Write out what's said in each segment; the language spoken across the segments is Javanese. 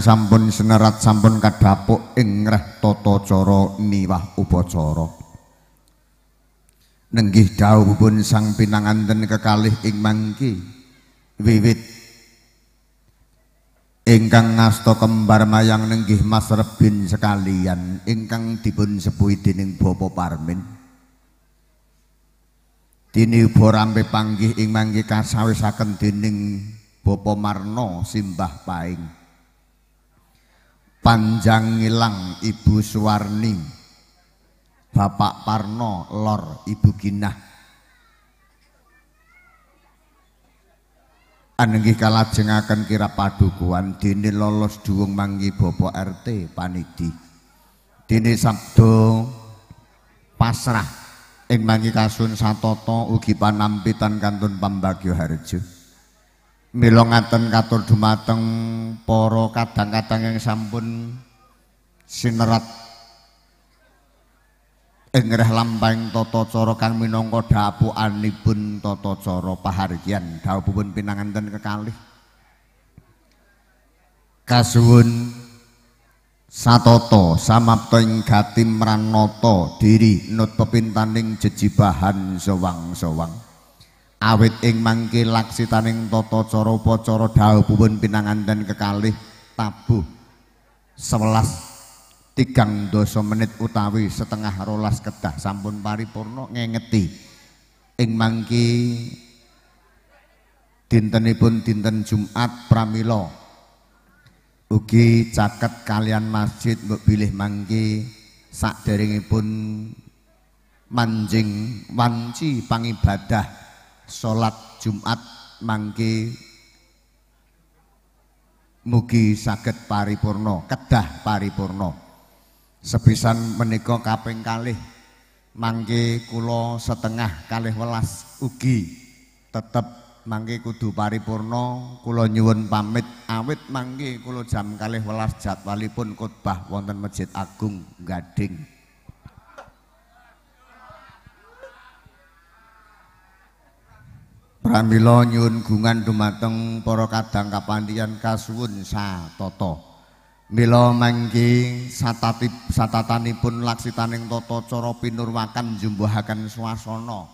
sampun senerat sampun kadhapuk ing reh tata cara niwah upacara. Nenggih dawuhipun Sang Pinanganten kekalih ing mangki wiwit ingkang ngasta kembar mayang nenggih Mas Rebin sekalian ingkang dipun sepuhi dening Bapak Parmin. Dini ubo rampe panggih ing mangki kasawisaken dening Bapak Marno Simbah Paing. Panjang ngilang Ibu Suwarni. Bapak Parno Lor Ibu Ginah Anenggih kalajengaken kira padukuan dene lolos duwung manggi Bapak RT Panidi. Dene sabdo pasrah ing manggi kasun satoto ugi panampitan kantun pambagyo harjo Mila ngaten katur dumateng para kadang-kadang yang sampun sinerat ing reh lampahing tata cara kang minangka dapukanipun tata cara pahargyan. Dawuhipun pinanganten kekalih. Kasuwun satata samapta ing gatim ranata diri nut pepintaning jejibahan sowang-sowang awit ing mangke laksitaning tata cara upacara dawuhipun pinanganten kekalih tabuh 11 tigang dosa menit utawi setengah rolas kedah. Sampun paripurna ngengeti. Ing mangki dintenipun dinten Jumat pramila. Ugi caket kalian masjid mbok bilih mangki sakderengipun manjing wanci pangibadah salat Jumat mangke mugi saged paripurna kedah paripurna. Sepisan menika kaping kalih mangke kula setengah kalih welas ugi tetep mangke kudu paripurna. Kula nyuwun pamit. Awit mangke kula jam kalih welas jadwalipun khotbah wonten Masjid Agung Gading Pramila nyuwun gungan dumateng para kadang kapandian kasuwun satata. Mila mangke satatip satatanipun laksitaning tata cara pinurwakan jumbuhaken swasana.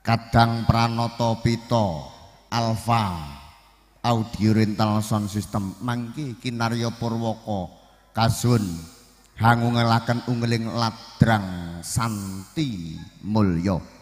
Kadang pranata pita alfa audio rental sound system mangke kinarya purwaka kasun hangungelaken ungling ladrang santi mulya.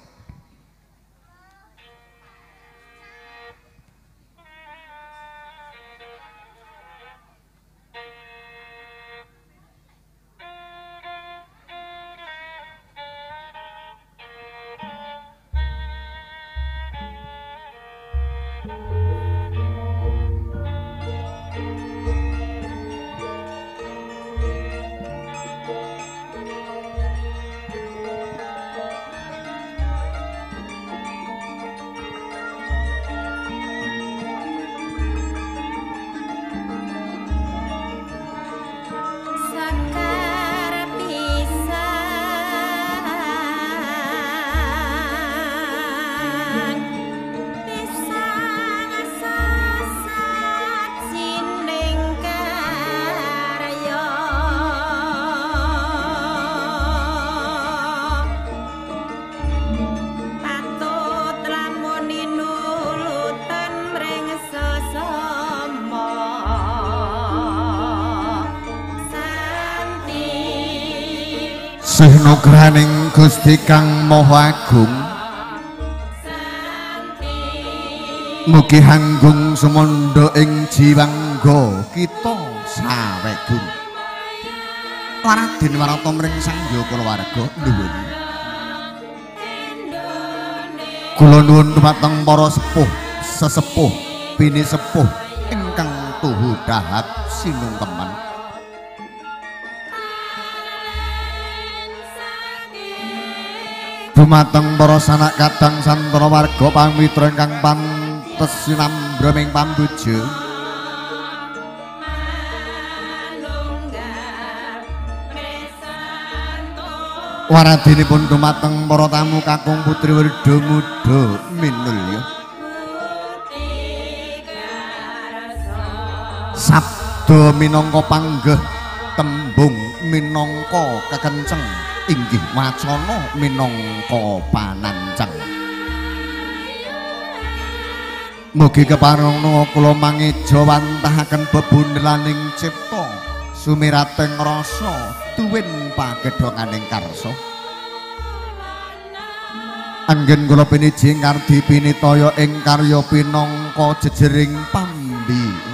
Sihnugraning Gusti Kang Maha Agung Mugi hanggung sumandha ing jiwangga kita sawegung. Waradin warata mring sangya kulawarga nuwun Kula nuwun dumateng para sepuh sesepuh bini sepuh ingkang tuhu dahat sinungkeman dumateng para sanak kadang santara warga pamitra ingkang pantes sinambreming pambuju Waradinipun dumateng para tamu kakung putri werda muda minulya sabda minangka panggeh tembung minangka kekenceng inggih wacana minangka pananceng Mugi keparengna kula mangeja wantahaken bebunelaning cipta sumirateng rasa tuwin pagedhonganing karsa. Anggen kula piniji ngardi pinitaya ing karya pinangka jejering pambiwara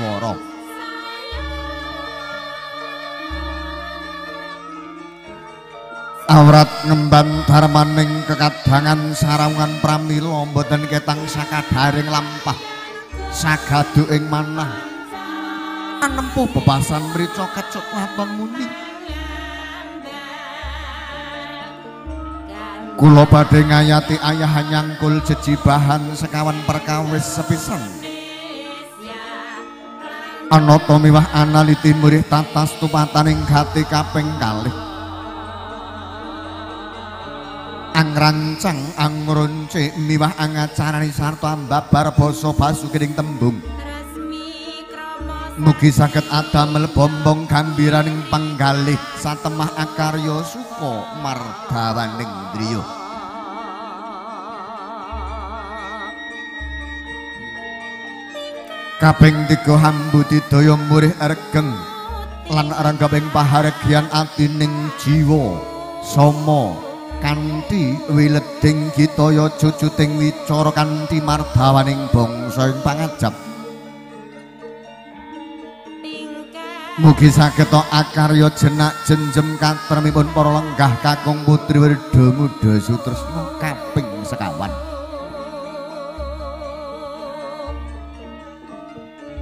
Awrat ngemban darmaning kekadangan sarawungan pramila mboten ketang sakadaring lampah sagadu ing manah. Anempuh bebasan mrica kecut laton muni. Kula badhe ngayati ayah nyangkul jejibahan sekawan perkawis sepisan. Anata miwah analiti murih tatas tupataning gati kaping kalih angrancang angronce miwah angacarani sarta ambabar basa basukening tembung. Mugi saged adamel bombong gambiraning panggalih satemah akarya suka mardawaning driya Kaping tiga hambudi daya murih regeng lan ranggaping pahargyan atining jiwa somo kanthi wileding gitaya cucuting wicara kanthi mardawaning bangsa ing pangajap. Mugi saged akarya jenak jenjem katremipun para lenggah kakung putri Werda Muda Sutresna kaping sekawan.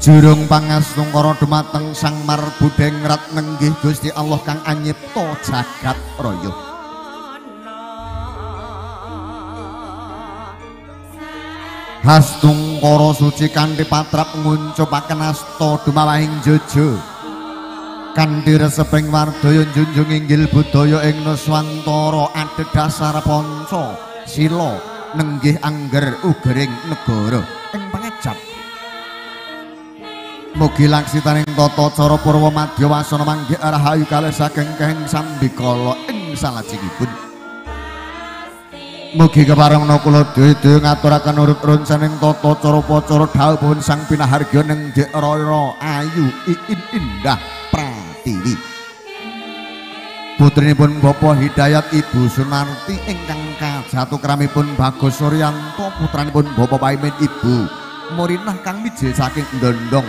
Jurung pangastungkara dumateng Sang Marbudeng Rat nenggih Gusti Allah kang anyipta jagat raya Hastungkara suci kanthi patrap nguncupaken asta dumawahing jojo. Kanthi reseping wardaya junjung inggil budaya ing Nuswantara adhedhasar panca sila nenggih angger ugering negara ing pangajap. Mugi laksitaning tata cara purwa madya wasana manggih rahayu kalih saking kehing sambikala ing salajengipun. Mugi keparengna kula dhewe ngaturaken urip ronsaning tata cara pacara dawuhipun Sang Pinahargya ning Dik Rara Ayu Iin Indah Pratiwi. Putrinipun Bapak Hidayat Ibu Sunarti ingkang kajatu kramipun Bagus Suryanto putranipun Bapak Paimin Ibu Murinah kang mijil saking Ndondong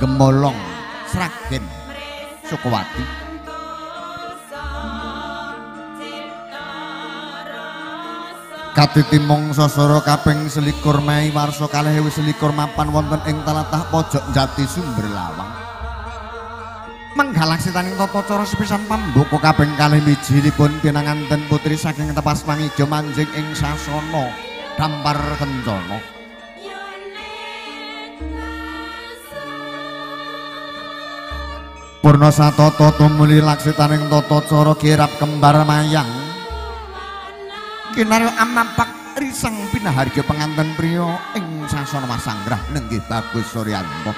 Gemolong Sragen Sukawati. Katiti mongso soro kaping selikur mei ewu selikur mapan wonten ing talatah pojok jati sumber lawang. Menggalaksi taning toto coro sepisan pambuku kaping kalih mijilipun pinanganten putri saking tepas mangijo manjing ing sasono dampar kencono Purno satoto tumuli laksi taning toto coro kirap kembar mayang kinarya amampak risang pinaharga penganten priya ing sasana masanggrah nenggih Bagus Suryanto.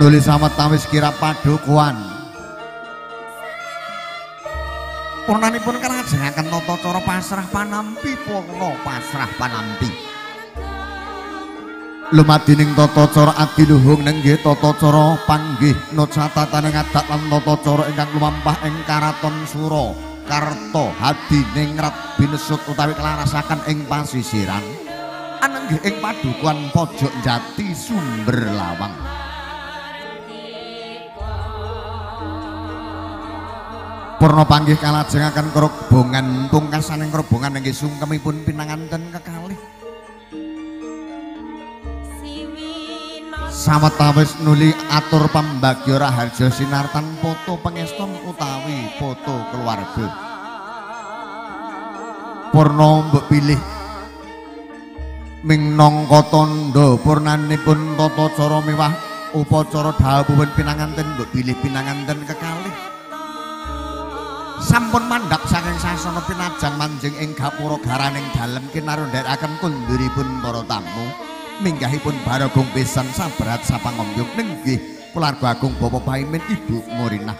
Nulis samet tawis kira padukuan. Purnanipun akan toto coro pasrah panampi purna pasrah panampi. Lumadining tata cara adiluhung nenggih tata cara panggih nucat tataning adat lan tata cara ingkang lumampah engkaraton suro. sura Karto hadi ningrat binesut utawi kelarasakan ing pasisiran anenggih ing padukuan pojok jati sumber lawang. Purna panggih kalajengaken kerobongan pungkasaning kerobongan inggih sungkemipun pinanganten kekalih sawetawis nuli atur pambagya raharja sinartan foto pengeston utawi foto keluarga. Purna mbok pilih ming nangka tandha purnanipun tata cara mewah upacara dawuhipun pinanganten mbok pilih pinanganten kekalih. Sampun mandhap saking sasana pinajang manjing ing gapura garaning dalem kinarundhekaken kunduripun para tamu minggahipun barogong pisan sabrat sapangombyong nenggih keluarga agung Bapak Paimin Ibu Murinah.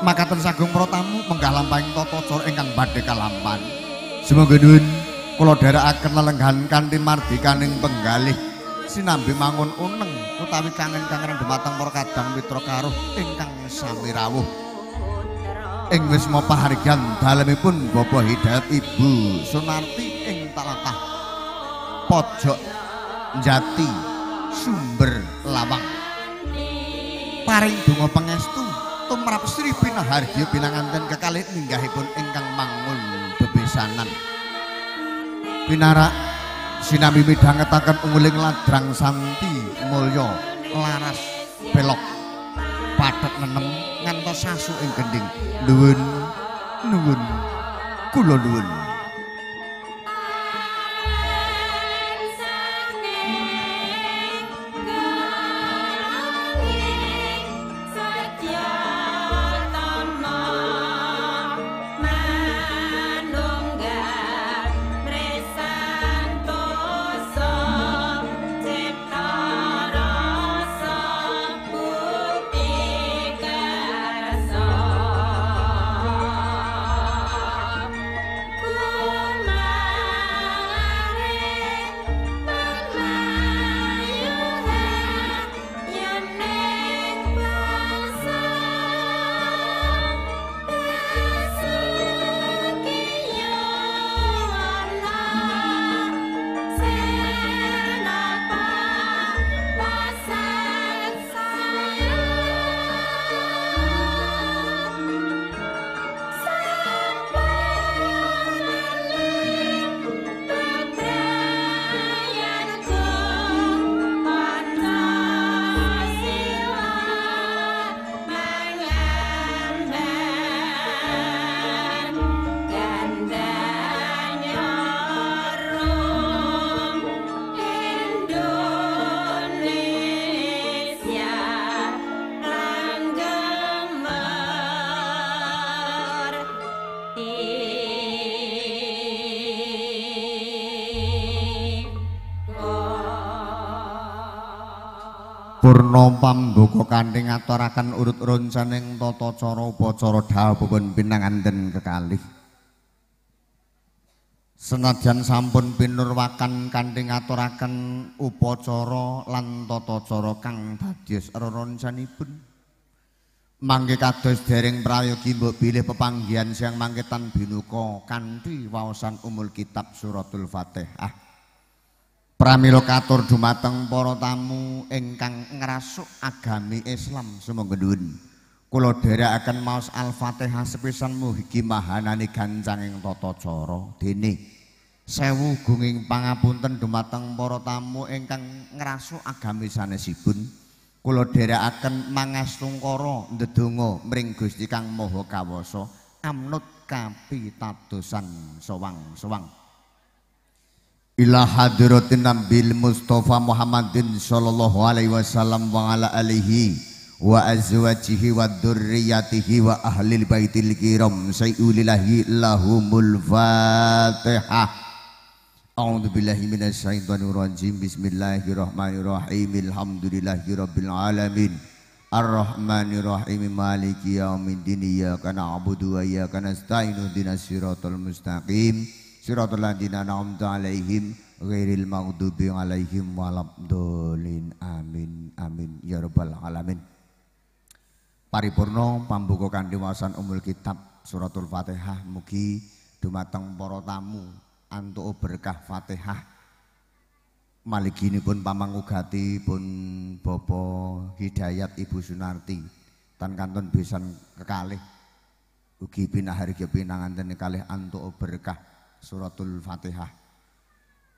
Makaten sagung protamu menggah lampahing tata cara ingkang badhe kalampan semoga nuwun kula dherekaken lelenggan kanthi mardikaning penggalih sinambi mangun uneng utawi kangen-kangen dumateng para kadang mitra karuh ingkang sami rawuh. Ing wisma pahargyan dalemipun Bapak Hidayat Ibu Sunarti ing talatah pojok jati sumber lawang. Paring donga pangestu tumrap Sri Binahargya pinanganten kekalih minggahipun ingkang mangun bebesanan. Pinarak sinami midhangetaken unguling ladrang santi mulya laras belok. Padet nenem ngantos sasu ing gending. Nuwun nuwun kula nuwun Purna pambuka kanthi ngaturaken urut roncaning tata cara upacara dawuhipun pinanganten kekalih. Senadyan sampun pinurwakan kanthi ngaturaken upacara lan tata cara kang dados reroncanipun. Mangke kados dereng prayogi mbok bilih pepanggihan siang mangketan binuka kanthi waosan umul kitab suratul Fatihah. Pramila katur dumateng para tamu ingkang ngrasuk agami Islam sumangga nuwun. Kula dherekaken maos Al-Fatihah sepisan mugi mahanane gancanging tata cara. Dene sewu gunging pangapunten dumateng para tamu ingkang ngrasuk agami sanesipun. Kula dherekaken mangastungkara ndedonga mring Gusti Kang Maha Kawasa amnut kapitadosan sowang-sowang. Ila hadratin nabil mustafa muhammadin sallallahu alaihi wasallam wa ala alihi wa azwajihi wa dzurriyyatihi wa ahli baitil kiram. Sayyulillahi lahumul fatihah A'udzu billahi minasy syaithanir rajim. Bismillahirrahmanirrahim. Alhamdulillahi rabbil alamin. Arrahmanir rahim. Maliki yaumiddin. Iyyaka na'budu wa iyyaka nasta'in ihdinas siratal mustaqim siratal ladzina an'amta 'alaihim ghairil maghdubi 'alaihim waladdallin amin amin. Ya rabbal alamin. Paripurna pambuka kanthi umul kitab suratul fatihah. Mugi dumateng para tamu antuk berkah fatihah. Pun pamangugati pun Bapak Hidayat Ibu Sunarti. Tan kanton besan kekalih. Ugi pinaharga pinanganten kalih antuk berkah suratul Fatihah.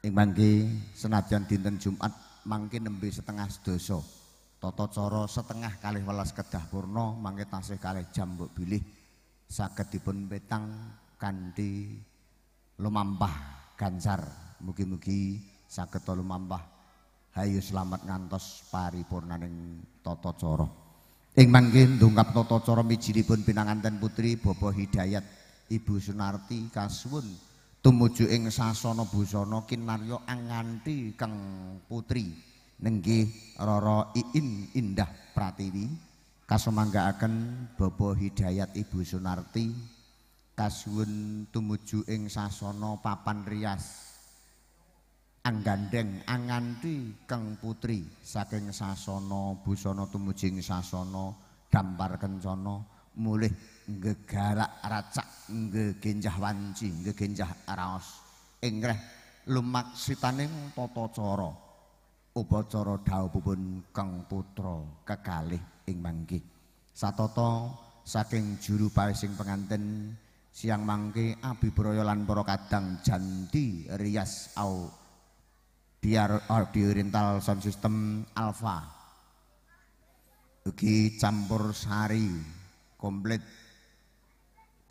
Ing mangke senajan dinten Jumat mangke nembe setengah sedasa. Tata cara setengah kalih welas kedah purna mangke tasih kalih jam mbok bilih saged dipun petang kanthi lumampah gancar. Mugi-mugi saged lumampah hayu selamat ngantos paripurnaning tata cara. Ing mangke ndungkap tata cara mijilipun pinanganten putri Bapak Hidayat Ibu Sunarti kasuwun tumuju ing sasana busana kinarya anganti kang putri. Nenggih Rara Iin Indah Pratiwi. Kasumanggaaken Bapa Hidayat Ibu Sunarti. Kasuwun tumuju ing sasana papan rias. Anggandeng anganti kang putri. Saking sasana busana tumuju ing sasana dampar kencana. Mulih ngegarak racak ngegenjah wanci ngegenjah raos. Ingreh lumaksitaning tata cara. Upacara dawuhipun Kang Putra kekalih ing mangke. Satata saking juru paring penganten siang mangke Abibraya lan para kadang janti rias au biar audio rental sound system alpha. Ugi campur sari komplit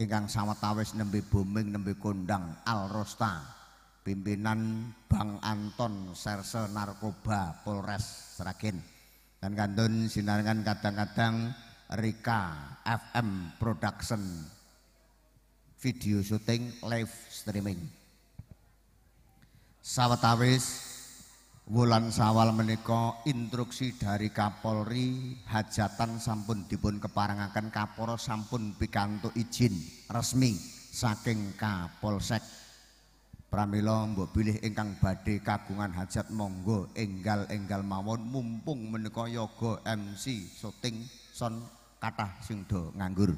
ingkang sawetawis nembe booming nembe kondang al rosta pimpinan Bang Anton Serse Narkoba Polres Seragen dan kantun sinarengan kadang-kadang Rika FM Production video syuting live streaming. Sawetawis wulan sawal menika instruksi dari Kapolri hajatan sampun dipun keparangaken Kapolro sampun pikantuk izin resmi saking Kapolsek Pramila mbok bilih ingkang badhe kagungan hajat monggo enggal-enggal mawon mumpung menika yoga MC syuting son kathah sing do nganggur.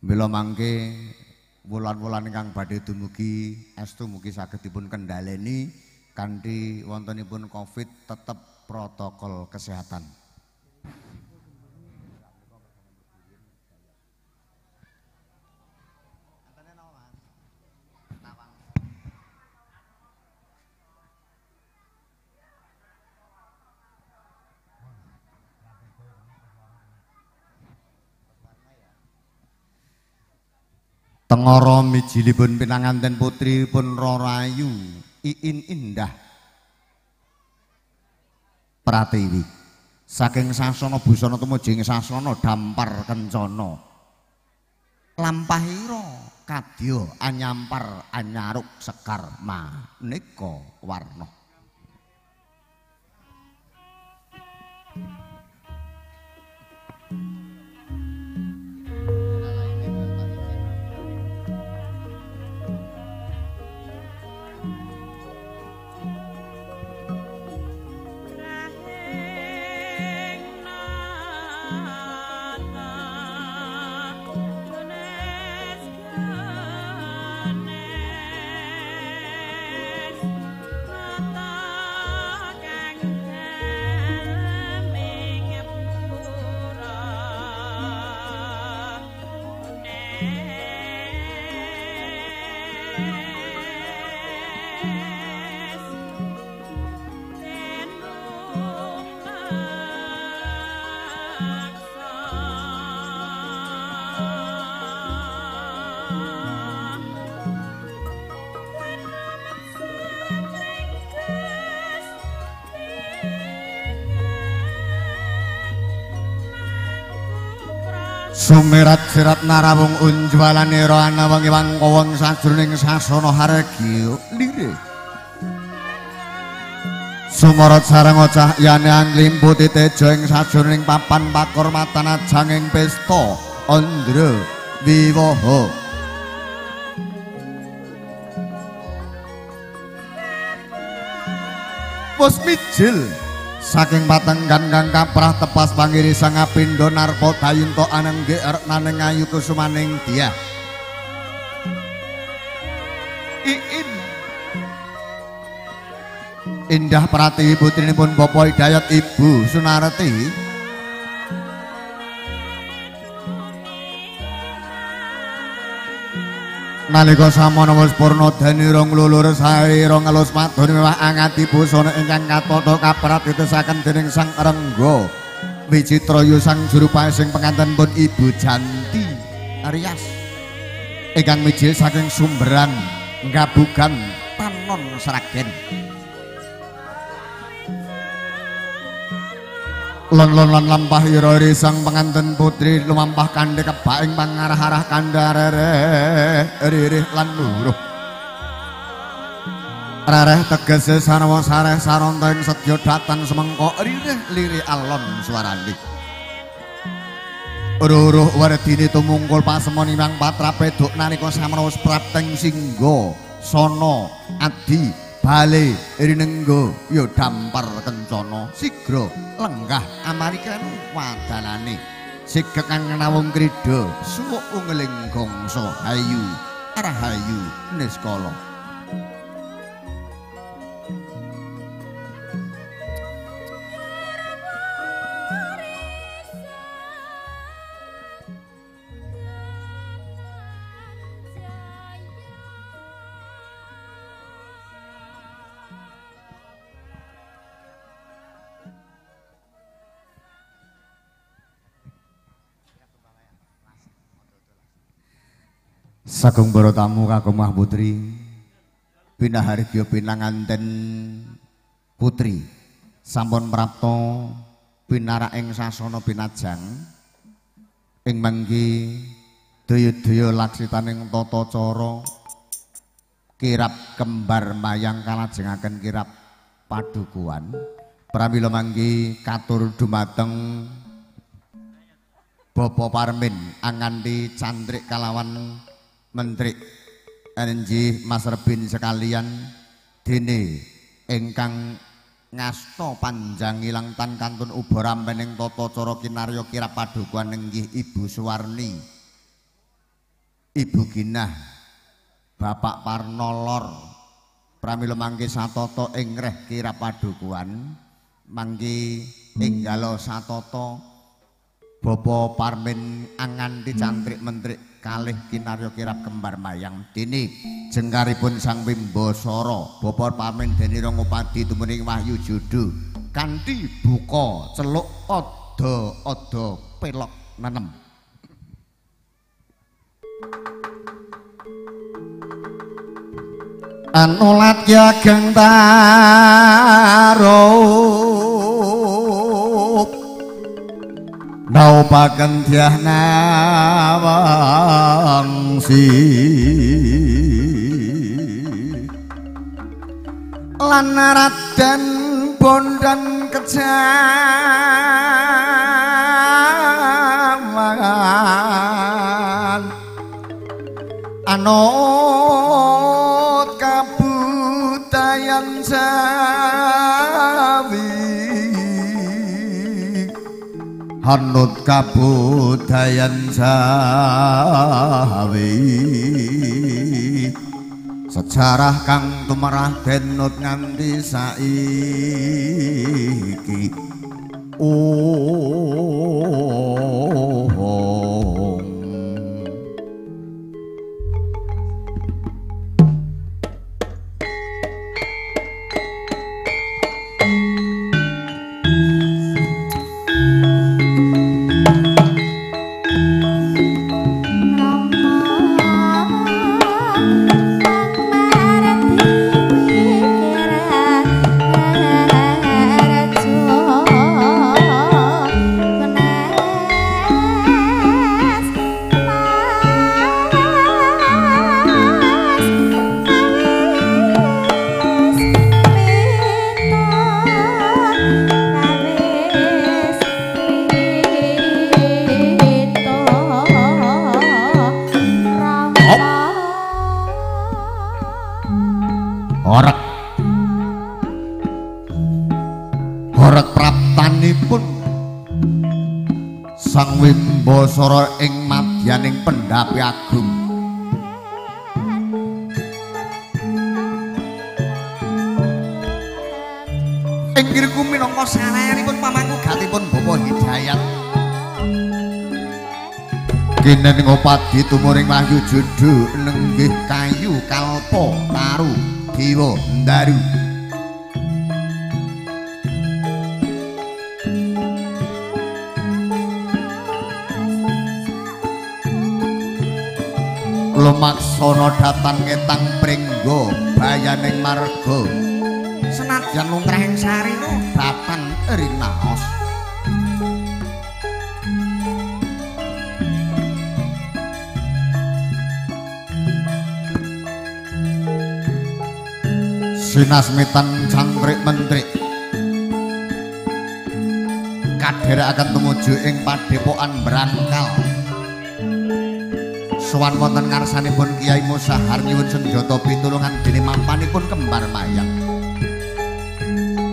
Mila mangke wulan-wulan ingkang badhe dumugi estu mugi saged dipun kendhaleni kanthi wontenipun Covid tetep protokol kesehatan. Tengara mijilipun pinanganten putri pun Rorayu Iin Indah Pratiwi saking sasana busana tumujing sasana dampar kencana. Lampahira kadya anyampar anyaruk sekar manika warna Sumirat sirat narawung unjwalane ro ana wengi wangkawang sajroning sasana hargi lire. Sumarat sareng ocah yane anglimputi tejo ing sajroning papan pakurmatan ajang ing pesta Andra Wiwaha. Pos mijil saking patenggan kang kaprah tepas pangiri sang apindo narko dayunto aneng GR naneng ayu kusumaning dia. Iin. Indah perhati putri ini pun hidayat ibu sunareti nalika samono wis purna dene rong lulur sae rong alus madone mewah angati busana ingkang katata kaprat ditesaken dening Sang Rengga. Wicitraya sang juru sing penganten pun Ibu Janti Arias. Ingkang mijil saking sumberan ngabugan Tanon Sragen lon-lon lan lampah ira sang penganten putri lumampah kandhe kebaing pangarah-arah kandharere ririh lan luruh. Rareh tegese sarwa sareh saronta ing sedya datan semengko ririh lirih alon suarane. Ruruh wardini tumungkul pasemoni nang patra peduk samana wis prapteng singga sono adi bale rinenggo ya dampar kencana. Sigra lenggah amarikan wadalane. Sigekang nawung krida suwuk ungeling gongso hayu rahayu niskala Sagung para tamu kagem Mah Putri. Pinahargya pinanganten Putri. Sampun prapta pinarak ing sasana pinajang. Ing mangki daya-daya laksitaning tata cara kirap kembar mayang kalajengaken kirap padukuan. Pramila mangki katur dumateng Bapak Parmin anganti candrik kalawan Menteri NNJ Mas Rebin sekalian dene ingkang ngasta panjang ilang tan kantun ubara mening tata cara kinarya kirap padukuan inggih Ibu Suwarni. Ibu Ginah Bapak Parnolor pramila mangke satata ing reh kirap padukuan mangke enggalo satata Bapak Parmin angan dicantrik menteri kalih kinarya kirap kembar mayang dene jengkaripun Sang Wimbasara. Bapa pamen dene Rangopadi tumuning Wahyu Judu kanthi buka celuk ada-ada pelok nenem. Anulat ya gentaro naupaken diah nawangsi lan raden bondan kejaman. Anut kabudayan anut kabudayan sawi sejarah kang tumerah denut nganti saiki oh, oh. Wimbasara ing madyaning pendhapi agung. Inggirku minangka salayaripun pamangugatipun Bapa Hidayat. Kene ning opadi tumuring Wahyu Judu nenggih kayu kalpa taru diwa ndaru maksana datan ketang pringgo bayaning marga. Senajan lumrah ing sari datan rinaos sinasmitan cangkrik mentri kadherekaken tumuju ing padepokan brangkal. Sowan wonten ngarsanipun Kiai Musa Harniwun Senjata pitulungan dene mampanipun kembar mayang.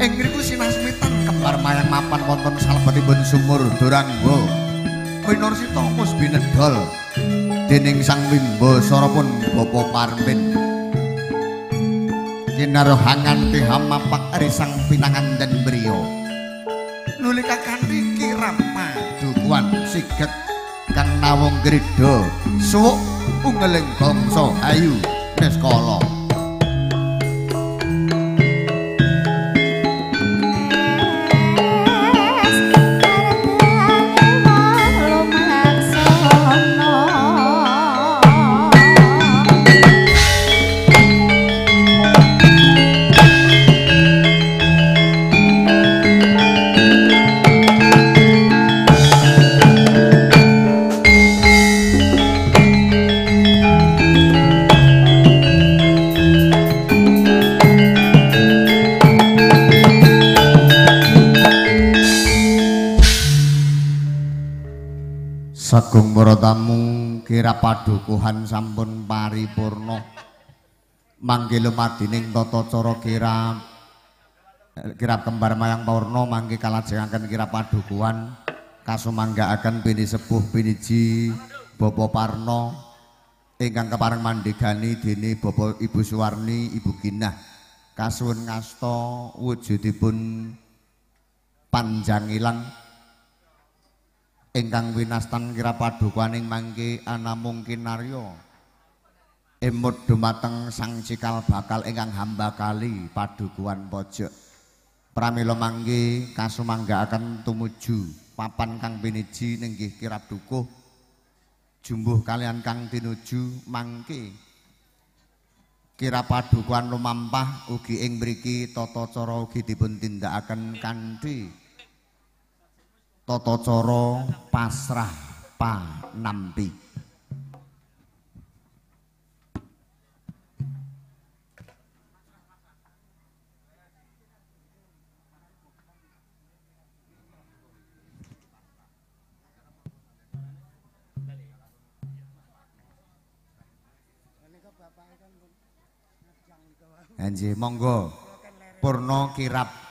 Ing ngriku sinasmitan kembar mayang mapan wonten salebetipun sumur Duranggo Winorsita mus binedol dening Sang Wimbo Sarapun Bapa Parmin. Kinarohangan pihamapak risang pinangan dan nulika kanthi kirap madukuan siget kang nawung grida suwuk ungeling bangsa ayu neskala para tamu kira padukuhan sampun paripurna. Mangke lumadining tata cara kira kira kembar mayang purna mangke kalajengaken kira padukuhan. Kasumanggaaken pini sepuh piniji Bapak Parno. Ingkang kepareng mandhegani dene Bapak Ibu Suwarni Ibu Ginah kasuwun ngasta wujudipun panjang ilang ingkang winastan kira padukaning mangke ana mungkin naryo emut dumateng sang cikal bakal ingkang hamba kali padukuan pojok. Pramila mangke kasumangga akan tumuju papan kang biniji ninggih kirap dukuh. Jumbuh kalian kang tinuju mangke. Kira padukuan lumampah ugi ing mriki tata cara ugi dipun tindakaken kanthi tata cara pasrah panampi. Anjir, monggo. Purno kirap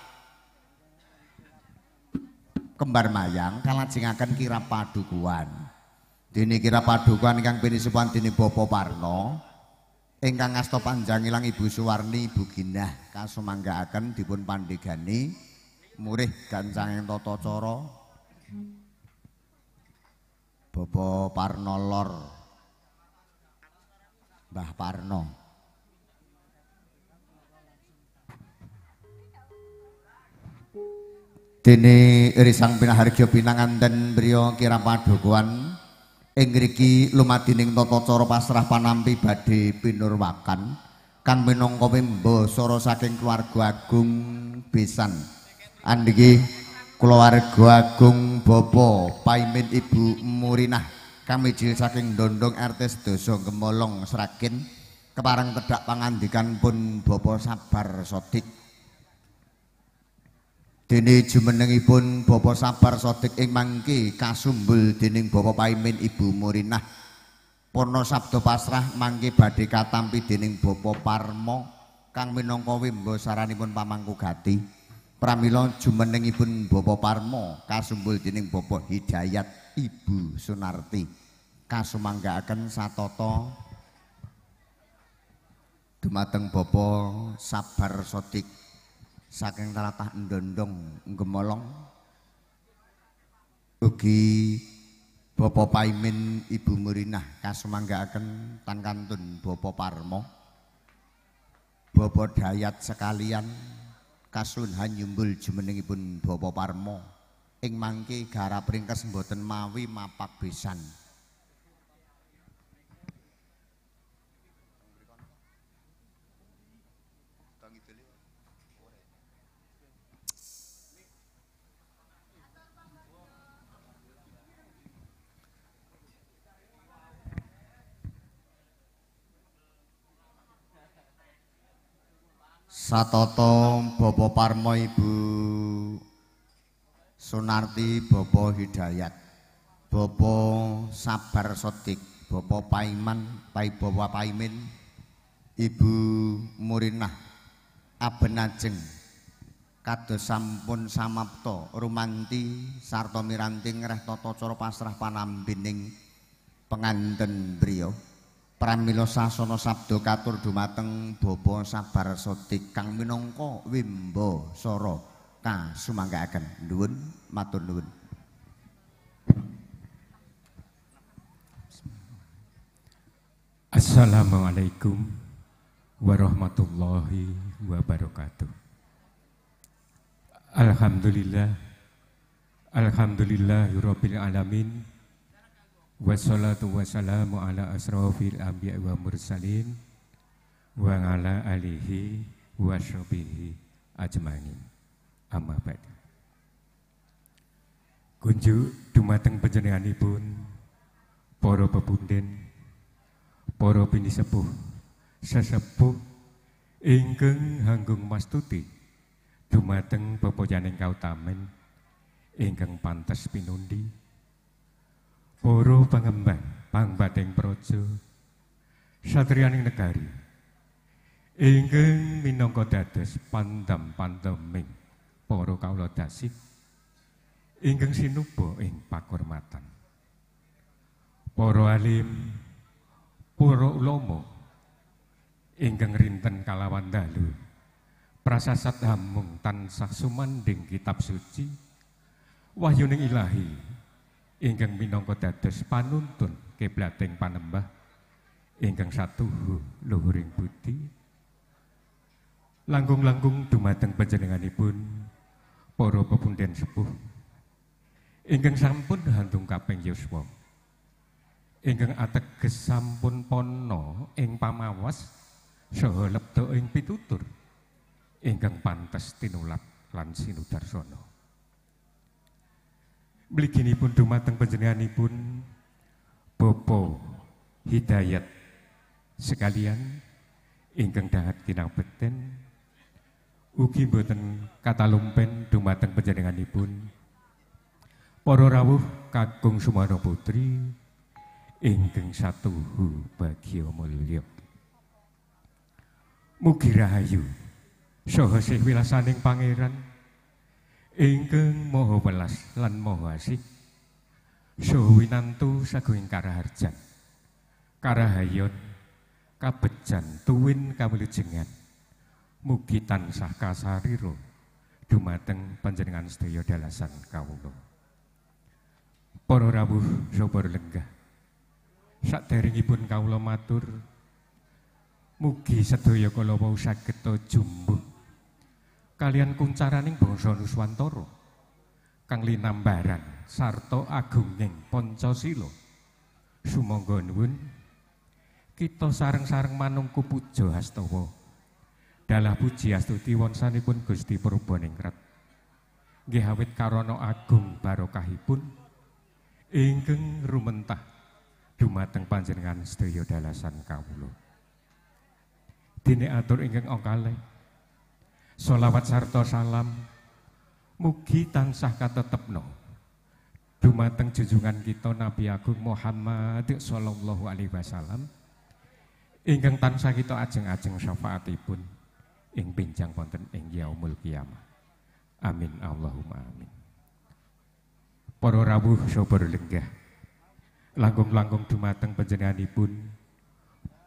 kembar mayang kalajengaken kira padukuan. Dene kira padukuan ingkang pinisupan dene Bapa Parno ingkang ngasta panjang ilang Ibu Suwarni Ibu Ginah kasumanggaaken dipun pandegani. Murih gancanging tata cara. Bapa Parno lor. Mbah Parno Dene Risang Pinahargya pinanganten beliau kira padukuan ing ngriki lumadining tata cara pasrah panampi badhe pinurwakan kang minangka wimbasara saking keluarga agung besan. Andiki keluarga agung Bapak Paimin Ibu Murinah kami jil saking Dondong RT Doso Gemolong Serakin keparang tedak pangandikan pun Bapak Sabar Sodik Dene jumenengipun Bapak Sabar Sodik ing mangke kasumbul dening Bapak Paimin Ibu Murinah. Purna sabda pasrah mangke badhe katampi dening Bapak Parmo kang minangka wimbo saranipun pamangku gati. Pramila jumenengipun Bapak Parmo kasumbul dening Bapak Hidayat Ibu Sunarti. Kasumanggaaken satata dumateng Bapak Sabar Sodik saking talatah ndondong gemolong ugi Bapak Paimin Ibu Murinah kasumanggaaken tan kantun Bapak Parmo. Bapak Dayat sekalian kasun hanyumbul jumenengipun Bapak Parmo. Ing mangke garap ringkes mboten mawi mapak besan Satoto Bobo Parmo Ibu Sunarti Bobo Hidayat Bobo Sabar Sodik Bobo Paiman Pai Bobo Paimin Ibu Murinah Abenajeng kados sampun samapta rumanti sarta miranti ngreh tata cara pasrah panambining penganten beliau pramila sasana sabda katur dumateng bapa sabar sotik kang minangka wimbo sara kasumanggaken. Nuwun matur nuwun. Assalamualaikum warahmatullahi wabarakatuh. Alhamdulillah Alhamdulillahirabbil alamin Wassalatu wassalamu ala asrafil anbiya wa mursalin wa ala alihi wa sahbihi ajmain. Amma ba'd. Kunjuk dumateng panjenenganipun para pepunden para bini sepuh sesepuh ingkang hanggung mastuti dumateng pepojaning kautamen ingkang pantes pinundi para pangembang pangbating praja satriyaning negari ingkang minangka dados pandam-pandeming para kawula dasih ingkang sinuba ing pakurmatan. Para alim para ulama ingkang rinten kalawan dalu prasasat hamung tansah sumanding kitab suci wahyuning ilahi ingkang minangka dados panuntun kiblating panembah. Ingkang satuhu luhuring budi. Langkung-langkung dumateng panjenenganipun para pepunden sepuh. Ingkang sampun hantung kaping yuswa. Ingkang ateges sampun pono ing pamawas saha lebda ing pitutur. Ingkang pantes tinulak lan sinudarsana. Mliginipun dumateng panjenenganipun Bopo Hidayat. Sekalian ingkang dahat kinabekten ugi boten katalumpen dumateng panjenenganipun. Para rawuh kakung Sumarno Putri ingkang satuhu bagya mulya. Mugi rahayu saha sih wilasaning pangeran ingkang maha welas lan maha asih. Saha winantu saking karaharjan. Karahayon kabejan tuwin kawilujengan mugi tansah kasariro dumateng panjenengan sedaya dalasan kawula. Para rawuh sabar lenggah. Saderengipun kawula matur mugi sedaya kala wau saged jumbuh kalian kuncaraning bangsa Nuswantara. Kang linambaran sarta agunging Pancasila. Sumangga nuwun. Kita sareng-sareng manungku puja hastawa. Dalah puji astuti wonsanipun Gusti Purbaningrat nggih awit karana agung barokahipun. Ingkang rumentah dumateng panjenengan sedaya dalasan kawula. Dene atur ingkang kalih Solawat sarta salam mugi tansah katetepno dumateng junjungan kita Nabi Agung Muhammad sallallahu alaihi wasallam ingkang tansah kita ajeng-ajeng syafaatipun ing pinjang wonten ing yaumul kiamah. Amin Allahumma amin. Para rawuh sabar lenggah. Langkung-langkung dumateng panjenenganipun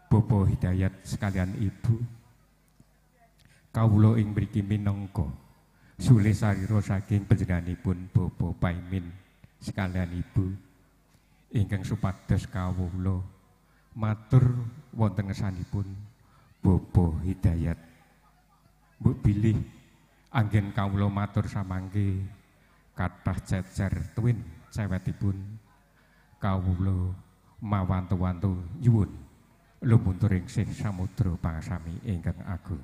Bobo Hidayat sekalian Ibu kawula ing mriki minangka sule sarira saking panjenenganipun Bapa Paimin sekalian Ibu. Ingkang supados kawula matur wonten ngersanipun Bapa Hidayat. Mbok bilih anggen kawula matur samangke kathah cecer tuwin cewetipun. Kawula mawantu-wantu nyuwun lumuntur ing sih samudra pangasami ingkang agung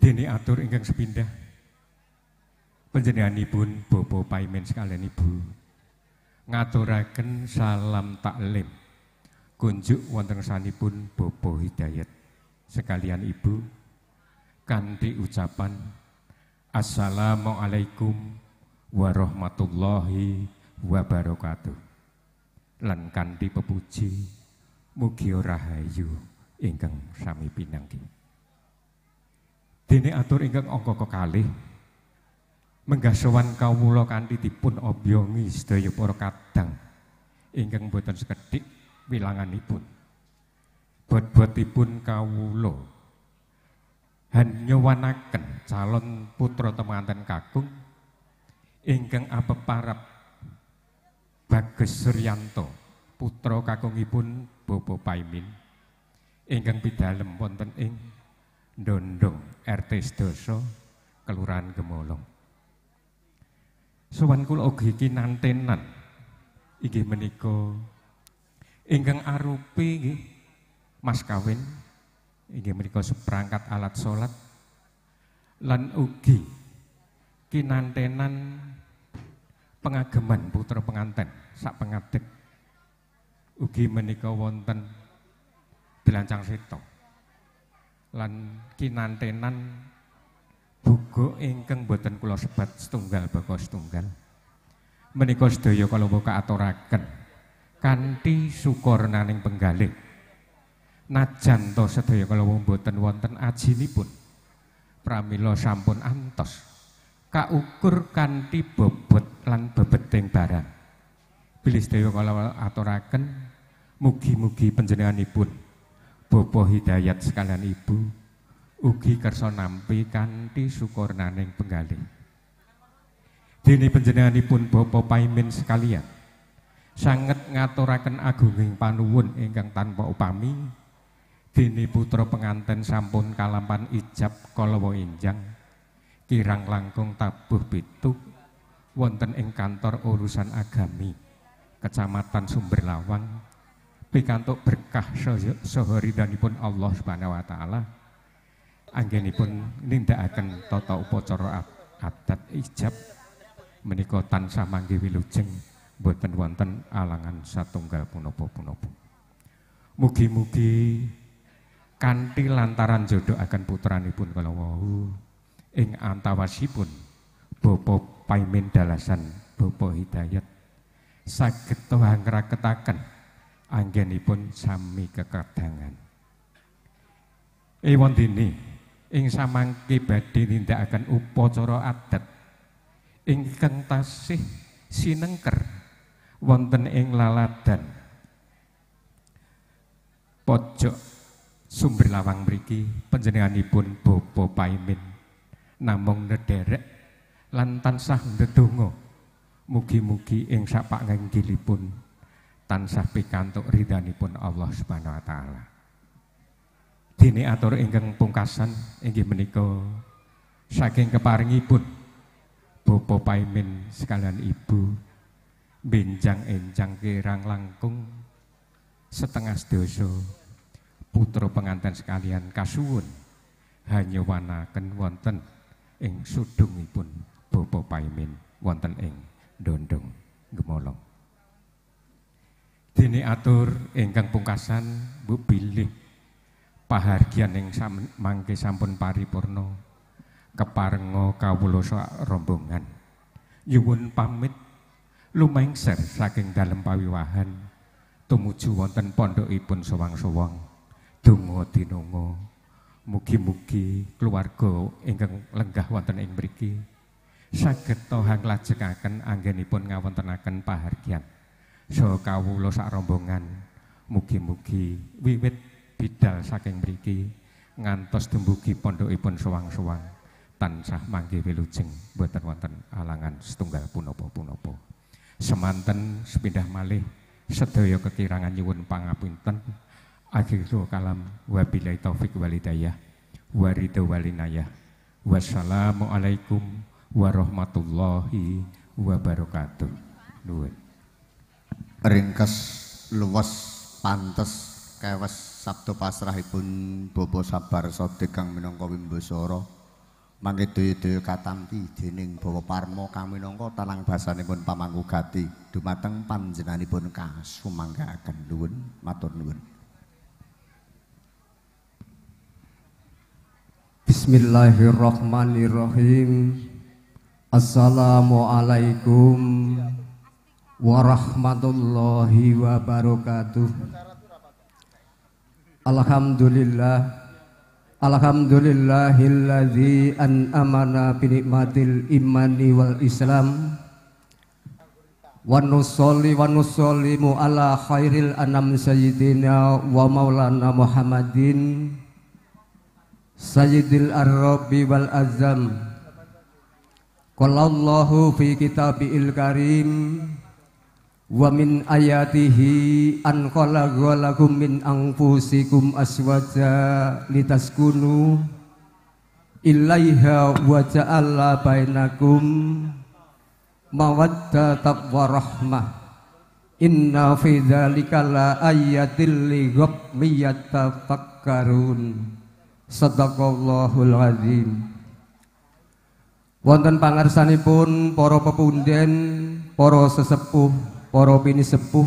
Dene atur ingkang sepindah panjenenganipun Bapak Paimen sekalian Ibu ngaturaken salam taklim kunjuk wonten sanipun Bapak Hidayat sekalian Ibu kanthi ucapan Assalamualaikum warahmatullahi wabarakatuh. Lan kanthi pepuji mugi rahayu ingkang sami pinanggi. Dene atur ingkang angka kekalih. Menggah sowan kawula kanthi dipun obyongi sedaya para kadang ingkang boten sekedhik wilanganipun. Bot-botipun kawula. Hanyawanaken calon putra temanten kakung ingkang apeparap Bagus Suryanto putra kakungipun Bobo Paimin. Ingkang pidalem wonten ing Ndondong RT Sedoso Kelurahan Gemolong. Sowan kula ugi kinantenan inggih menika ingkang arupi nggih mas kawin. Inggih menika seperangkat alat salat lan ugi kinantenan pengageman putra penganten sak pengadek ugi menika wonten delancang seto lan kinantenan buku ingkang boten kula sebat setunggal baka setunggal. Menika sedaya kala buka aturaken kanthi syukur naning penggalih. Najan to sedaya kala boten wonten ajinipun pramila sampun antos kaukur kanthi bobot lan bebeting barang bilih sedaya kala aturaken mugi-mugi panjenenganipun Bapak Hidayat sekalian Ibu ugi kersa nampi kanthi syukur naning penggalih. Dene panjenenganipun Bapak Paimin sekalian sanget ngaturaken agunging panuwun ingkang tanpa upami Dene putra penganten sampun kalampan ijab kalawa enjang kirang langkung tabuh pitu wonten ing kantor urusan agami Kecamatan Sumberlawang pikantuk berkah saha ridhanipun Allah Subhanahu wa taala. Anggenipun nindakaken tata upacara adat ijab menika tansah mangke wilujeng boten wonten alangan satunggal punapa-punapa. Mugi-mugi kanthi lantaran jodoh akan putranipun kala wau ing antawasipun Bapa Paimin dalasan Bapa Hidayat saged tohang raketaken anggenipun sami kekadangan Ewon dini ing samangke badhe nindakaken upacara adat ingkang tasih sinengker wonten ing laladan. Pojok sumber lawang mriki panjenenganipun Bapa Paimin namung nederek lan tansah ndedonga. Mugi-mugi ing sapanginggilipun tansah pikantuk ridhanipun Allah Subhanahu wa taala. Dene atur ingkang pungkasan inggih menika saking keparingipun Bapa Paimin sekalian Ibu benjang enjang kirang langkung setengah sedasa putra pengantin sekalian kasuwun hanya wanaken wonten ing sudungipun Bapa Paimin wonten ing Dondong Gemolong. Dene atur ingkang pungkasan Bu bilih pahargyan ing mangke sampun paripurna keparenga kawula rombongan. Nyuwun pamit. Lumengser saking dalem pawiwahan. Tumuju wonten pondokipun sowang-sowang. Donga dinonga. Mugi-mugi keluarga ingkang lenggah wonten ing mriki saged tohang lajengaken anggenipun ngawontenaken pahargyan saha kawula sak rombongan. Mugi-mugi wiwit bidal saking mriki ngantos dumbugi pondokipun sowang-sowang tansah mangke wilujeng boten wonten alangan setunggal punapa-punapa. Semanten sepindah malih sedaya kekirangan nyuwun pangapunten Akhirul kalam wabillahi taufik walidayah waridu walinayah wassalamualaikum warahmatullahi wabarakatuh. Nuwun ringkes luwes pantes kewes sabtu pasrahipun bobo sabar sodik kang minangka wimbasara mangke daya-daya katampi dening Bawa Parmo kang minangka tanang basanipun pamanggugati dumateng panjenenganipun kasumanggaken nuwun matur nuwun. Bismillahirrahmanirrahim. Assalamualaikum warahmatullahi wabarakatuh. Alhamdulillah. Alhamdulillahilladzi an'amana binikmatil imani wal islam. Wa nusolli wa nusollimu ala khairil anam sayyidina wa maulana muhammadin. Sayyidil Arabi wal Azam Qallallahu fi kitabil karim Wa min ayatihi an khalaqalakum min anfusikum aswaja litaskunu ilaiha wa ja'ala bainakum mawaddatah wa rahmah. Inna fi dzalika la ayatil li yatafakkarun Sadaqallahul azim. Wonten pangarsanipun para pepunden, para sesepuh, para pinisepuh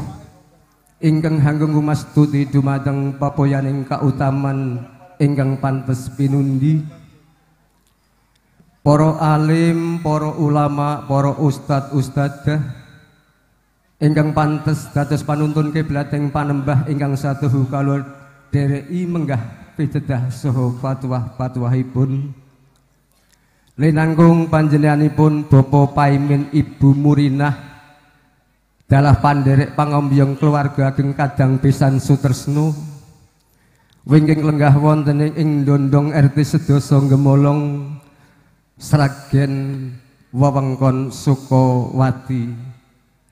ingkang hanggung ngumastuti dumateng papoyaning kautaman ingkang pantes pinundi. Para alim, para ulama, para ustad ustadzah ingkang pantes dados panuntun kiblat ing panembah ingkang satuhu kalur dereki menggah pitedah soho fatwa fatwahipun linanggung panjenenganipun Bopo Paimin Ibu Murinah dalah panderek pangombyong keluarga ageng kadang pisan sutresnu. Wingking lenggah wonten ing dondong RT sedasa gemolong sragen wewengkon Sukowati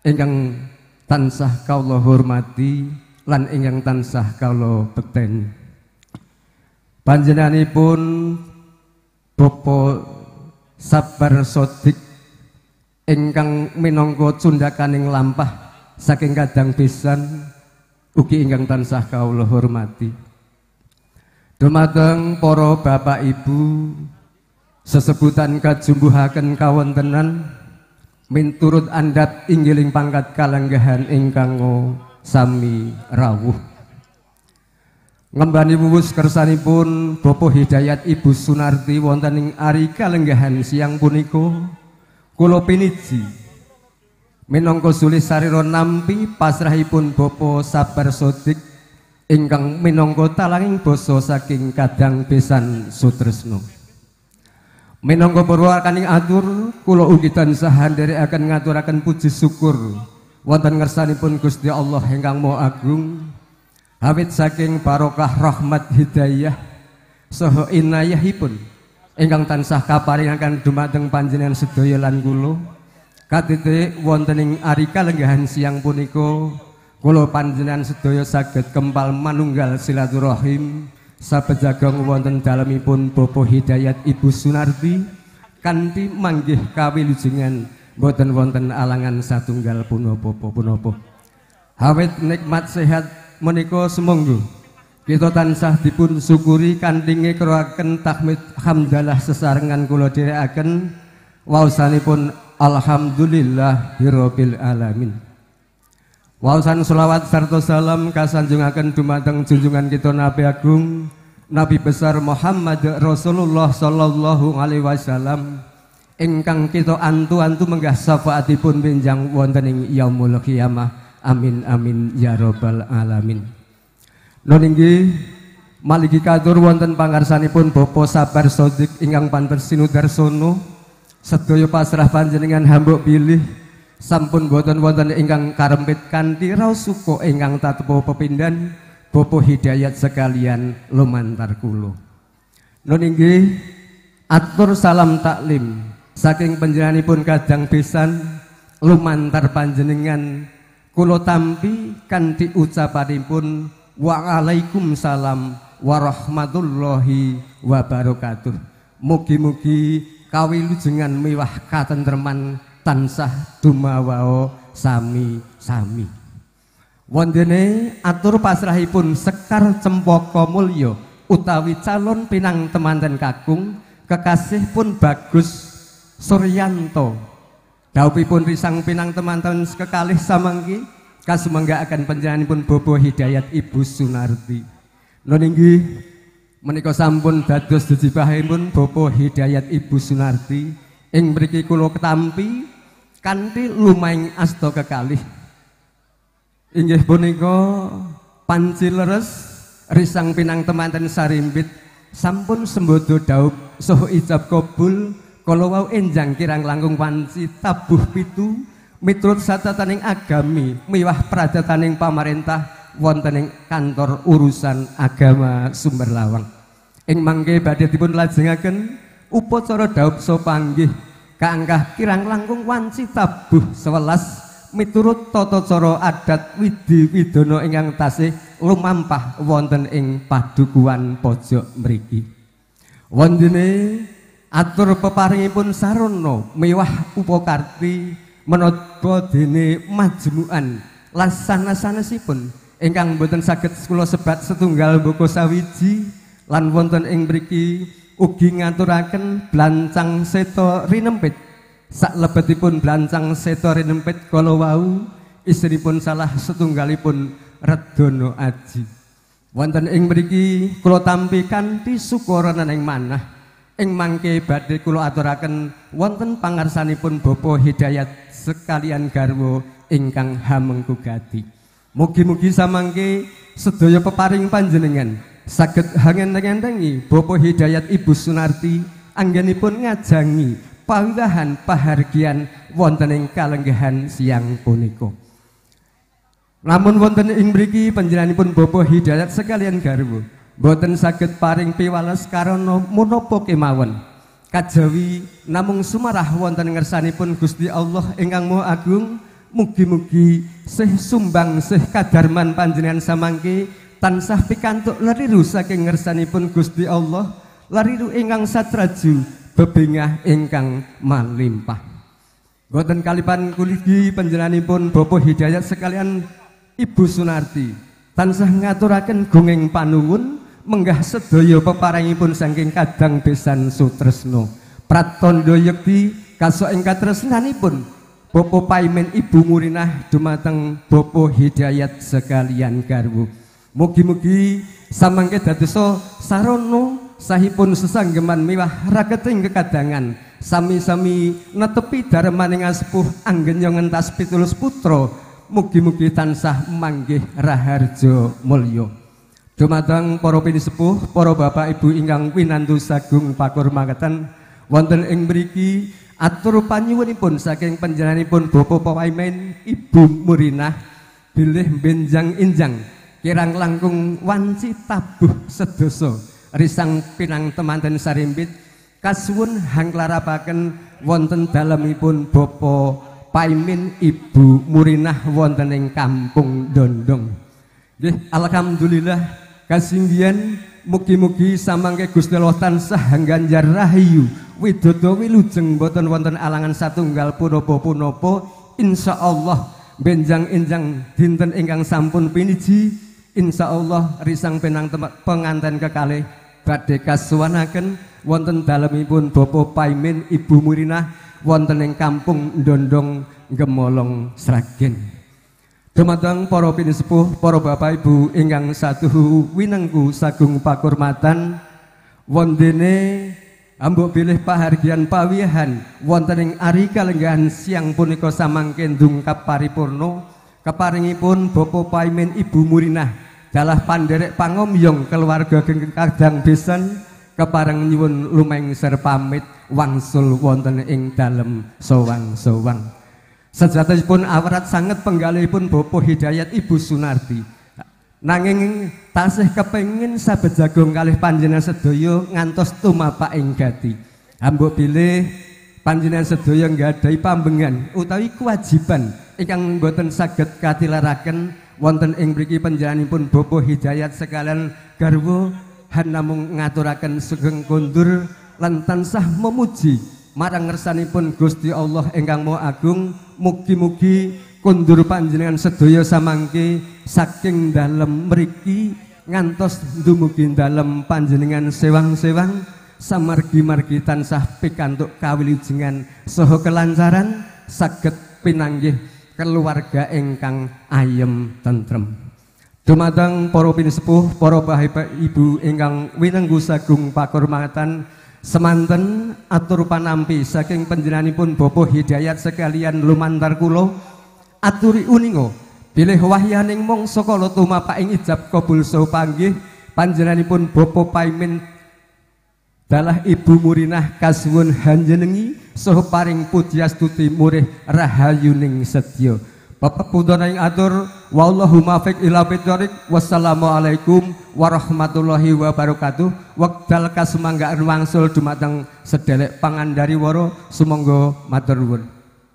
ingkang tansah kawula hormati lan ingkang tansah kawula bekteni panjenenganipun Bapak Sabar Sodik ingkang minangka cundakaning lampah saking kadang pisan ugi ingkang tansah kawula hormati. Dumateng para bapak ibu sesebutan kajumbuhaken kawontenan minturut andat inggiling pangkat kalenggahan ingkang sami rawuh. Ngembani wuwus kersanipun Bopo Hidayat Ibu Sunarti wonten ing ari kalenggahan siang punika kula piniji. Minangka sulis sarira nampi pasrahipun Bopo Sabar Sodik ingkang minangka talanging basa saking kadang besan Sutresno. Minangka purwakaning atur kula ugi tansah akan ngaturaken puji syukur wonten ngersanipun Gusti Allah ingkang Maha Agung Awit saking barokah rahmat hidayah saha inayahipun ingkang tansah kaparingaken dumateng panjenengan sedaya lan kula. Katete wonten ing ari kalenggahan siang punika kula panjenengan sedaya saged kempal manunggal silaturahim. Sabejagong wonten dalemipun Bapak Hidayat Ibu Sunarti kanthi manggih kawilujengan boten wonten alangan satunggal punapa punapa awit nikmat sehat menika semonggo kita tansah dipun syukuri kanthi ngekroaken tahmid hamdalah sesarengan kula dherekaken. Waosanipun alhamdulillahirabbil alamin. Waosan selawat sarta salam kasanjungaken dumateng junjungan kita Nabi Agung Nabi besar Muhammad Rasulullah sallallahu alaihi wasallam. Ingkang kita antu-antu menggah syafaatipun benjang wonten ing yaumul kiamah. Amin amin ya robbal alamin. Non inggih maligi katur wonten pangarsanipun Bapak Sabar Sodik ingkang pantes sinudarsono sedaya pasrah panjenengan hambuk pilih sampun boten wonten ingkang karempit kanthi raos suka ingkang tatepo pepindhan hidayat sekalian lumantar kula. Non inggih atur salam taklim saking panjenenganipun kadang besan lumantar panjenengan Kulo tampi kanthi ucapanipun Waalaikumsalam warahmatullahi wabarakatuh. Mugi-mugi kawilujengan miwah katentreman tansah dumawao sami-sami. Wondene atur pasrahipun Sekar Cempaka Mulya utawi calon pinang temanten kakung kekasih pun bagus Suryanto Daupipun risang pinang teman-teman kekalih samangki kasumangga akan pun Bobo Hidayat Ibu Sunarti. Noninggi Menika sampun dados jejibahipun Bapak Hidayat Ibu Sunarti ing mriki kula ketampi kanthi lumaing asta kekalih. Inggih punika panci leres risang pinang temanten sarimbit sampun sembodo daup soho ijab kabul kala wau enjang kirang langkung panci tabuh pitu miturut satataning agami miwah pradataning pamarentah wonten ing kantor urusan agama Sumber Lawang. Ing mangke badhe dipun lajengaken upacara daup so panggih kaanggah kirang langkung wanci tabuh 11 miturut tata cara adat widi widana ingkang tasih lumampah wonten ing padukuhan pojok mriki. Wondene atur peparingipun sarana mewah upakarti menapa dene majmuan lasana-sanesipun ingkang boten saged kula sebat setunggal buku sawiji lan wonten ing mriki ugi ngaturaken blancang seto rinempit. Sak lebetipun blancang seto rinempit kala wau istripun salah setunggalipun Redono Aji. Wonten ing mriki kula tampi kanthi syukuranan ing manah. Ing mangke badhe kula aturaken wonten pangarsanipun Bapak Hidayat sekalian garwa ingkang hamengku gati Mugi-mugi samangke sedaya peparing panjenengan saged hangen-ngentengi Bapak Hidayat Ibu Sunarti anggenipun ngajangi panggahan pahargian wonten ing kalenggahan siang punika. Namun wonten ing mriki panjenenganipun Bapak Hidayat sekalian garwa boten saged paring piwales karana menapa kemawon. Kajawi namung sumarah wonten ngersanipun Gusti Allah ingkang Maha Agung Mugi-mugi sih sumbang sih kadarman panjenengan samangke tansah pikantuk lariru saking ngersanipun Gusti Allah lariru ingkang satraju bebingah ingkang malimpah. Boten kalipan kuligi panjenenganipun Bapak Hidayat sekalian Ibu Sunarti tansah ngaturaken gunging panuwun menggah sedaya peparangipun saking kadang besan sutresno. Pratondo yekti kaso ing katresnanipun. Bopo Paimen Ibu Murinah dumateng Bopo Hidayat sekalian garwu. Mugi-mugi samangke dadosa sarono sahipun sesanggeman miwah raketing kekadangan. Sami-sami netepi darmaning sepuh anggen ngentas pitulus putra. Mugi-mugi tansah manggih raharjo mulya dumateng para pinisepuh para bapak ibu ingkang winantu sagung pakur mangetan wonten ing mriki Atur panyuwunipun saking panjenenganipun Bapak Pawaimen Ibu Murinah bilih benjang injang kirang langkung wanci tabuh sedoso risang pinang temanten sarimbit kasuwun hanglarapaken wonten dalemipun Bapak Paimin Ibu Murinah wonten ing Kampung Dondong. Nggih alhamdulillah kasinggihan mugi-mugi samangke Gusti Allah tansah ganjar rahayu. Widodo wilujeng boten wonten alangan satunggal punapa-punapa. Insyaallah benjang injang dinten ingkang sampun piniji. Insyaallah risang penang penganten kekalih. Badhe kasuwanaken wonten dalemipun Bapak Paimin Ibu Murinah. Wonten ing kampung Ndondong Gemolong Sragen Dumateng para pinisepuh, para bapak ibu ingkang satu winengku sagung pakurmatan wondene Ambok pilih pahargian pawihan wonten ing ari kalenggahan siang punika samangke ndungkap paripurna keparingipun Bapak Paimin Ibu Murinah dalah panderek pangomyong keluarga kadang besan kepareng nyuwun lumengser pamit wangsul wonten ing dalem sowang-sowang sejatosipun awrat sanget penggalihipun Bapak Hidayat Ibu Sunarti Nanging tasih kepengin sabet jagung kalih panjenengan sedaya ngantos tumapak ing gati. Ambok bilih panjenengan sedaya nggadahi pambengan utawi kewajiban ingkang boten saged katilaraken wonten ing mriki panjenenganipun Bopo Hidayat sekalian garwa han namung ngaturaken sugeng kondur lan tansah memuji marang ngersanipun Gusti Allah ingkang Maha Agung mugi-mugi kundur panjenengan sedaya samangke saking dalem mriki ngantos dumugi dalem panjenengan sewang-sewang. Samargi-margi tansah pikantuk kawilujengan saha kelancaran saged pinanggih keluarga ingkang ayem tentrem. Dumateng para pinisepuh, para bapak ibu ingkang winenggu sagung pakurmatan semanten atur panampi saking panjenenganipun Bapak Hidayat sekalian lumantar kula aturi uningo bilih wahyaning mangsa kala tumapak ing ijab kabul saha panggih panjenenganipun Bapak Paimin dalah Ibu Murinah kasuwun hanjenengi saha paring pujiastuti murih rahayuning sedya Bapak Pundana ing atur wallahu muwaffiq ila fitrik wassalamualaikum warahmatullahi wabarakatuh. Wekdal kasumanggaan wangsul dumateng sedelek pangandari waro sumangga matur nuwun.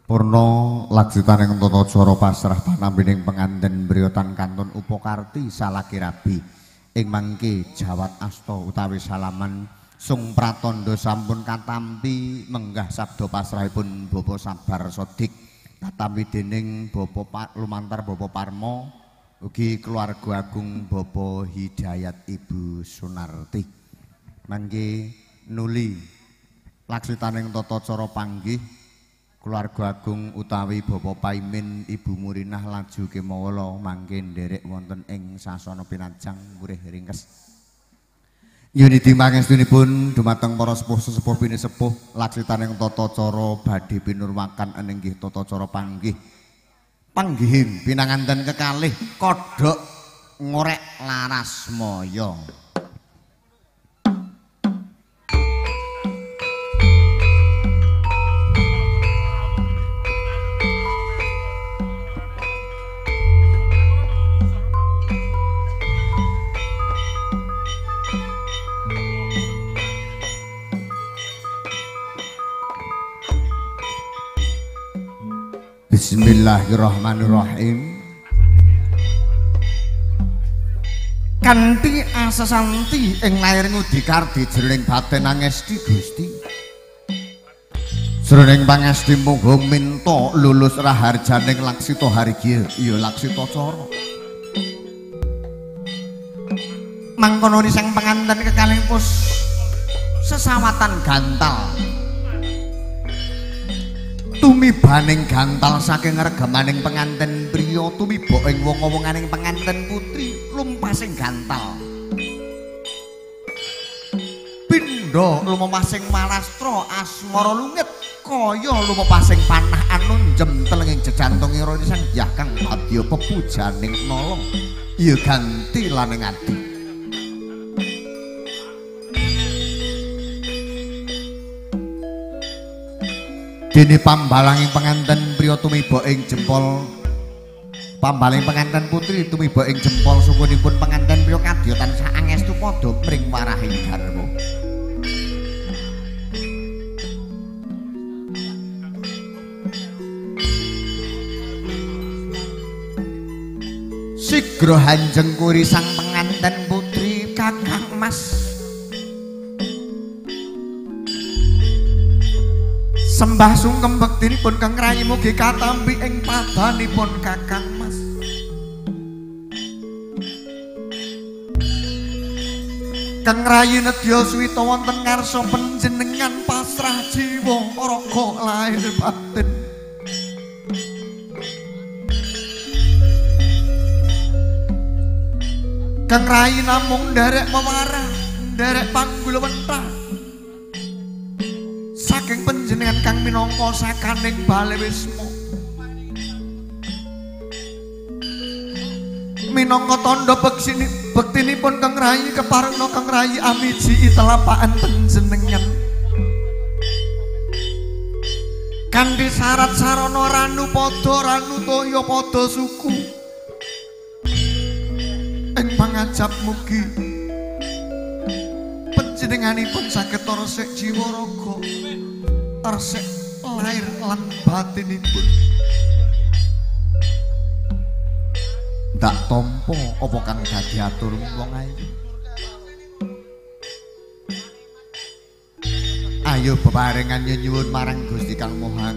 Purna laksitaning tata cara pasrah panambining penganten briotan kantun Upokarti salaki rabi. Ing mangke jawat asta utawi salaman sung pratandha sampun katampi menggah sabda pasrahipun Bapak Sabar Sodik Katami dening Bapak lumantar Bapak Parmo ugi keluarga agung Bapak Hidayat Ibu Sunarti. Mangke nuli laksitaning tata cara panggih keluarga agung utawi Bapak Paimin Ibu Murinah laju kemawala mangke nderek wonten ing sasana pinajang murih ringkes. Unity mangestunipun dumateng para sepuh-sepuh bini sepuh laksitaning tata cara badhe pinurwakan inggih tata cara panggih panggihing pinanganten kekalih kodhok ngorek laras moyo. Bismillahirrahmanirrahim. Kanthi asesanti ing lair ngudikardi jroning baten angesti Gusti. Jroning pangesti monggo minta lulus raharjaning laksita hargya ya laksita cara. Mangkono sang penganten kekalih pus sesawatan gantal. Tumibaning gantal saking regemaning penganten priya tumiba ing wong-wonganing penganten putri lumpasing gantal. Pindha lumpasing malastra asmara lungit kaya lumpasing panah anunjem telenging jejantung ira sang yah kang padya pepujaning nolong. Ya ganti laning ati dene pambalanging penganten priya tumiba ing jempol. Pambaling penganten putri tumiba ing jempol. Sukunipun penganten priya kadya tansah angestu padha mring warahing garwa Sigro hanjeng kuri sang penganten putri kakang mas Sembah sungkem bektinipun Kang Rayi mugi katampi ing padanipun Kakang Mas. Kang Rayi nedya suwita wonten ngarsa panjenengan pasrah jiwa raga lahir batin. Kang Rayi namung nderek memarah, nderek panggul kang minangka sakaning bale wisma minangka tandha beksini bektinipun kang rayi keparengna kang rayi amiji telapaan panjenengan kanthi syarat sarana ranu padha ranu toya padha suku. Ing pangajap mugi panjenenganipun saged resik jiwa raga resik lahir lan batinipun. Ndak tompo apa kang dadi atur wong ayu ayo bebarengan nyuwun marang Gusti Kang Maha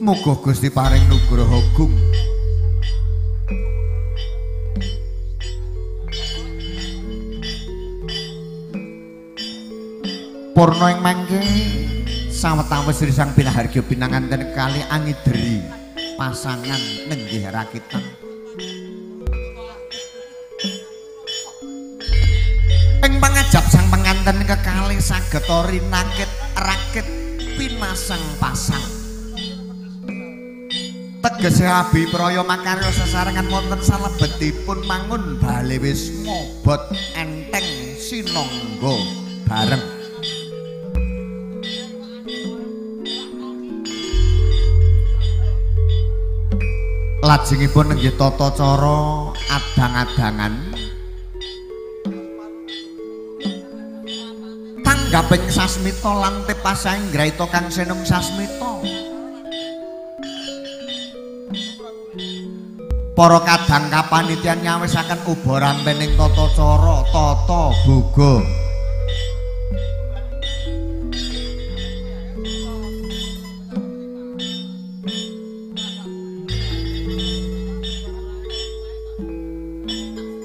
Muga Gusti paring nugraha agung purna ing mangke sawetawis risang pinahargya pinanganten kali angidri pasangan nenggih rakitan. Ing pangajab sang penganten kekali saged nakit rakit pinasang pasang. Tegese abi praya makarya sesarengan wonten salebetipun mangun bali wis ngobot enteng sinangga bareng lajengipun nggih tata cara adang-adangan tanggaping sasmita lan tepasang graita kang seneng sasmita. Para kadang kapanitian nyawisaken uba rampening tata cara tata boga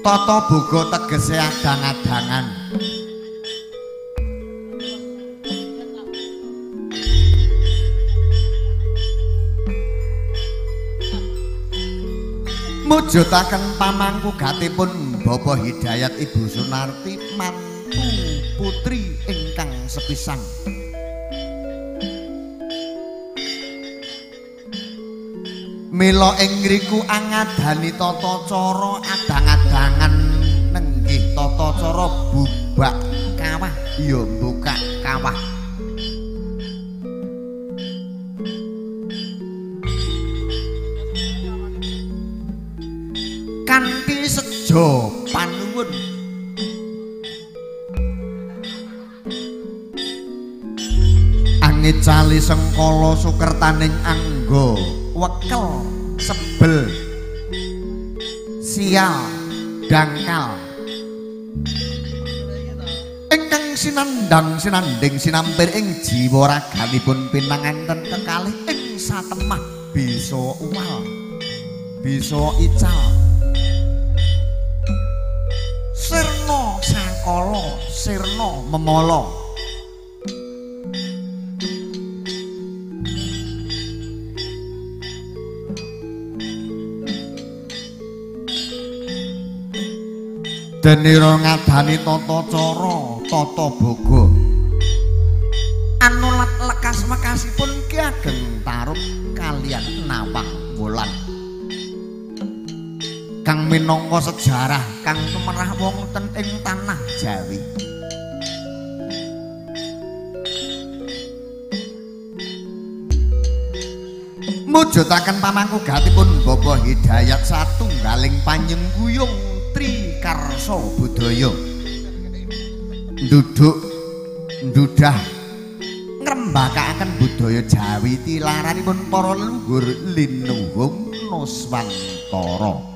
Tata boga tegese adang-adangan. Mujudaken pamangku gatipun Bapak Hidayat Ibu Sunarti mantu putri ingkang sepisan. Mila ing ngriku angadani tata cara adang-adangan nenggih tata cara bubak kawah. Ya buka kawah. Kanthi sejo panuwun. Angit cali sengkala sukertaning angga wekel sebel sial dangkal. Ingkang sinandang sinanding sinampir ing jiwa raganipun pinanganten kekalih ing satemah bisa umal bisa ical. Sirna sangkala sirna memala denira ngadani tata cara tata boga. Anulat lekas mekasipun ki ageng tarub kalian nawang wulan. Kang minangka sejarah kang tumerah wonten ing tanah Jawi. Mujudaken pamangku gatipun Bapak Hidayat satunggaling panjengguyung karso budaya. Duduk ndudah. Ngrembakakaken budaya Jawi tilaranipun para leluhur linuhung nuswantara.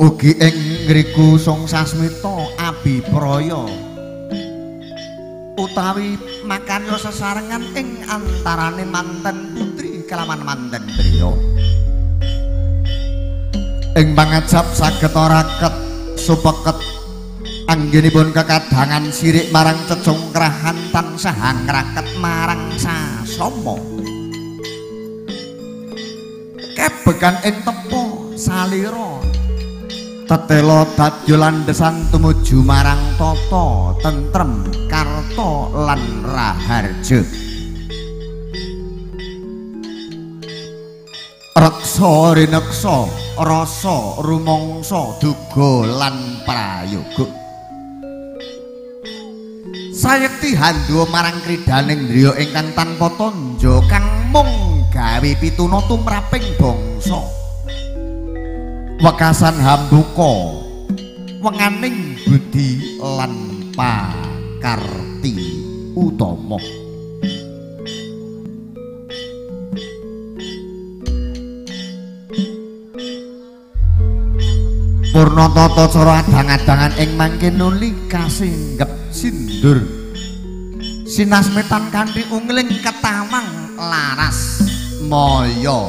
Ugi ing ngriku song sasmita abipraya utawi makarya sesarengan ing antarane manten putri kelaman manten priya ing pangajab saged ora ket supeket. Anggenipun kekadangan sirik marang cecungkrahan tansah ngraket marang sasama. Kebekan ing tepo salira tetelo dadya landhesan tumuju marang tata tentrem karta lan raharja. Reksa rineksa rasa rumangsa duga lan prayoga. Sayekti handha marang kridaning driya ingkang tanpa tanja kang mung gawe pituna tumraping bangsa wekasan hambuka wenganing budi lan pakarti utama. Purna tata cara adang-adangan ing mangke nuli kasinggep sindur. Sinasmetan kanthi ungling ketawang laras moyo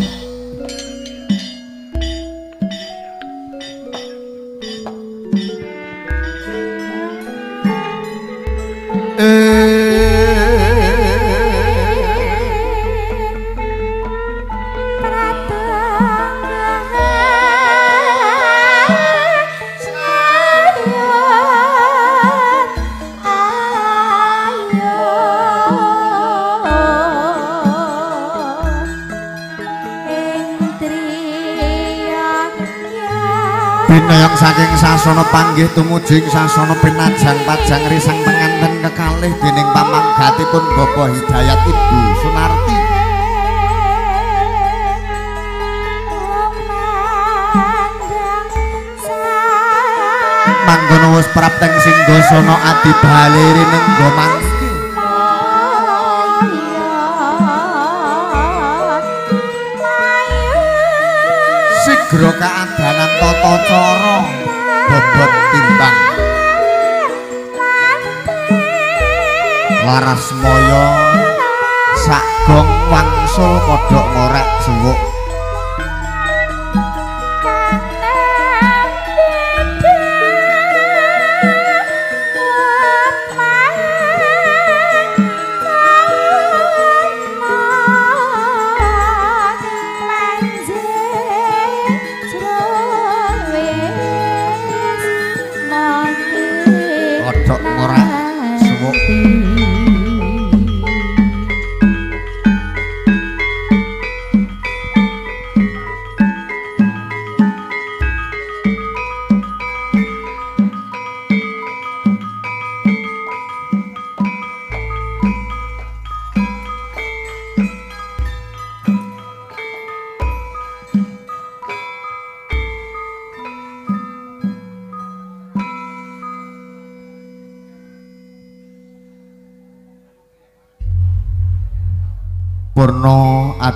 saking sasana panggih tumujing sasana pinajang pajang risang penganten kekalih dening pamanggatipun Bapak Hidayat Ibu Sunarti. Manggono wis prapteng singgasana adi baliri nenggo mangke. Sigra kaadanan tata cara bobot timbang. Laras moyo sagong wangsul kodhok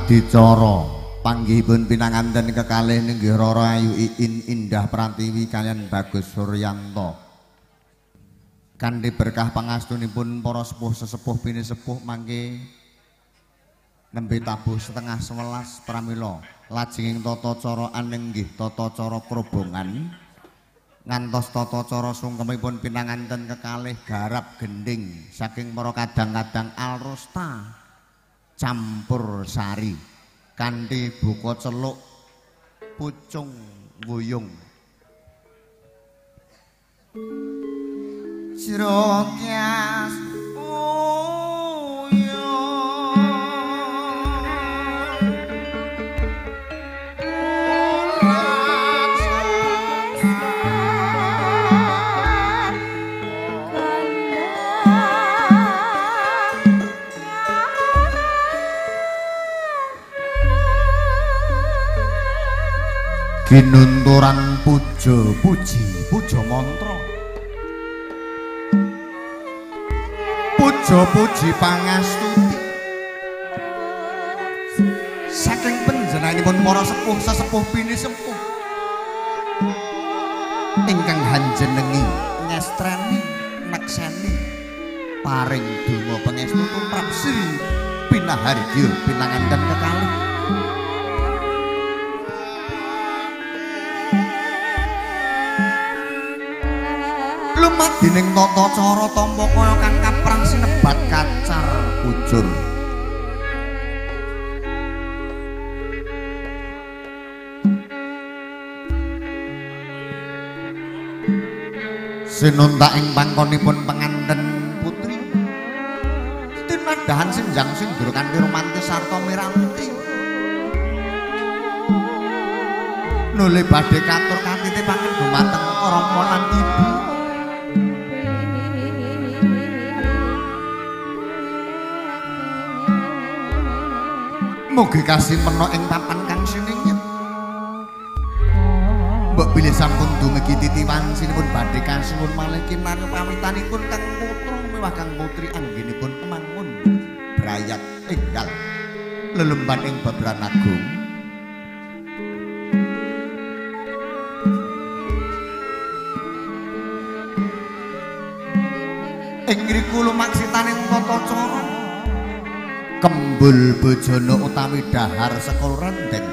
adicara. Panggihipun pinanganten kekalih ninggih Rara Ayu Iin Indah Pratiwi kalian Bagus Suryanto. Kanthi berkah pangastunipun para sepuh sesepuh bini sepuh mangke nembe tabuh setengah sewelas pramila. Lajenging tata cara aninggih tata cara krobongan ngantos tata cara sungkemipun pinanganten kekalih garap gending saking para kadang-kadang alrosta campur sari kanthi buka celuk pucung wuyung Sira kias Ginunturan puja puji puja mantra. Puja puji pangastuti Saking panjenenganipun para sepuh sesepuh bini sepuh. Ingkang hanjenengi ngestreni nekseni paring donga pangestu tumrap Sri Pinahargya pinanganten kekalih Lumadining tata cara tampa kaya kang kaprang sinebat kacar ujur Sinuntak ing pangkonipun penganten putri Tinadahan sinjang sindur kanthi romantis sarta miranti Nuli badhe katur kanthi tipangen dumateng Rama lan Mugi kasih meno ing papan kang siningit. Mbok bilih sampun dumegi titiwan sinipun badhe kasuwun malih kinarya pamitanipun kang putra mewah kang putri anggenipun kemangun brayat enggal lelemban ing babran agung. Kembul bojono utami dahar sekul rendeng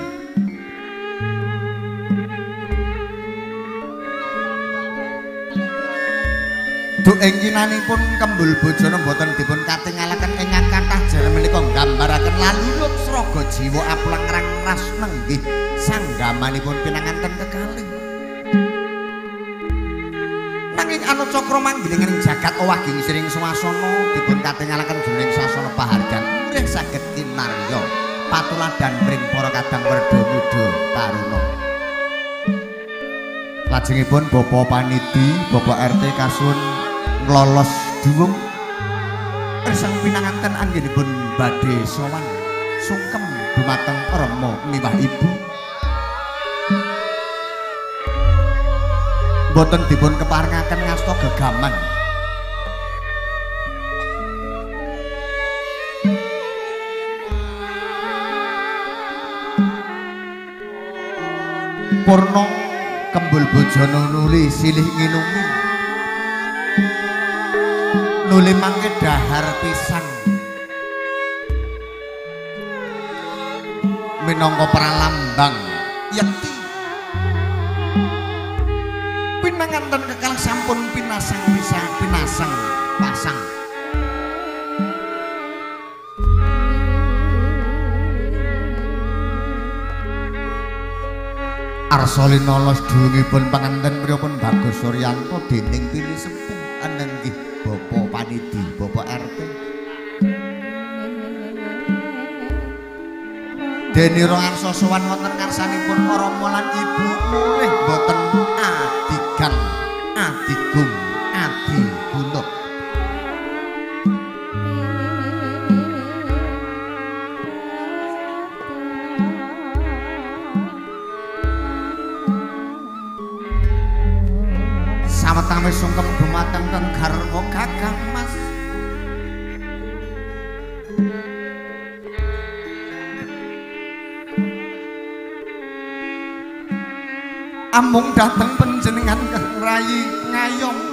Duk ing kinanipun kembul bojono boten dipun katingalaken ingkang kathah jare menika nggambaraken laluluk sraga jiwa aplang rang ras nenggih sanggamanipun pinanganten kekalih. Cakra manggiling ing jagat owaging siring swasana dipun katingalaken dening sasana pahargan mrih saged kinarya patuladan mring para kadang werda muda taruna. Lajengipun Bapak Paniti, Bapak RT Kasun nglolos duwung Ersang pinanganten anggenipun badhe sowan sungkem dumateng Rama miwah Ibu. Boten dipun keparengaken ngasta gegaman. Purna kembul bojono nuli silih nginumi. nuli mangke dahar pisang minangka pralambang Arsolina los duwungipun panganten pripun Bagus Suryanto dening pilih sepuh anenggih Bapak Panidi, Bapak RT. Deni rongan sosowan wonten ngarsanipun Rama lan Ibu mulih boten adigang, adigung, namung dhateng panjenengan kang rayi ngayom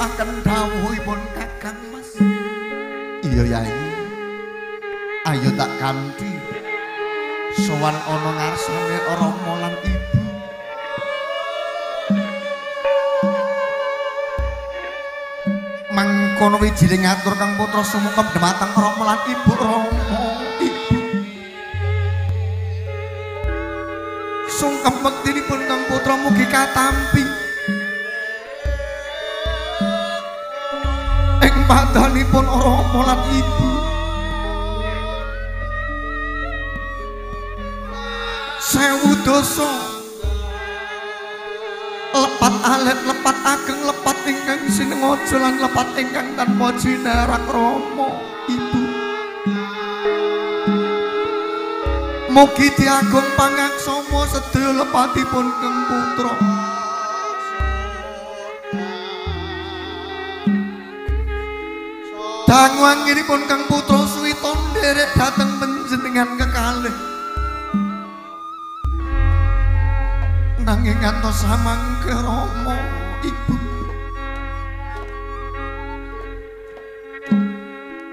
akan dawuhipun Kakang Mas. Iya Yai Ayo tak kanthi sowan ana ngarsane Rama lan Ibu. Mangkono wijining ngatur kang putra sumungkem dhumateng Rama lan Ibu Rama sungkem wektinipun kang putra mugi katampi Rama lan Ibu. Sewu dosa. Lepat alet lepat ageng lepat ingkang sinengaja lan lepat ingkang tanpa jinerak Rama Ibu. Mugi diagung pangaksama sedaya lepatipun Kang Putra Dangwanginipun Kang Putra suwita nderek dhateng panjenengan kekalih. Nanging ngantos samangke Rama Ibu.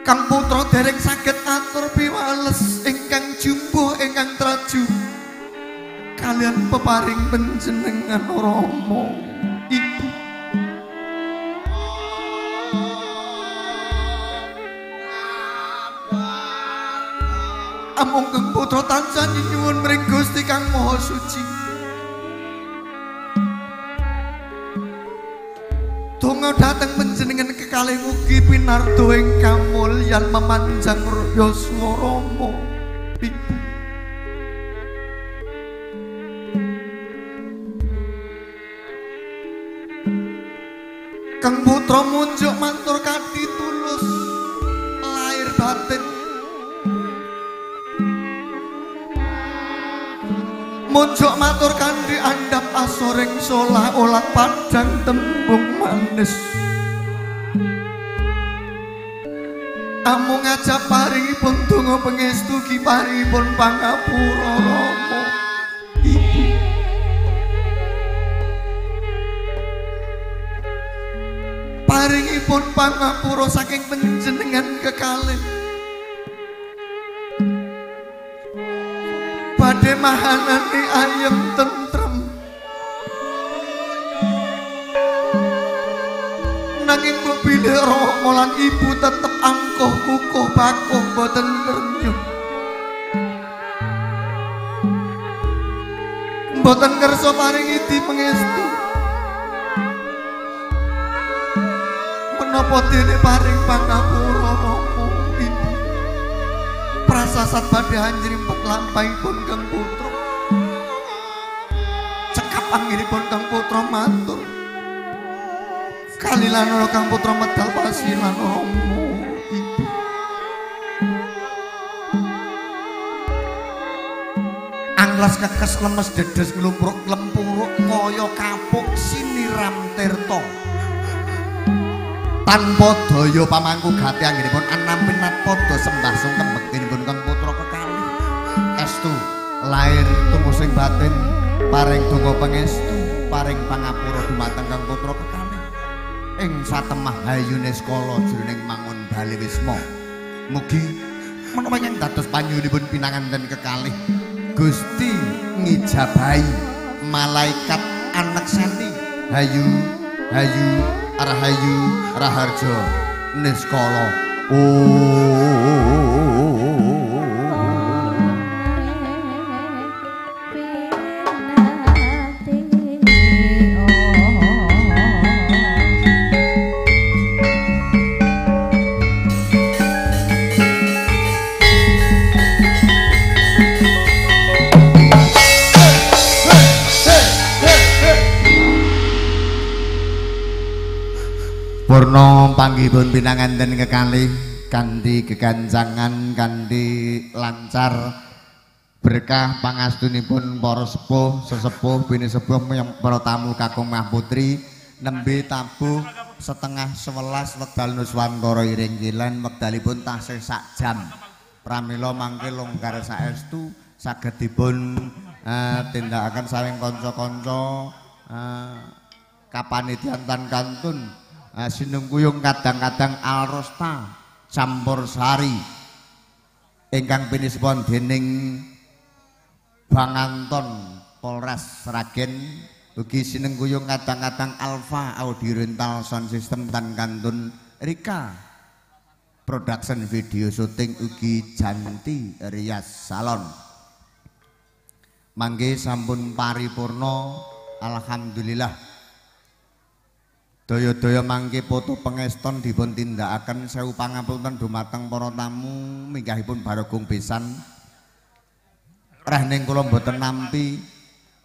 Kang putra dereng saged atur piwales ingkang jumbuh ingkang traju. Kalian peparing panjenengan Rama tansah nyuwun mring Gusti Kang Maha Suci. Donga dateng panjenengan kekalih mugi pinardo ing kamulyan memanjang yuswa Rama tembung manis. Amung ngajak paringipun donga pangestu ki paringipun pangapura. Rama Ibu Paringipun pangapura saking panjenengan kekalih. Badhe mahanane ayem tentrem Nanging mobil Rama lan ibu tetep angkuh kukuh bakuh boten renyuh Boten kersa paringi di pangestu Menapa dene paring pangapura Rama ibu prasasat badhe anjrimpet lampahipun Kang Putra. Cekap anggenipun Kang Putra matur. Kalilan Kang Putra medal pasilan Ibu. Anglas kekes lemes dedes nglumpruk lempuruk kaya kapuk siniram tirta. tanpa daya pamangku gati anggenipun anampin padha sembah sungkem bektinipun Kang Putra kekalih estu lair tumusing batin paring donga pangestu paring pangapura dumateng Kang Putra ing satemah hayune skala jroning mangun bali wisma. Mugi menawa ing dados panyunipun pinanganten kekalih Gusti ngijabahi malaikat anak sani. Hayu hayu Rahayu Raharjo Niskala Purna panggihipun pinanganten kekalih kanthi gegancangan kanthi lancar berkah pangastunipun para sepuh sesepuh bini sepuh para tamu kakung Mah Putri nembe tabuh setengah sewelas wekdal nuswantara iring kilen wekdalipun tasih sak jam. Pramila mangke longgar saestu saged dipun uh, tindakaken saling kanca-kanca uh, kapanitian tan kantun uh, sinungguyung kadang-kadang alrosta campur sari. Ingkang pinisipun dening Bang Anton Polres Sragen ugi sinengguyung kadang-kadang Alfa Audio Rental Sound System dan kantun Rika. Production Video Shooting ugi Janti Rias Salon. Mangke sampun paripurna alhamdulillah Daya-daya mangke foto pengeston dipun tindakaken sewu pangapunten dumateng para tamu minggahipun barogung besan. Rahning kula mboten nampi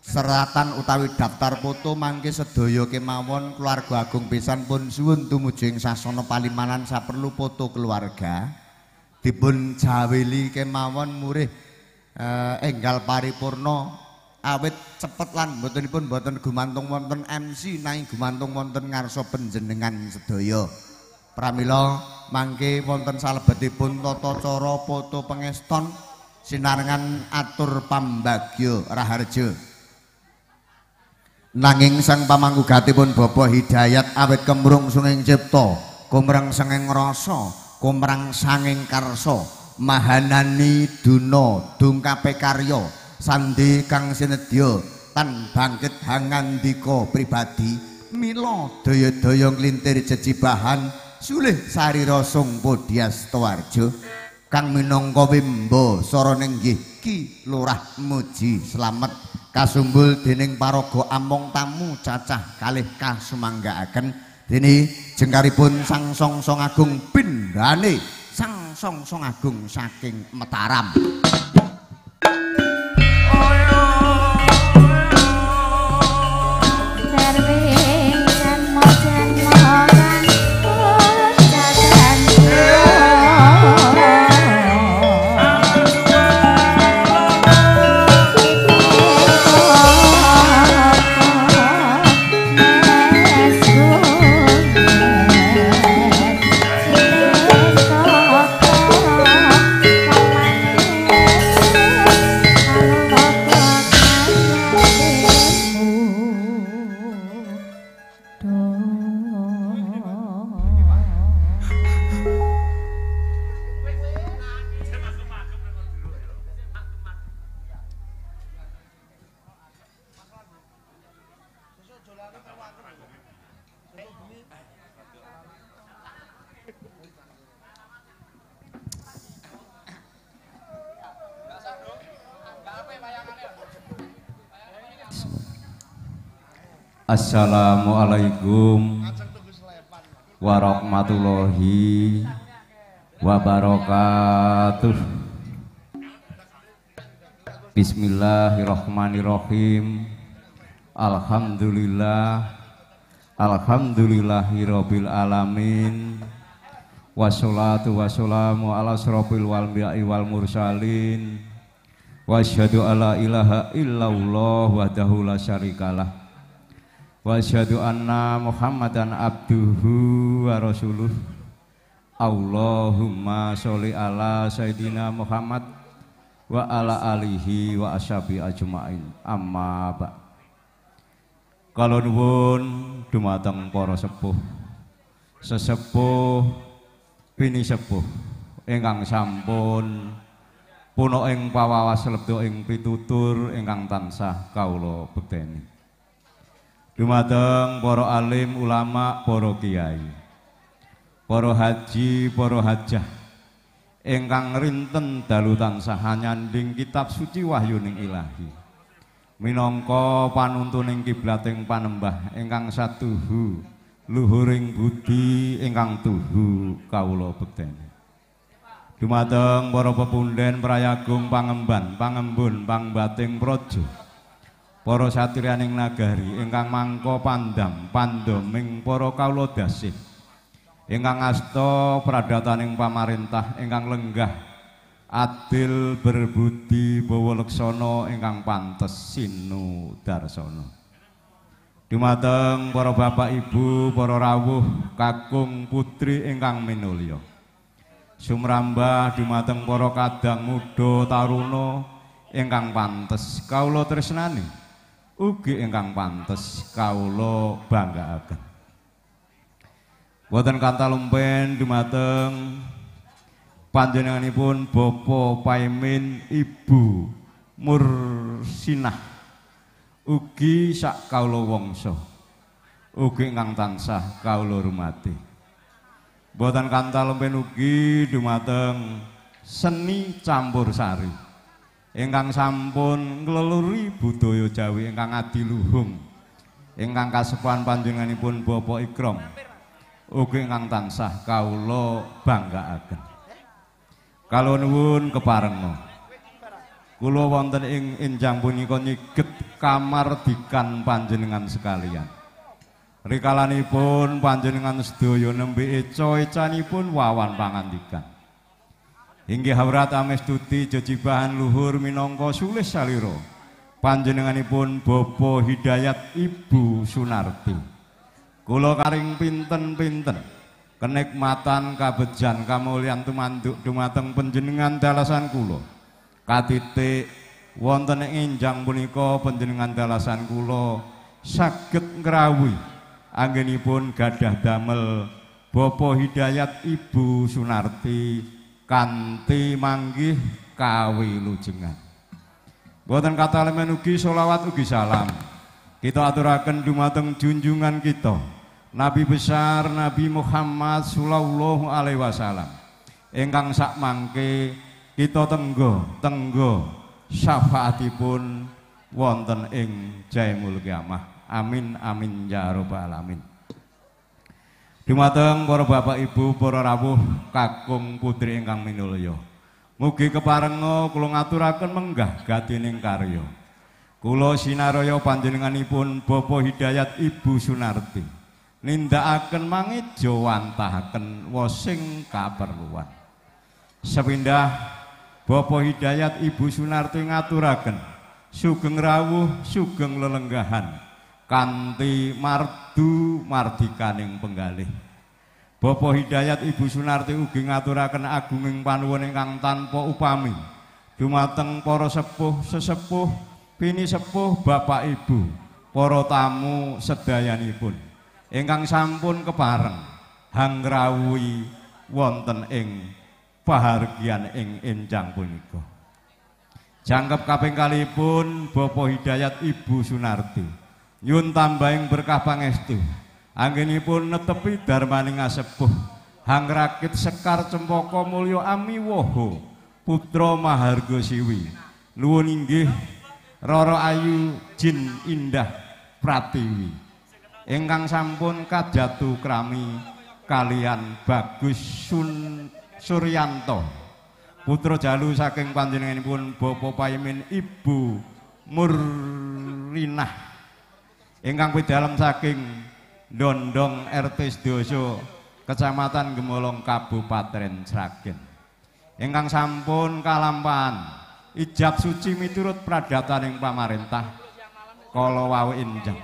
seratan utawi daftar foto mangke sedaya kemawon keluarga agung besan pun suwun tumuju ing sasana palimanan saperlu foto keluarga dipun jaweli kemawon murih eh, enggal paripurna awit cepet lan mbotenipun mboten gumantung wonten MC nanging gumantung wonten ngarsa panjenengan sedaya. Pramila mangke wonten salebetipun tata cara foto pengeston sinarengan atur pambagya raharja. Nanging sang pamanggugatipun Bapa Hidayat awit kemrung sunging cipta, kumreng senging rasa, kumreng sanging karsa, mahanani duna dungkape karya. Sandi kang sinedya tan bangkit hangandika pribadi mila daya-daya nglintir jejibahan sulih sarira sung podyastawarja kang minangka wimbo sarana nggih ki lurah muji slamet. Kasumbul dening paraga among tamu cacah kalih kasumanggaaken dene jengkaripun sang song song agung pindhane. Sang song song agung saking Mataram Assalamualaikum warahmatullahi wabarakatuh. Bismillahirrahmanirrahim. Alhamdulillah. Alhamdulillahirabbil alamin. Wassalatu wassalamu ala asrofil wal wal mursalin. Wasyhadu alla ilaha illallah wahdahu la syarikalah wa asyhadu anna muhammadan abduhu wa rasuluh. Allahumma sholli ala sayyidina Muhammad wa ala alihi wa ashabi ajmain. Amma ba kalau nuwun dumateng para sepuh. Sesepuh bini sepuh. Ingkang sampun puno ing pawawas lebdo ing pitutur ingkang tansah kawula bekteni Dumateng para alim ulama, para kiai. Para haji, para hajah. Ingkang rinten dalu tansah nyanding kitab suci wahyuning ilahi. Minangka panuntuning kiblating panembah ingkang satuhu luhuring budi ingkang tuhu kawula bekteni. Dumateng para pepunden prayagung pangemban, pangembun, pangbating praja para satriyaning nagari ingkang mangko pandam pandoming para kawula dasih ingkang asta pradataning pamarentah ingkang lenggah adil berbudi bawa leksana ingkang pantes sinu darsana. Dumateng para bapak ibu para rawuh kakung putri ingkang minulya. Sumrambah dumateng para kadang muda taruna ingkang pantes kawula tresnani ugi ingkang pantes kawula banggaaken. Boten kanta lumpen dumateng panjenenganipun Bapa Paimin Ibu Mursinah ugi sak kawula wangsa ugi ingkang tansah kawula rumati. Boten kanta lumpen ugi dumateng seni campur sari ingkang sampun ngleluri budaya Jawi ingkang adiluhung ingkang kasepuhan panjenenganipun Bapak Ikram ugi ingkang tansah kawula banggaaken kalau nuwun keparenga. Kula wonten ing enjang punika nyiget kamardikan panjenengan sekalian. Rikalanipun panjenengan sedaya nembe eca-ecanipun wawan pangandikan Inggih hawrat amestuti jejibahan luhur minangka sulis salira. Panjenenganipun Bapa Hidayat Ibu Sunarti. Kula karing pinten-pinten kenikmatan kabejan kamulyan tumanduk dumateng panjenengan dalasan kula. Katitik wonten ing enjang punika panjenengan dalasan kula saged ngrawuhi anggenipun gadah damel Bapa Hidayat Ibu Sunarti kanthi manggih kawilujengan. Boten kata lemen ugi solawat ugi salam. Kita aturaken dumateng junjungan kita. Nabi besar Nabi Muhammad sallallahu alaihi wasallam. Ingkang sak mangke kita tenggo tenggo syafaatipun wonten ing jaimul kiamah. Amin amin ya rabbal alamin. Dumateng para bapak ibu, para rawuh, kakung putri ingkang minulya. Mugi keparenga kula ngaturaken menggah gatining karya. Kula sinaraya panjenenganipun Bapak Hidayat Ibu Sunarti. Nindakaken mangija wantahaken wosing kaperluan. Sepindah Bapak Hidayat Ibu Sunarti ngaturaken sugeng rawuh, sugeng lelenggahan kanthi mardu mardikaning penggalih. Bapa Hidayat Ibu Sunarti ugi ngaturaken agunging panuwun ingkang tanpa upami dumateng para sepuh sesepuh pini sepuh Bapak Ibu para tamu sedayanipun ingkang sampun kepareng hangrawuhi wonten ing pahargian ing enjang punika. Jangkep kaping kalipun Bapak Hidayat Ibu Sunarti nyun tambahing berkah pangestu anggenipun netepi darmaning asepuh hang rakit sekar cempaka mulya amiwaha putra maharga siwi Nuwun inggih Roro Ayu Jin Indah Pratiwi. Ingkang sampun kajatu krami kalian Bagus Sun Suryanto. Putra jalu saking panjenenganipun Bapak Payemin Ibu Murlinah. Ingkang pidalem saking Dondong RT Sedoso Kecamatan Gemolong Kabupaten Sragen. Ingkang sampun kalampahan ijab suci miturut pradataning pamarentah kala wawu injang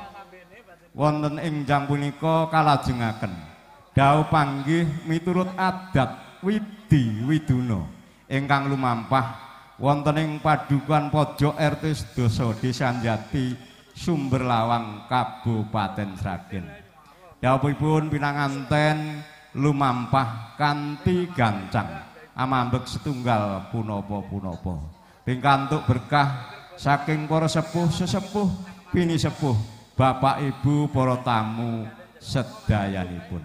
wonten injang punika kalajengaken dawuh panggih miturut adat widi widuna ingkang lumampah wonten ing padukan pojok RT Sedoso Desa Jati Sumber Lawang Kabupaten Sragen. Dawuhipun pinanganten lumampah kanthi gancang. Amambek setunggal punapa-punapa. Pingkantuk berkah saking para sepuh sesepuh pini sepuh Bapak Ibu para tamu sedayanipun.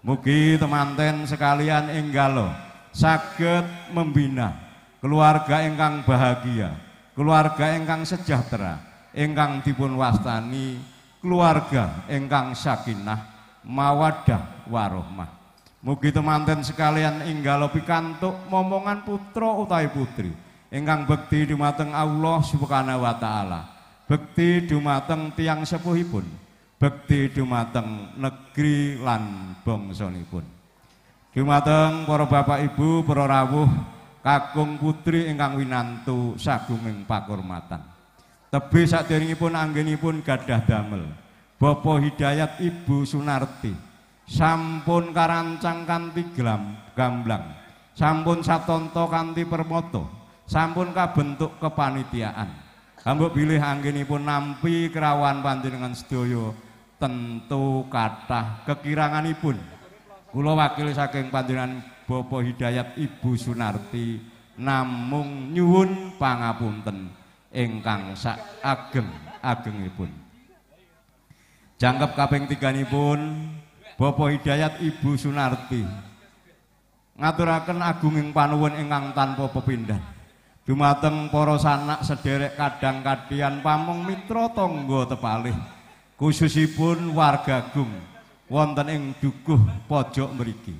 Mugi temanten sekalian enggalo saged membina keluarga ingkang bahagia, keluarga ingkang sejahtera, ingkang dipun wastani keluarga ingkang sakinah, mawadah warohmah. Mugi temanten sekalian enggalo pikantuk momongan putra utawi putri ingkang bekti dumateng Allah Subhanahu wa taala. Bekti dumateng tiang sepuhipun, bekti dumateng negeri lan bangsanipun. Dumateng para bapak ibu, para rawuh, kakung putri ingkang winantu sagunging pakurmatan. Tebih saderengipun anggenipun gadah damel. Bapak Hidayat Ibu Sunarti sampun karancang kanthi glam gamblang. Sampun satonto kanthi permoto sampun kabentuk kepanitiaan. Hambuk bilih anggenipun nampi kerawan panjenengan sedaya tentu kathah kekiranganipun. Kula wakil saking panjenengan Bapak Hidayat Ibu Sunarti namung nyuwun pangapunten ingkang sak ageng agengipun. Jangkep kaping tiganipun Bapak Hidayat Ibu Sunarti. Ngaturaken agunging panuwun ingkang tanpa pepindhan. Dumateng para sanak sederek kadang kadian pamong mitra tangga tepalih. Khususipun warga Gung wonten ing dukuh pojok mriki.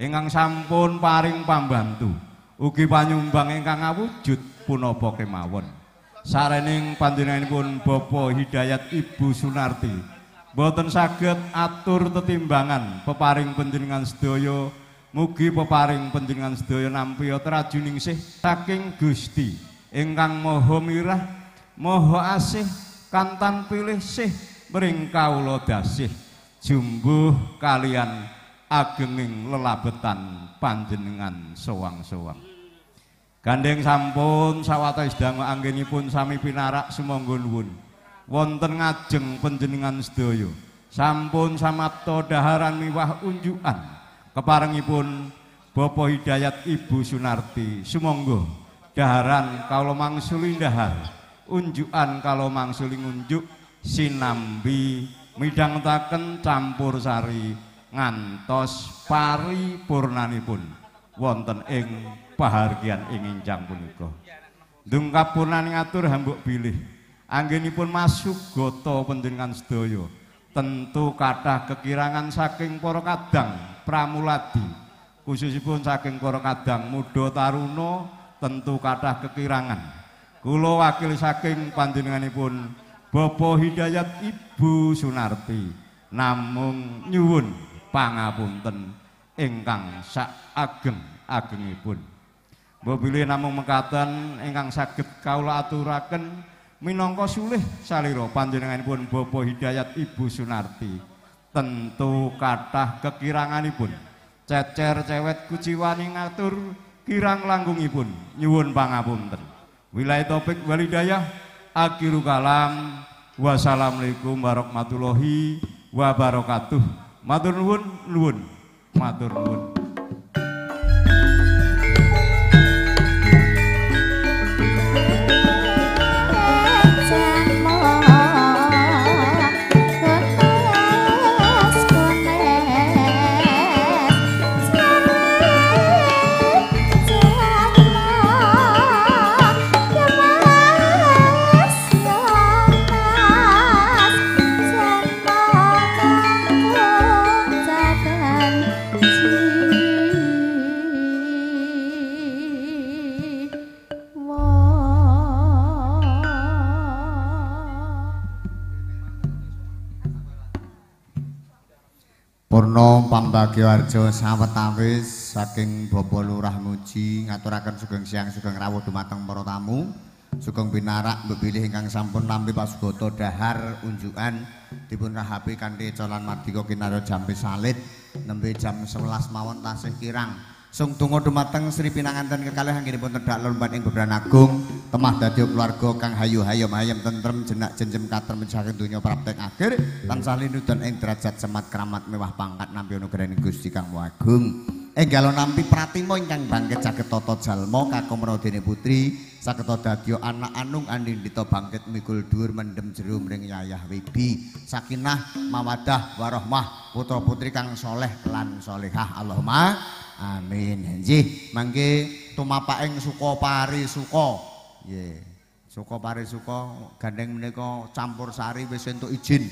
Ingkang sampun paring pambantu. Ugi panyumbang ingkang awujud punapa kemawon sarening panjenenganipun Bapak Hidayat Ibu Sunarti. Boten saged atur tetimbangan peparing panjenengan sedaya Mugi peparing panjenengan sedaya nampi trajuning sih. Saking Gusti ingkang Maha Mirah, Maha Asih, kantan pilih sih mring kawula dasih. Jumbuh kalian agenging lelabetan panjenengan sowang-sowang. Gandeng sampun sawatawis dangu anggenipun sami pinarak sumangga nuwun. Wonten ngajeng panjenengan sedaya. Sampun samapta daharan miwah unjukan. Keparengipun Bapak Hidayat Ibu Sunarti sumangga daharan kalau mangsuli dahar unjukan kalau mangsuli ngunjuk sinambi midhangetaken campur sari ngantos purnanipun wonten ing pahargian ing injang punika. Ndungkap purnani ngatur hambuk bilih. Anggenipun masuk goto panjenengan sedaya. Tentu kathah kekirangan saking para kadang pramuladi. Khususipun saking para kadang muda taruna tentu kathah kekirangan. Kula wakil saking panjenenganipun Bapak Hidayat Ibu Sunarti. Namung nyuwun pangapunten ingkang sak ageng-agengipun. Mbok bilih namung mekaten ingkang saged kawula aturaken minangka sulih salira panjenenganipun Bapak Hidayat Ibu Sunarti. Tentu kathah kekiranganipun. Cecer cewet kuciwani ngatur kirang langgungipun. Nyuwun pangapunten. Wilayah topik walidayah akhiru kalam. Wassalamualaikum warahmatullahi wabarakatuh. Matur nuwun nuwun. Matur nuwun Purna pambagyo arjo sawetawis saking Bapak Lurah Muji ngaturaken sugeng siang sugeng rawuh dumateng para tamu. Sugeng pinarak bebilih ingkang sampun nampi pasugata dahar unjukan dipun rahapi kanthi calan mardika kinarya jam salit nembe jam 11 mawon tasih kirang. Sung donga dumateng Sri Pinanganten kekalih anggenipun tedhak lomban ing beberan agung temah dadi keluarga kang hayu hayam hayam tentrem jenak jenjem katrem saking donya praktek akhir tansah linudan ing derajat semat keramat mewah pangkat nampi nugraning Gusti Kang Agung. Enggal nampi pratima ingkang bangkit saged tata jalma kakumra dene putri saged dadya anak anung andindita bangkit mikul dhuwur mendem jero mring yayah wibi sakinah mawadah warahmah putra putri kang soleh lan solehah Allahumma Amin. Nggih, mangke tumapaking suka pari suka. Nggih. Suka pari suka gandeng menika campur sari wis entuk izin.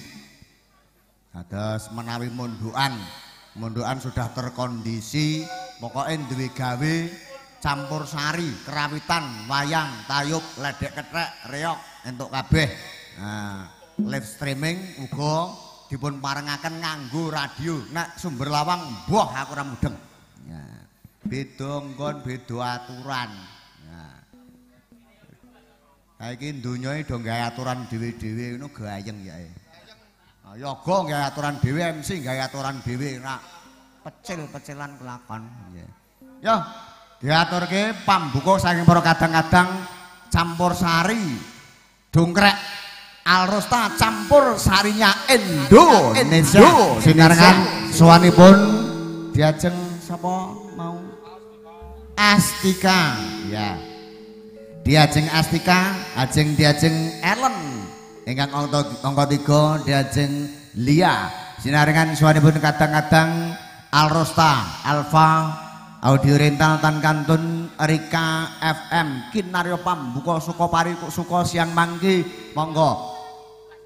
Dados menawi mundukan, mundukan sudah terkondisi, pokoke duwe gawe campur sari, kerawitan, wayang, tayub, ledek kethek, reok entuk kabeh. Nah, live streaming uga dipun parengaken nganggo radio. Nek sumber lawang, boh aku ora mudeng. Beda nggon beda aturan. Nah. Saiki donya do gawe aturan dhewe-dhewe ngono gayeng ya ah, yoga gawe aturan dhewe MC gawe aturan dhewe nak pecil-pecilan kelakon ya yo diaturke pambuka saking para kadang-kadang campur sari dongkrek Alrosta campur sarinya Indonesia. Sinarengan suwanipun diajeng sapa Astika. Ya. Diajeng Astika ajeng diajeng Ellen. Ingkang angka tiga diajeng Lia. Sinaringan suwanipun kadang-kadang Alrosta Alfa Audio Rental Tan Kantun Rika FM Kinaryo Pambuka Suko Pari Suko Siang Monggo.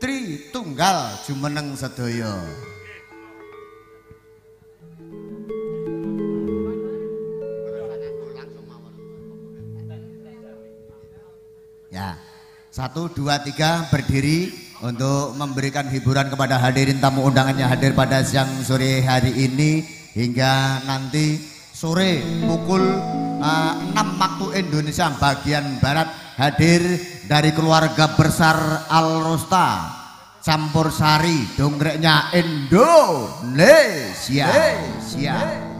Tri Tunggal Jumeneng Sedaya Ya, satu, dua, tiga berdiri untuk memberikan hiburan kepada hadirin tamu undangannya hadir pada siang sore hari ini hingga nanti sore pukul uh, 6 waktu Indonesia bagian Barat hadir dari keluarga besar Al Rosta campur sari dongreknya Indonesia. Indonesia.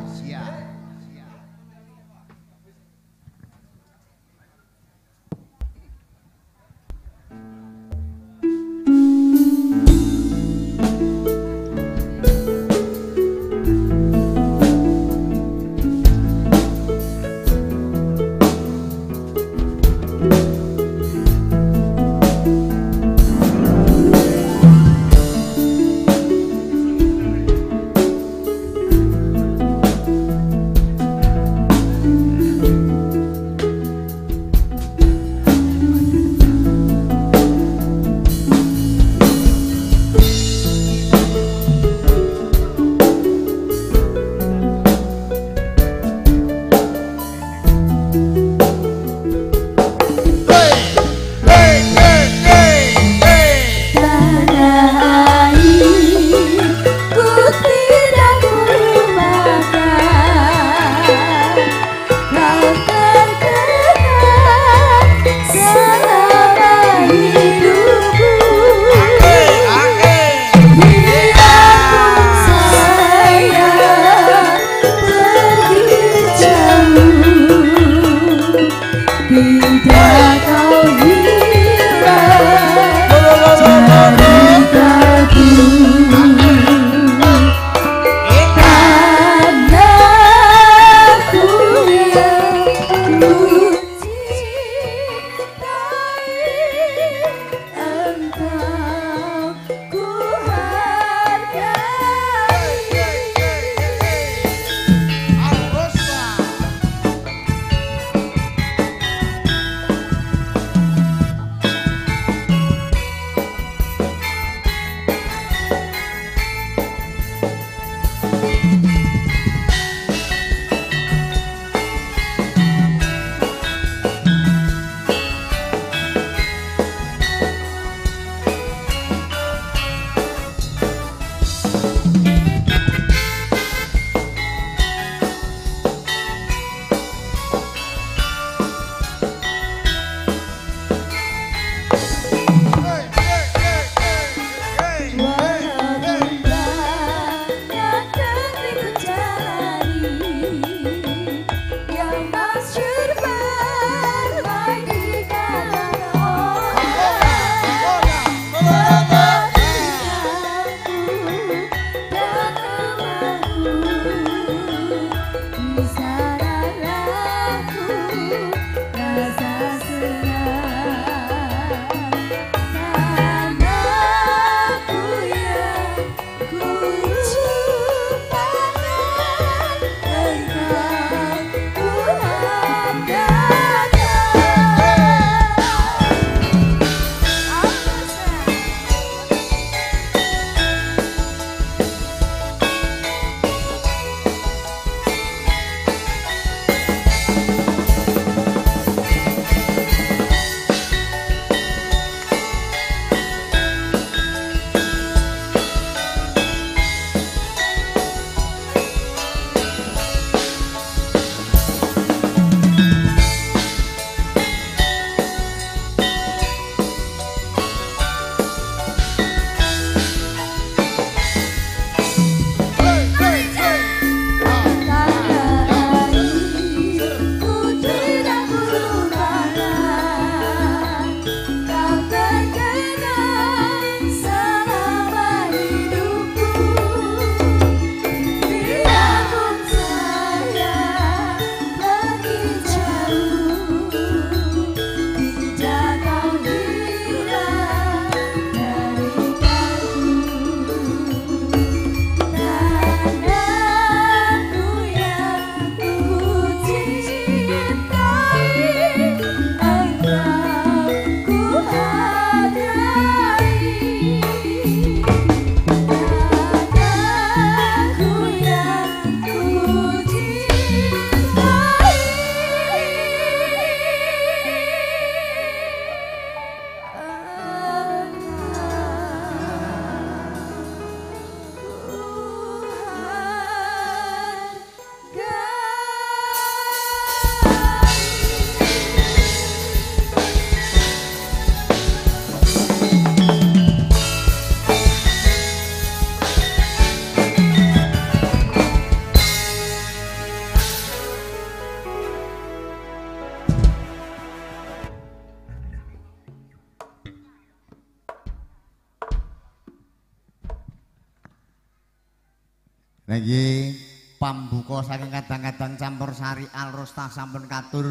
Sari alrosta sampun katur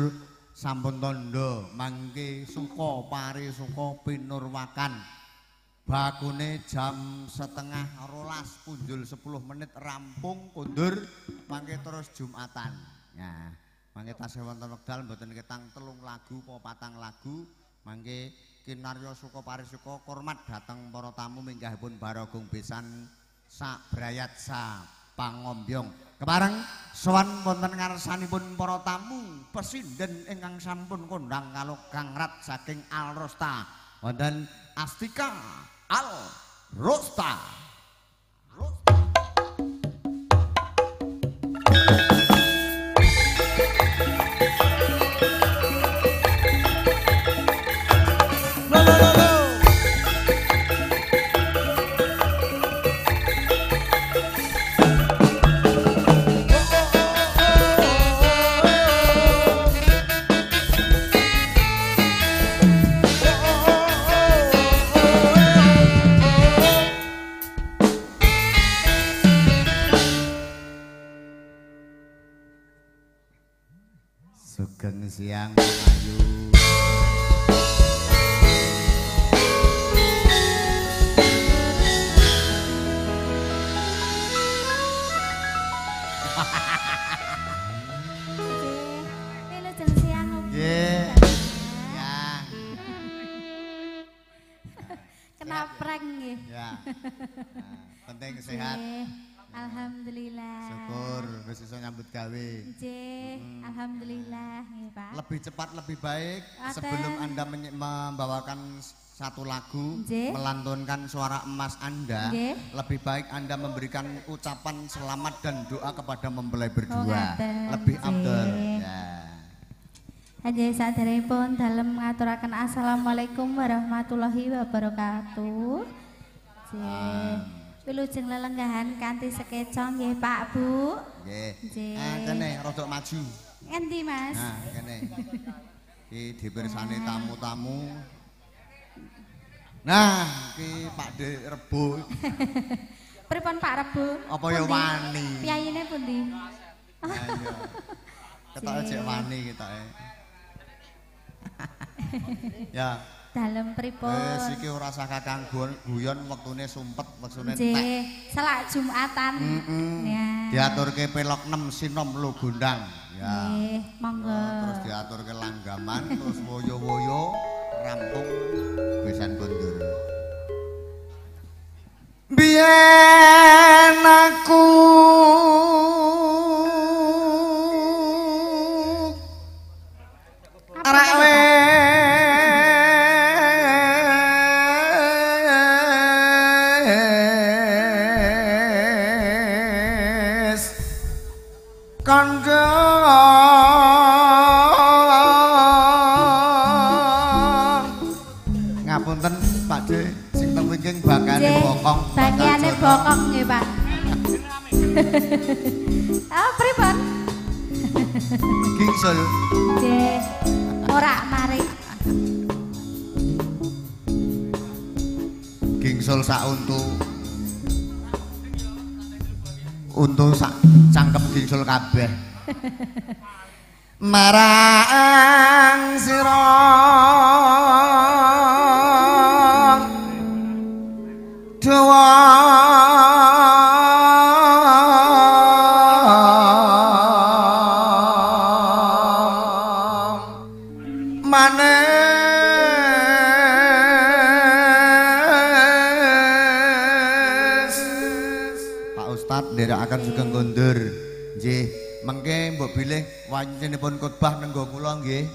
sampun tondo mangke suka pari suka pinurwakan. Bakune jam setengah rolas punjul 10 menit rampung kundur mangke terus Jumatan. Ya, mangke tasih wonten wekdal mboten ketang telung lagu apa patang lagu mangke kinarya suka pari suka hormat dhateng para tamu minggahipun Barogong Besan sak brayat sa pangombyong. Kepareng sowan wonten ngarsanipun para tamu presiden ingkang sampun kondang kalau Kang Rat saking Alrosta wonten Astika Al Rosta. Nyambut gawe. Nggih, alhamdulillah nggih, Pak. Lebih cepat lebih baik Aten. sebelum Anda membawakan satu lagu melantunkan suara emas Anda lebih baik Anda memberikan ucapan selamat dan doa kepada mempelai berdua ngaten. lebih afdal ya Hanya saderepun dalem ngaturaken assalamualaikum warahmatullahi wabarakatuh. Wilujeng lelenggahan kanthi sekecong nggih Pak Bu. nggih Nggih. ah kene rodok maju Endi Mas? nah kene iki dipirsani tamu-tamu nah iki Pak De Rebo Pripun Pak Rebu? apa ya wani Piyayine pundi? Nah, iya. Ketoke Jee. cek wani ketoke. ya, Dalem pripun? wis iki ora usah kakang gu- guyon wektune sumpet, wektune entek. Nggih, selak Jumatan. Mm-mm. Ya. Diaturke pelok 6 sinom lo gondang. Ya. Nggih, monggo. Terus diaturke langgaman, terus woyo-woyo rampung besan kondur. Biyen aku arek Ah, pripun? gingsul Nggih. Ora mari. gingsul sak untu untu sak cangkem gingsul kabeh marang sira wancinipun khotbah nenggo kula nggih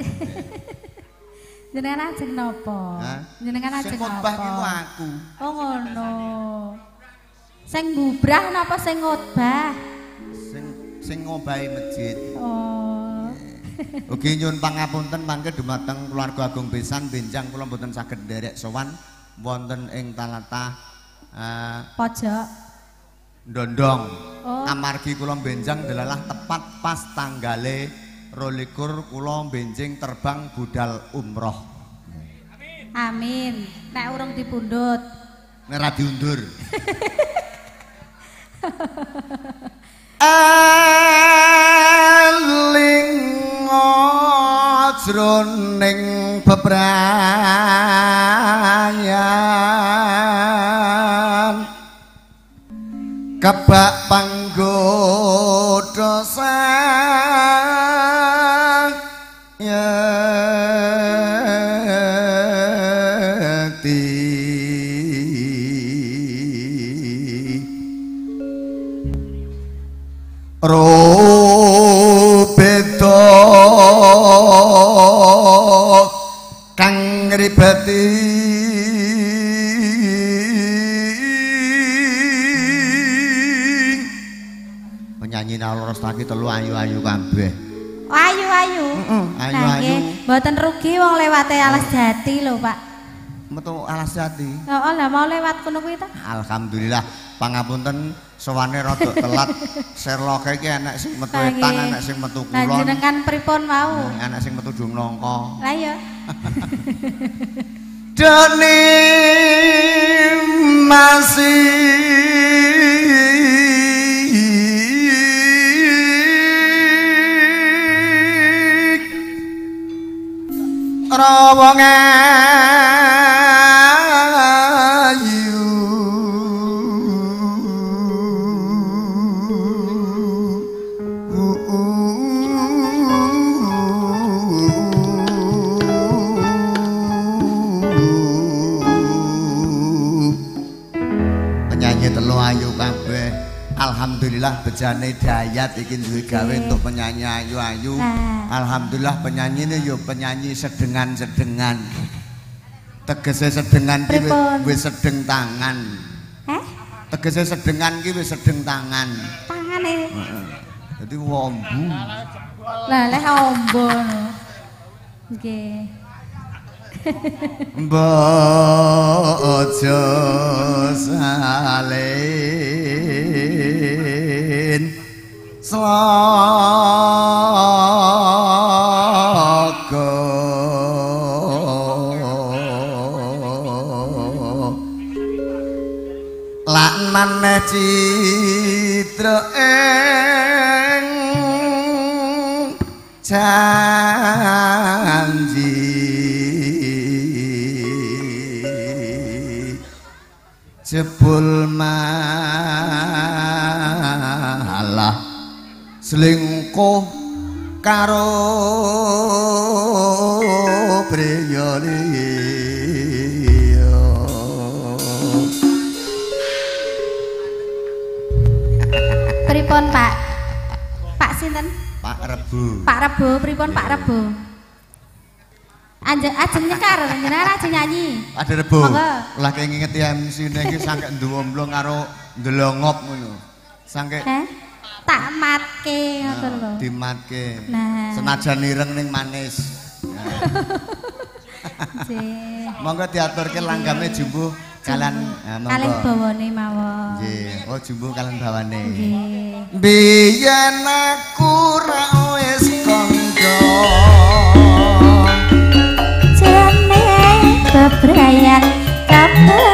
Jenengan ajeng napa? Jenengan sing ajeng khotbah ki ku napa? aku Oh ngono. Sing bubrah napa sing ngotbah? sing sing ngobahi masjid Oh. Ugi nyuwun pangapunten mangke dumateng keluarga Agung Besan benjang kula mboten saged nderek sowan wonten ing talatah eh, Pojok. Ndondong. Oh. Amargi kula benjang delalah tepat pas tanggale 22 kula benjing terbang budal umroh. Amin. Nek urung dipundhut. Nek ra diundur. eling jroning bebrayan kebak panggoda sang yati Robeta kang ngribati staki telu ayu-ayu kabeh Ayu ayu. Heeh, ayu, Nah, ayu. nggih, Mboten rugi wong lewate alas jati lho, Pak. metu alas jati Heeh, lah mau lewat kono kuwi ta? Alhamdulillah pangapunten sowane rada telat Sherlock iki enek sing metu Lah, etan nggih. enek sing metu Lah kulon jenengan pripun mau? enek sing metu dung Lah ya. Dene masih Rawong ayu Alhamdulillah bejane Dayat iki duwe gawe untuk penyanyi ayu-ayu. Nah. Alhamdulillah penyanyi ini yo penyanyi sedengan-sedengan. Tegese sedengan ki wis- sedeng tangan. Eh? Tegese sedengan ki wis sedeng tangan. Tangane. Heeh. Dadi wombu. Lah leh ombo. Nggih. Bojo salin Slaka Lak maneh citra ing janji. Jebul malah selingkuh karo priya liya Pripun, Pak? Pak sinten? Pak Rebu Pak Rebo, pripun Pak Rebo? Anje ajeng nyekar, jenengan ajeng nyanyi. Ada Rebu Monggo. lah kayak ngingeti MC ini iki sampe nduwomblong karo ndelongop ngono sampe Eh? Tak matke ngoten lho. dimatke Nah. senajan ireng ning manis Nggih. monggo diaturke langgame jumbuh kalian nah, Kalih monggo bawane mawon. nggih oh jumbuh kalian bawane Nggih. biyen aku ra wis kandha Jene bebrayan kabeh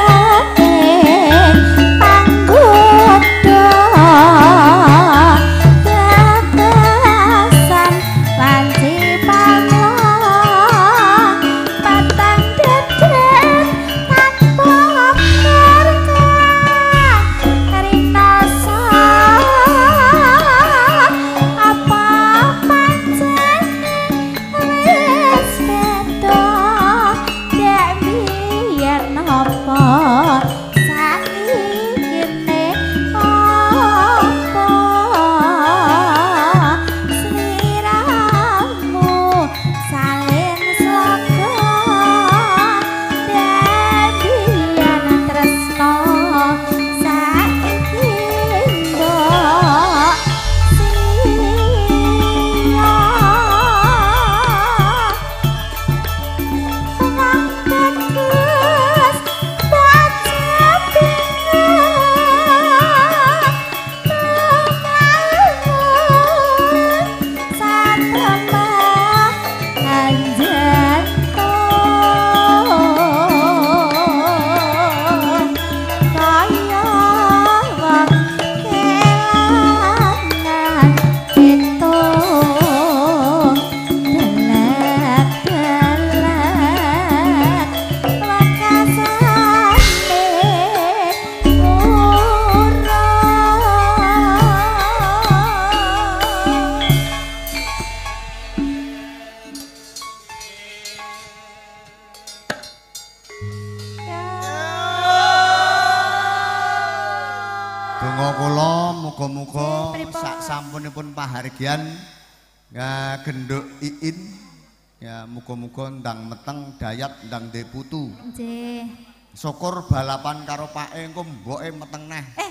muga-muga ndang meteng dayat ndang ndek putu. Nggih. Syukur balapan karo pake engko mboke meteng neh. Eh.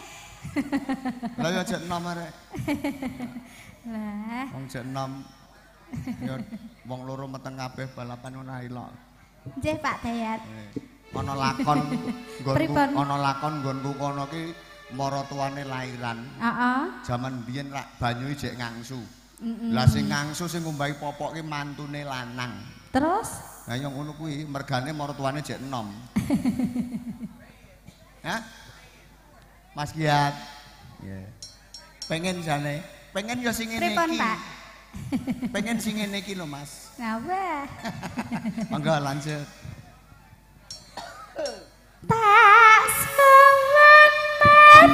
Lah ya jek enom arek. Lah, Wong jek enom. Ya wong loro meteng kabeh balapan ae lho. nggih Pak Dayat. Eh, Ana lakon nggonku ana lakon nggonku kono ki maratuwane lairan. Heeh. Jaman biyen rak banyu jek ngangsu. Lah sing ngangsu sing ngumbahi popok ki mantune lanang. Terus Lah yang ngono kuwi mergane maratuwane jek enom. Hah? Mas Giat. Ya. Pengen jane. Pengen ya sing ngene iki. Pak? Pengen sing ngene iki lho, Mas. Ngapa? Monggo lanjut. Tak semen marang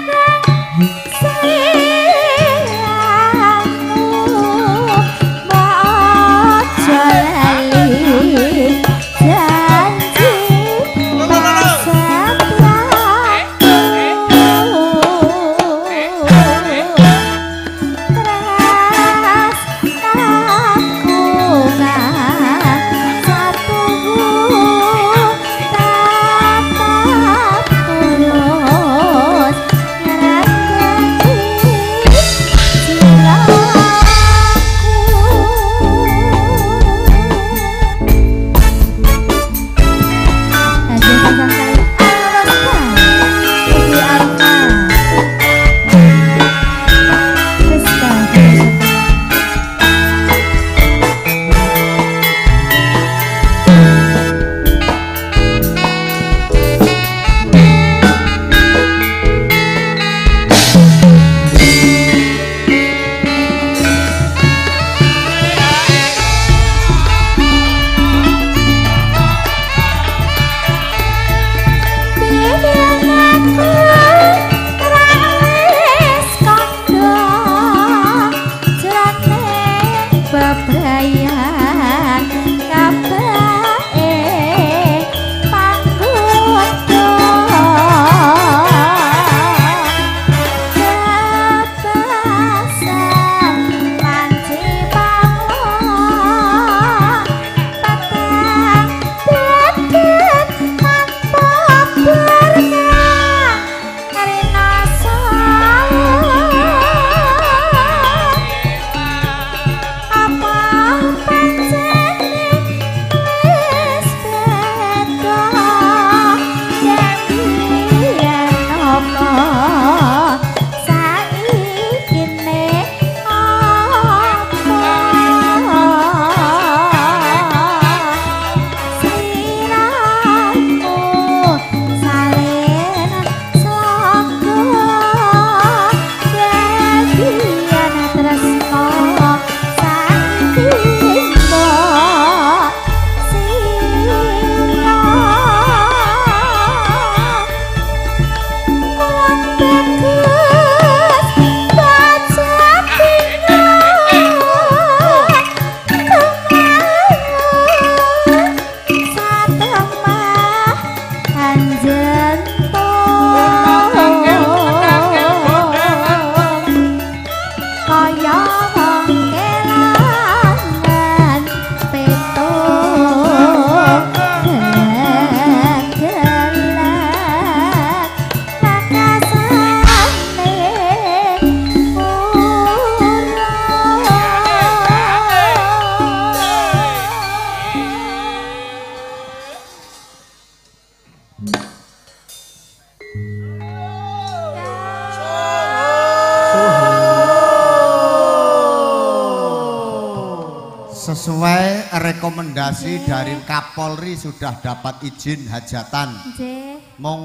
sudah dapat izin hajatan. Nggih. Mong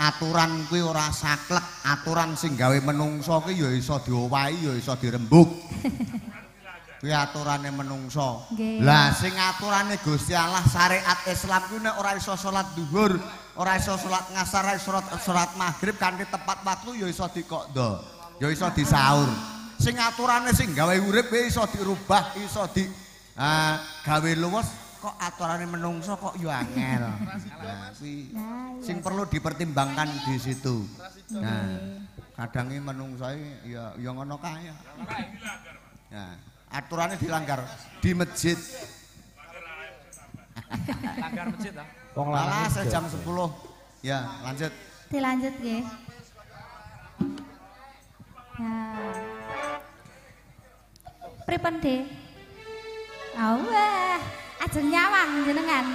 aturan kuwi ora saklek, aturan sing gawe menungso kuwi ya iso diowahi, ya iso dirembug. Kuwi aturane menungso. Lah sing aturane Gusti Allah syariat Islam kuwi nek ora iso salat duhur, ora iso salat ngasar, ora iso salat maghrib kanthi tepat waktu ya iso dikokdo. Ya iso disaur. Sing aturane sing gawe urip kuwi iso dirubah, iso di ah, gawe luwes kok aturane menungso kok yo angel. Nah, kuwi sing perlu dipertimbangkan di situ. Nah, kadang iki menungso iki ya ya ngono kae. Nah, aturane dilanggar di masjid. Langgar masjid ah. Wong jam 10. Ya, lanjut. Dilanjut nggih. Nah. Pripun, De? Awah, ajeng nyawang jenengan.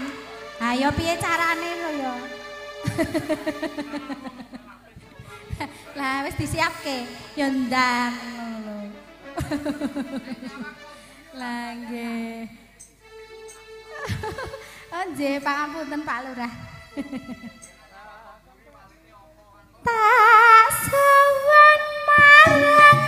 Ayo piye carane lho ya? Lah wis disiapke, ya ndang ngono. Lah nggih. Oh nggih, pangapunten Pak Lurah. Tak sowan marang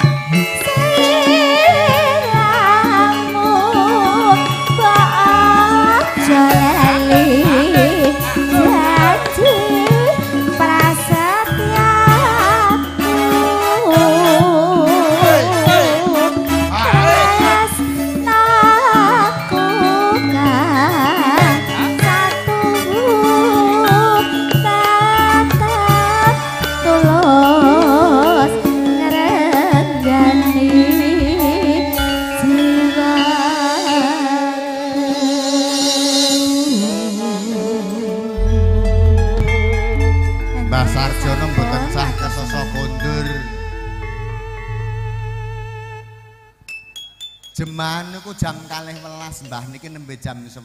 Niku jam kalih welas mbah niki nembe jam 11.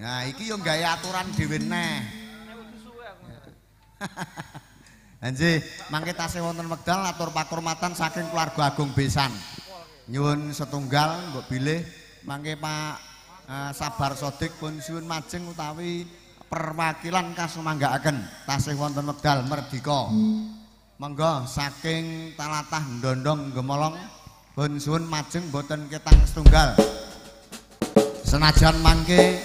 Nah, iki yo gawe aturan dhewe neh. Anjih, mangke tasih wonten wekdal atur pakurmatan saking keluarga Agung Besan. Nyuwun setunggal mbok bilih mangke Pak eh, Sabar Sodik pun suwun majeng utawi perwakilan kasumanggaaken tasih wonten wekdal merdika. Monggo saking talatah ndondong gemolong pun suwun majeng boten ketang setunggal. Senajan mangke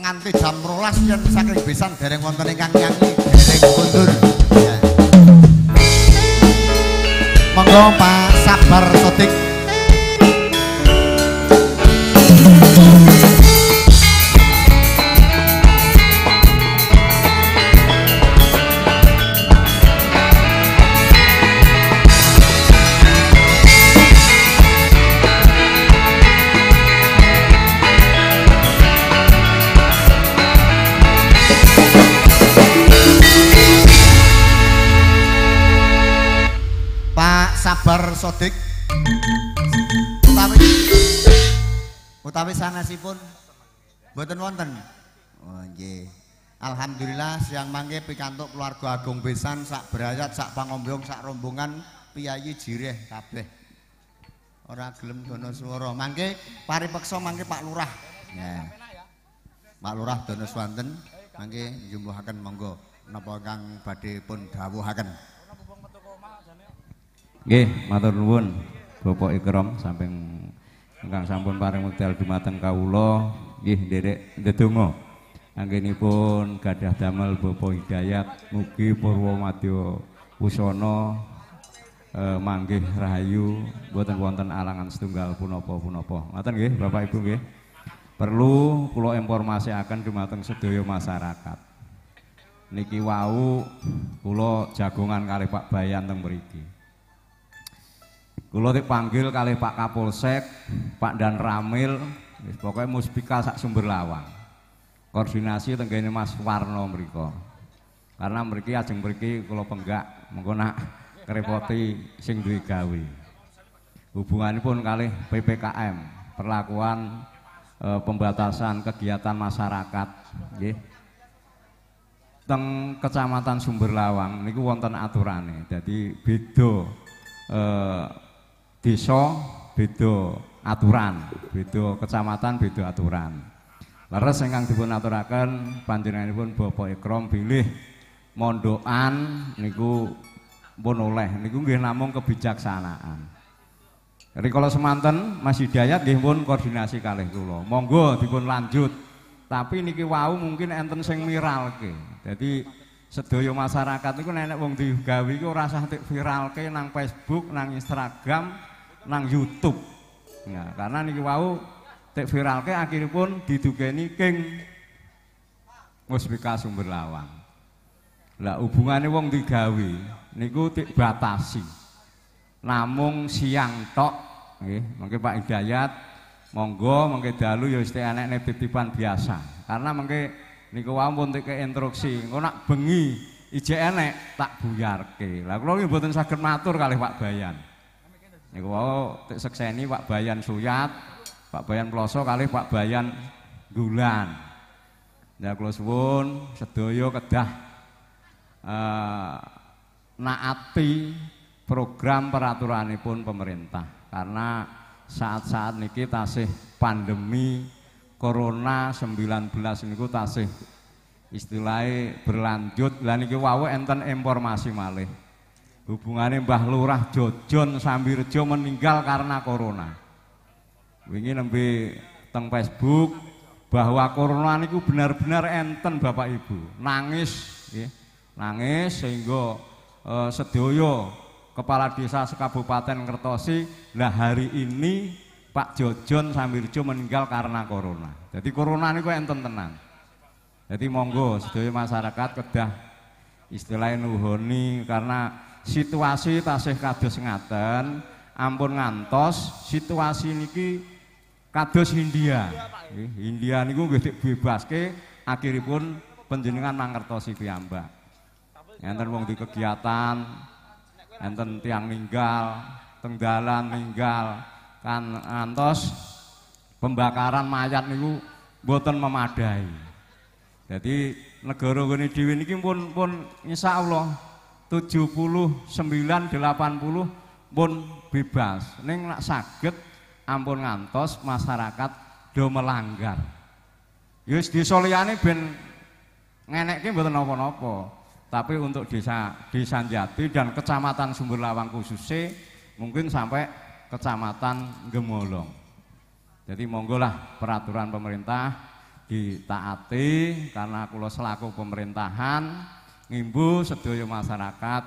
nganti jam 12 yen saking besan dereng wonten ingkang nyanyi dereng kundur. Ya. Monggo Pak Sabar Sodik Sodik utawi utawi sanesipun mboten wonten. Oh nggih. Alhamdulillah siang mangke pikantuk keluarga Agung Besan sak berayat sak pangombyong sak rombongan piyayi jireh kabeh. Ora gelem dono swara. Mangke paripeksa mangke Pak Lurah. Ya. Pak Lurah dono swanten mangke njumbuhaken monggo napa kang badhe pun dawuhaken. Nggih, matur nuwun Bapak Ikram samping ingkang sampun paring wekdal dumateng kawula nggih nderek ndedonga. Anggenipun gadah damel Bapak Hidayat mugi purwa madya wusana eh, manggih rahayu boten wonten alangan setunggal punapa-punapa. Ngoten nggih Bapak Ibu nggih. Perlu kula informasiaken dumateng sedaya masyarakat. Niki wau kula jagongan kalih Pak Bayan teng mriki. Kula dipanggil kali Pak Kapolsek, Pak Dan Ramil, pokoknya muspika sak sumber lawang. Koordinasi tenggene Mas Warno mriko. Karena mriki ajeng mriki kula penggak mengko nak ngrepoti sing duwe gawe. Hubunganipun kalih PPKM, perlakuan eh, pembatasan kegiatan masyarakat nggih. Teng Kecamatan Sumberlawang niku wonten aturane. Dadi beda eh, desa beda aturan, beda kecamatan beda aturan. Leres ingkang dipun aturaken panjenenganipun Bapak Ikram bilih mondokan niku pun oleh niku nggih namung kebijaksanaan. Rikala semanten Mas Hidayat nggih pun koordinasi kalih kula. Monggo dipun lanjut. Tapi niki wau mungkin enten sing miralke. Jadi sedaya masyarakat niku nenek wong digawe iku ora usah viralke nang Facebook, nang Instagram, nang YouTube. Nah, karena niki wau tek viralke akhiripun didugeni King Musbika Sumber Lawang. Lah hubungane wong digawe niku tik batasi. Namung siang tok nggih, mengke Pak Hidayat monggo mengke dalu ya mesti anekne titipan biasa. Karena mengke niku wae pun tik instruksi, engko nak bengi ijek enek tak buyarke. Lah kula nggih mboten saged matur kalih Pak Bayan. Niku wau tik sekseni Pak Bayan Suyat, Pak Bayan Ploso kalih Pak Bayan Gulan. Ya kula suwun sedaya kedah eh naati program peraturanipun pemerintah. Karena saat-saat niki tasih pandemi corona 19 niku tasih istilahnya berlanjut. Lah niki wau enten informasi malih hubungannya Mbah Lurah Jojon Sambirjo meninggal karena corona. Wingi nembe teng Facebook bahwa corona niku benar-benar enten Bapak Ibu. Nangis nggih. Nangis sehingga eh, sedaya kepala desa sekabupaten Kertosi lah hari ini Pak Jojon Sambirjo meninggal karena corona. Jadi corona niku enten tenan. Jadi monggo sedaya masyarakat kedah istilahnya nuhoni karena situasi tasih kados ngaten ampun ngantos situasi niki kados India. India niku nggih dibebaske akhiripun panjenengan mangertosi piyambak. Enten wong di kegiatan, enten tiang ninggal, teng dalan ninggal, kan ngantos pembakaran mayat niku mboten memadai. Jadi negara kene dhewe niki pun pun insyaallah 79 80 pun bebas. Ning nak saged ampun ngantos masyarakat do melanggar. Wis desa liyane ben ngenekke mboten napa-napa. Tapi untuk desa Desa Jati dan Kecamatan Sumber Lawang khususnya mungkin sampai Kecamatan Gemolong. Jadi monggolah peraturan pemerintah ditaati karena kula selaku pemerintahan ngimbu sedaya masyarakat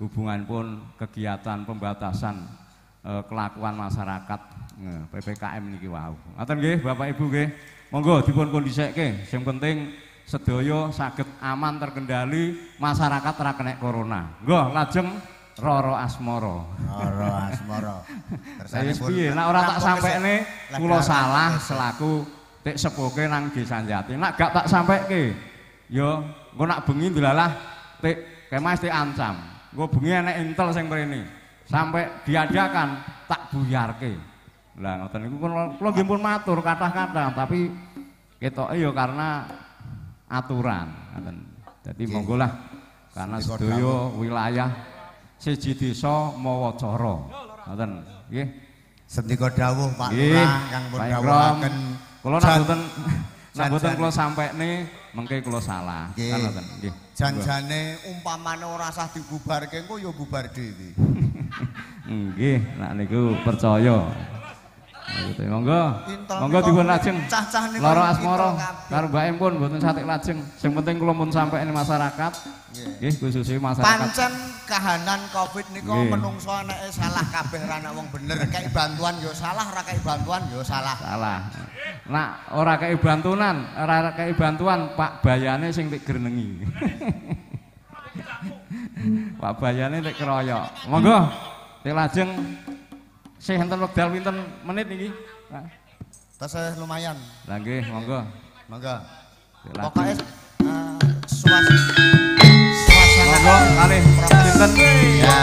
hubungan pun kegiatan pembatasan eh, kelakuan masyarakat eh, PPKM niki wau. Ngoten nggih Bapak Ibu nggih. Monggo dipun kondiseke. Sing penting sedaya saged aman terkendali masyarakat ora kena corona. Nggih, lajeng Roro Asmoro. Ora asmara. Saya piye nek ora tak sampekne kula salah selaku tik sepuke nang Desa Jati. Nek gak tak sampeke ya engko nak bengi ndelalah tik kemas tik ancam. Engko bengi enek intel sing mrene. Sampai diadakan tak buyarke. Lah ngoten niku kula nggih pun matur kathah-kathah tapi ketoke ya karena aturan ngoten. Dadi monggo lah karena sedaya wilayah siji desa mawa cara. Ngoten nggih. Sendika dawuh Pak Lurah kang pun dawuhaken Kula nak mboten nak mboten jan-jan- kula sampekne mengke kula salah. Nggih. Janjane umpamane ora sah dibubarke engko ya bubar dhewe. Nggih, nak niku percaya. Monggo. Monggo dipun lajeng. Loro asmara karo mbake pun mboten satik lajeng. Sing penting kula mun sampekne masyarakat. Nggih, khususnya masyarakat. Pancen kahanan Covid Nggih. menungso anake salah kabeh ra ana wong bener. Kayak bantuan ya salah, ora kayak bantuan ya salah. Salah. Nak ora kei bantuan, ora kei bantuan Pak bayane sing tik grenengi. Pak bayane tik keroyok. Monggo. Tik lajeng sih enten wekdal pinten menit? Pak? Tasih lumayan. Lah nggih, monggo. Lajeng. Pokoke eh, suasana suasana Monggo kalih pinten? Ya.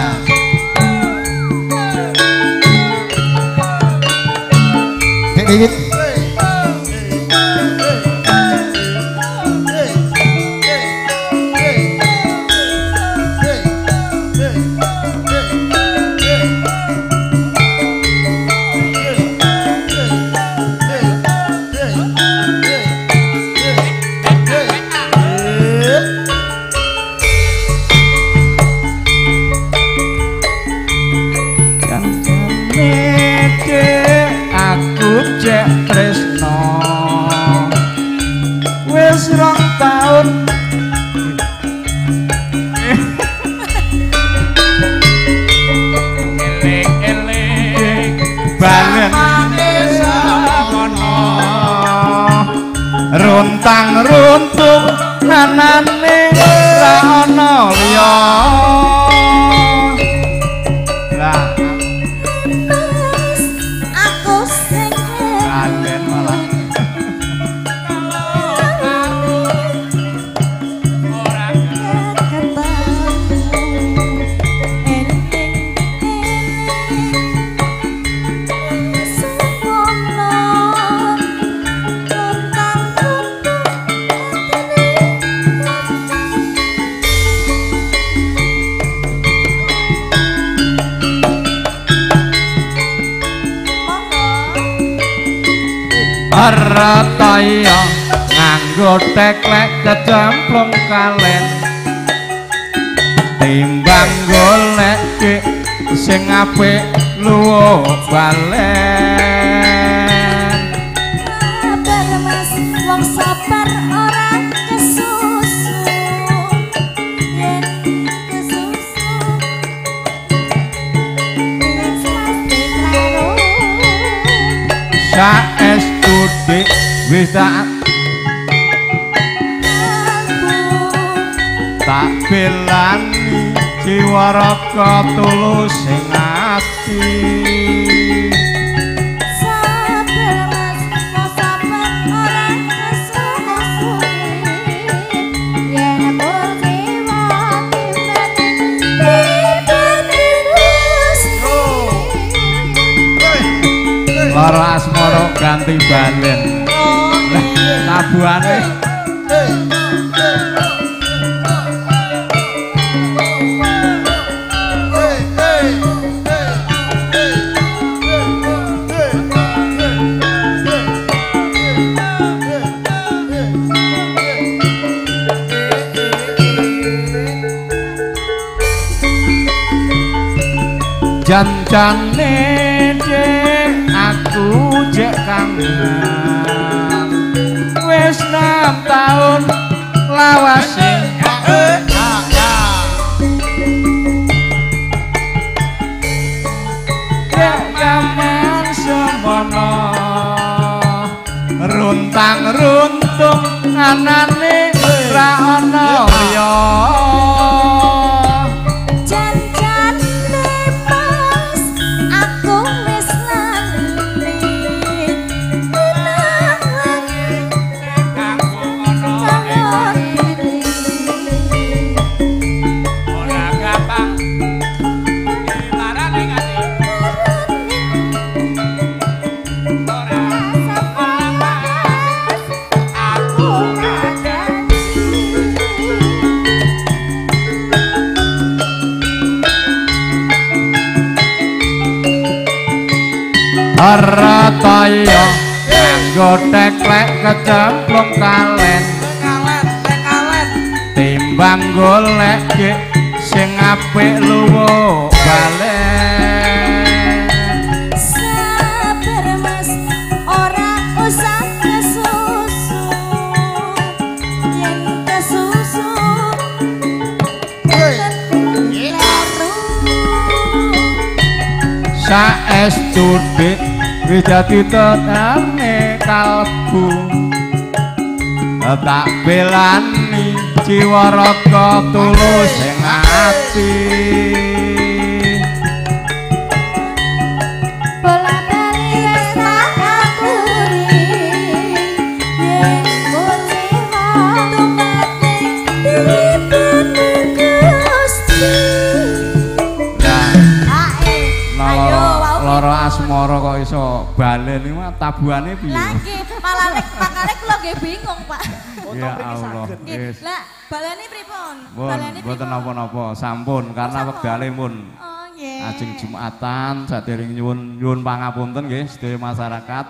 Dik Wiwit. Runtang runtung anane ra ana liya Arataya nganggo teklek kecemplung kalen timbang golek dik sing apik luwo balen. Sabar mas, wong sabar ora kesusu. Yen kesusu Wis mesti klaro saestu dik wis tak tak belani jiwa raga tulus sing ati mas, ganti balen tabuhane jancane wis enam tahun lawas runtang runtung anane Arataya nganggo teklek kecemplung kalen. Timbang golek sing apik luwo balen. Sabar mas, ora usah kesusu. Yen kesusu Kleru saestu dik wijati tetane kalbu. Tak belani jiwa raga tulus sing ati mah tabuhane piye? Lagi, malah nek makane kula nggih bingung, Pak. Ya Allah. Nggih, lah balane pripun? Pun, Balane mboten pripun? napa-napa, sampun karena sampun. wektale pun Oh, nggih. ajeng Jumatan sadering nyuwun nyuwun pangapunten nggih sedaya masyarakat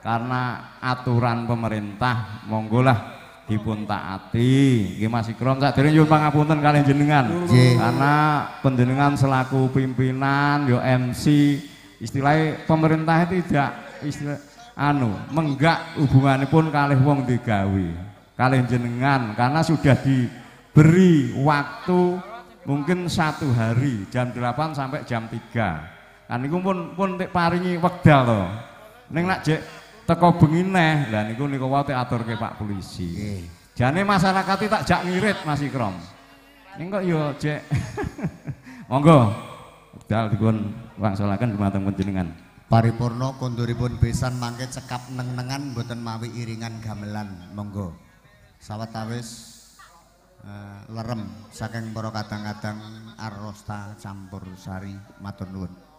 karena aturan pemerintah monggo lah dipun taati. Nggih Mas Ikrom sadering nyuwun pangapunten kalian jenengan. Nggih. Karena penjenengan selaku pimpinan yo MC istilahnya pemerintah itu tidak istilah anu menggak hubunganipun kalih wong digawe kalih jenengan karena sudah diberi waktu mungkin satu hari jam 8 sampai jam 3 kan niku pun pun tek paringi wekdal to ning nak jek teko bengi neh. Lah niku niku wae tak aturke Pak polisi. Jane masyarakat tak jak ngirit Mas Ikrom. Ning kok yo jek. Monggo. Dal dipun wangsulaken dumateng panjenengan. Paripurna konduripun besan mangke cekap neng-nengan mboten mawi iringan gamelan. Monggo. Sawetawis eh, lerem saking para kadang-kadang arrosta campur sari matur nuwun.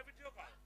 never joke out.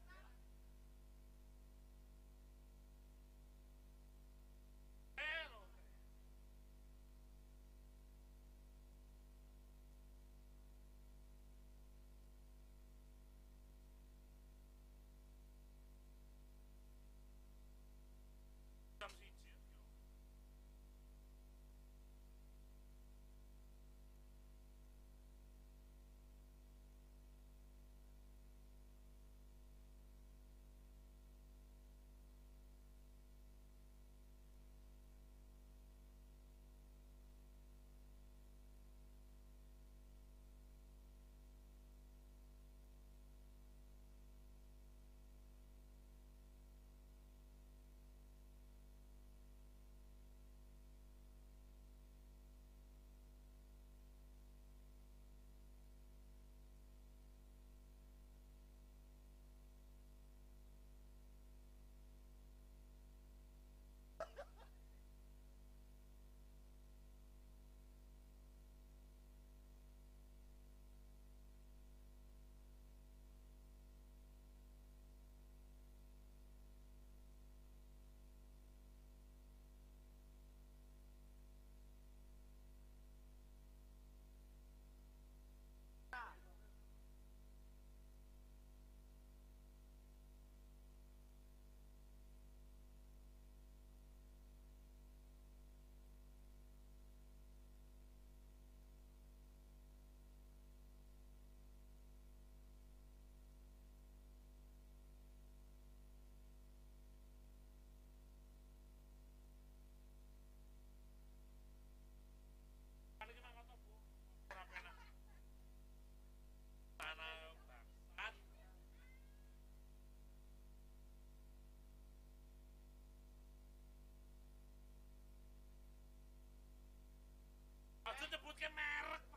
pakai merek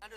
但是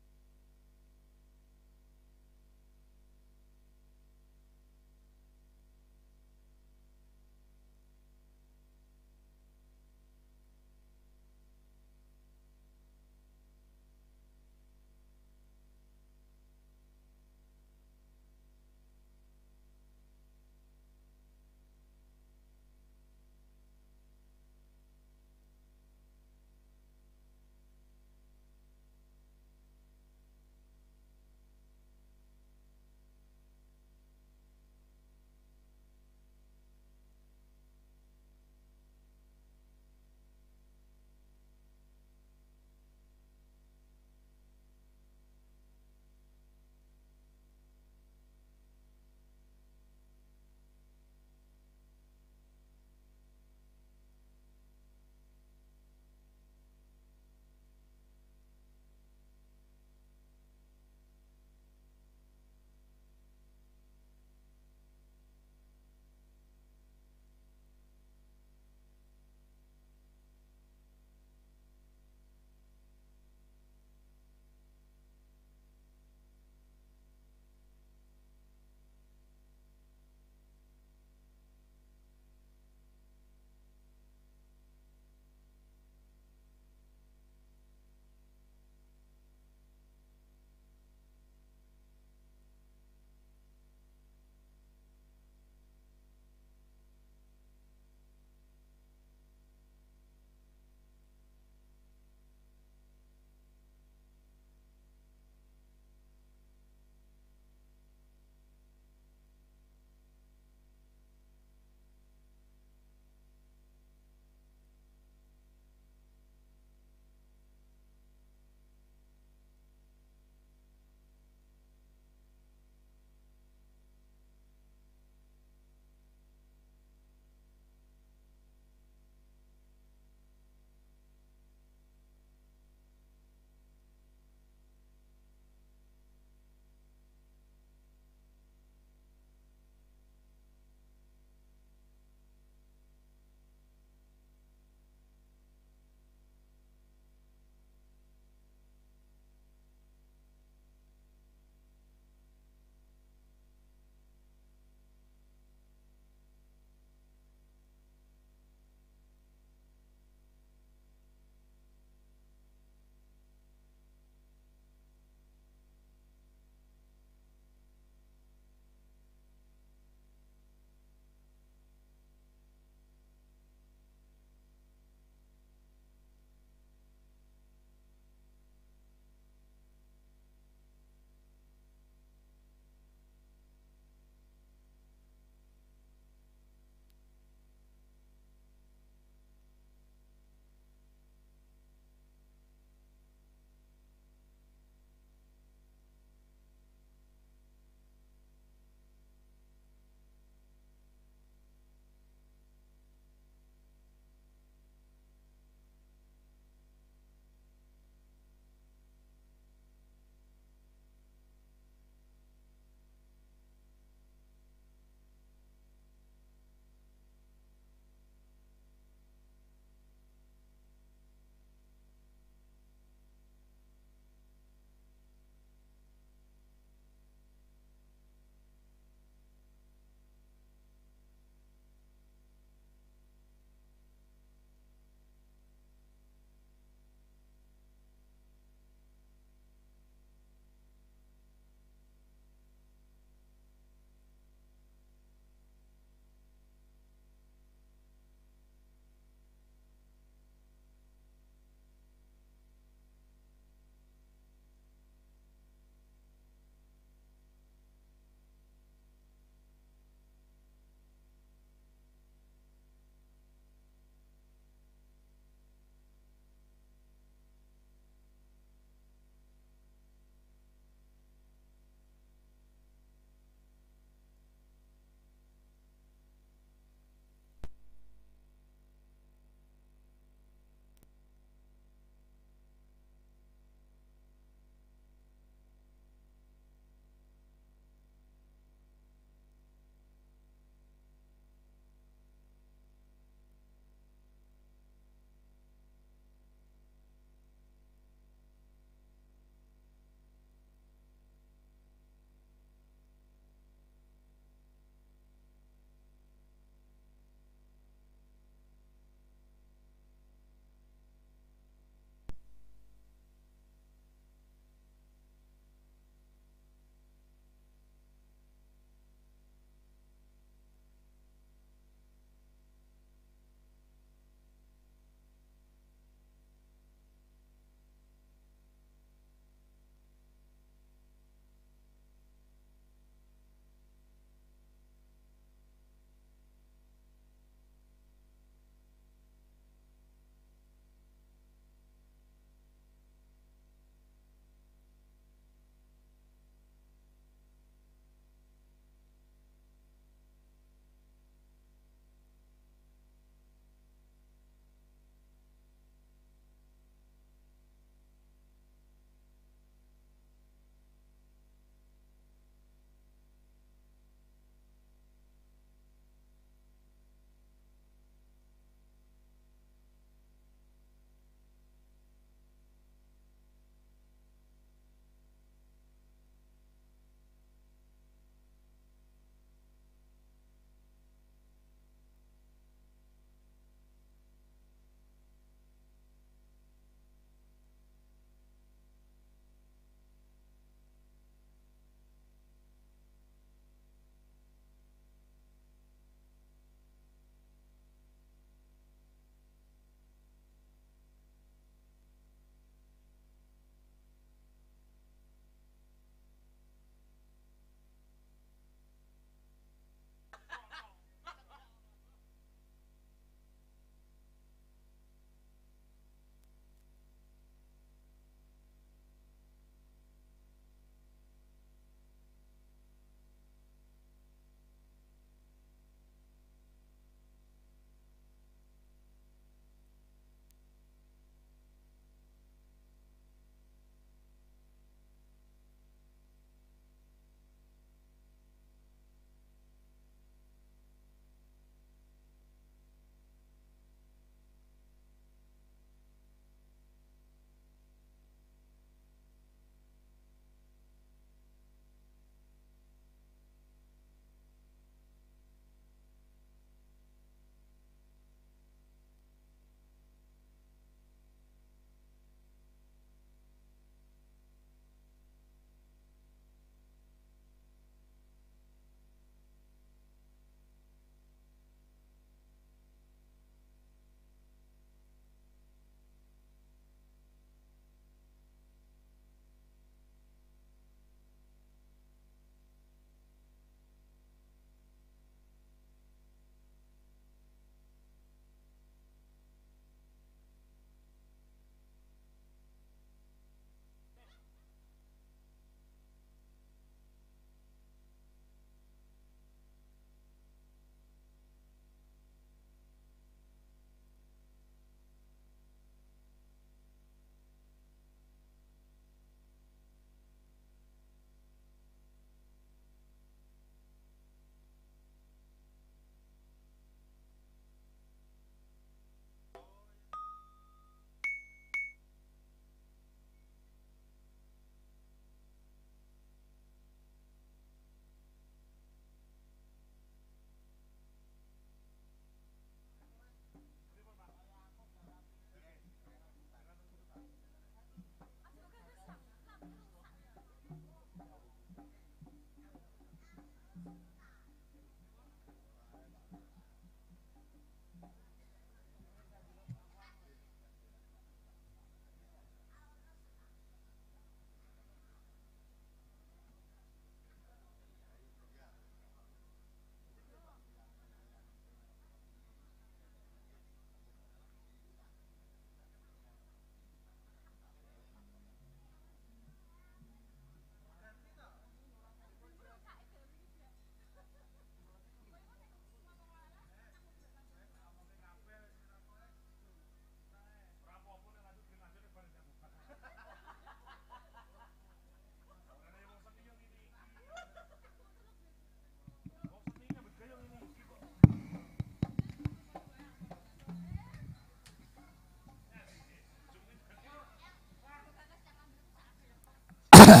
Tabu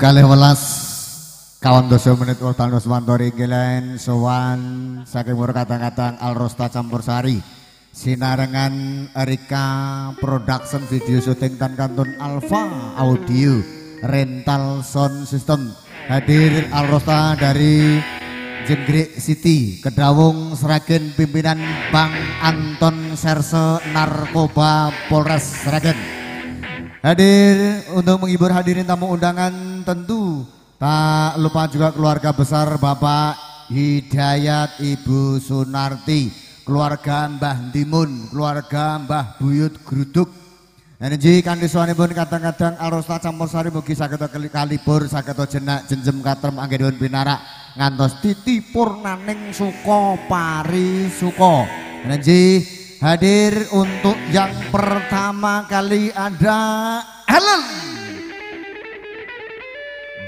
kalih welas kawan dosa menit ultan Usmantori Gilen Sowan saking mur kadang-kadang Alrosta Campur Sari. Sinarengan Erika Production Video Syuting dan Kantun Alpha Audio Rental Sound System. Hadir Alrosta dari Jenggrik City Kedawung Seragen Pimpinan Bang Anton Serse Narkoba Polres Seragen Hadir untuk menghibur hadirin tamu undangan tentu tak lupa juga keluarga besar Bapak Hidayat Ibu Sunarti, keluarga Mbah Timun, keluarga Mbah Buyut Gruduk. Energi kanthi pun kadang-kadang Arosta campur sari mugi saged kalibur saged jenak jenjem katrem anggenipun pinarak ngantos titi purnaning suka pari suka. Energi Hadir untuk yang pertama kali ada Helen!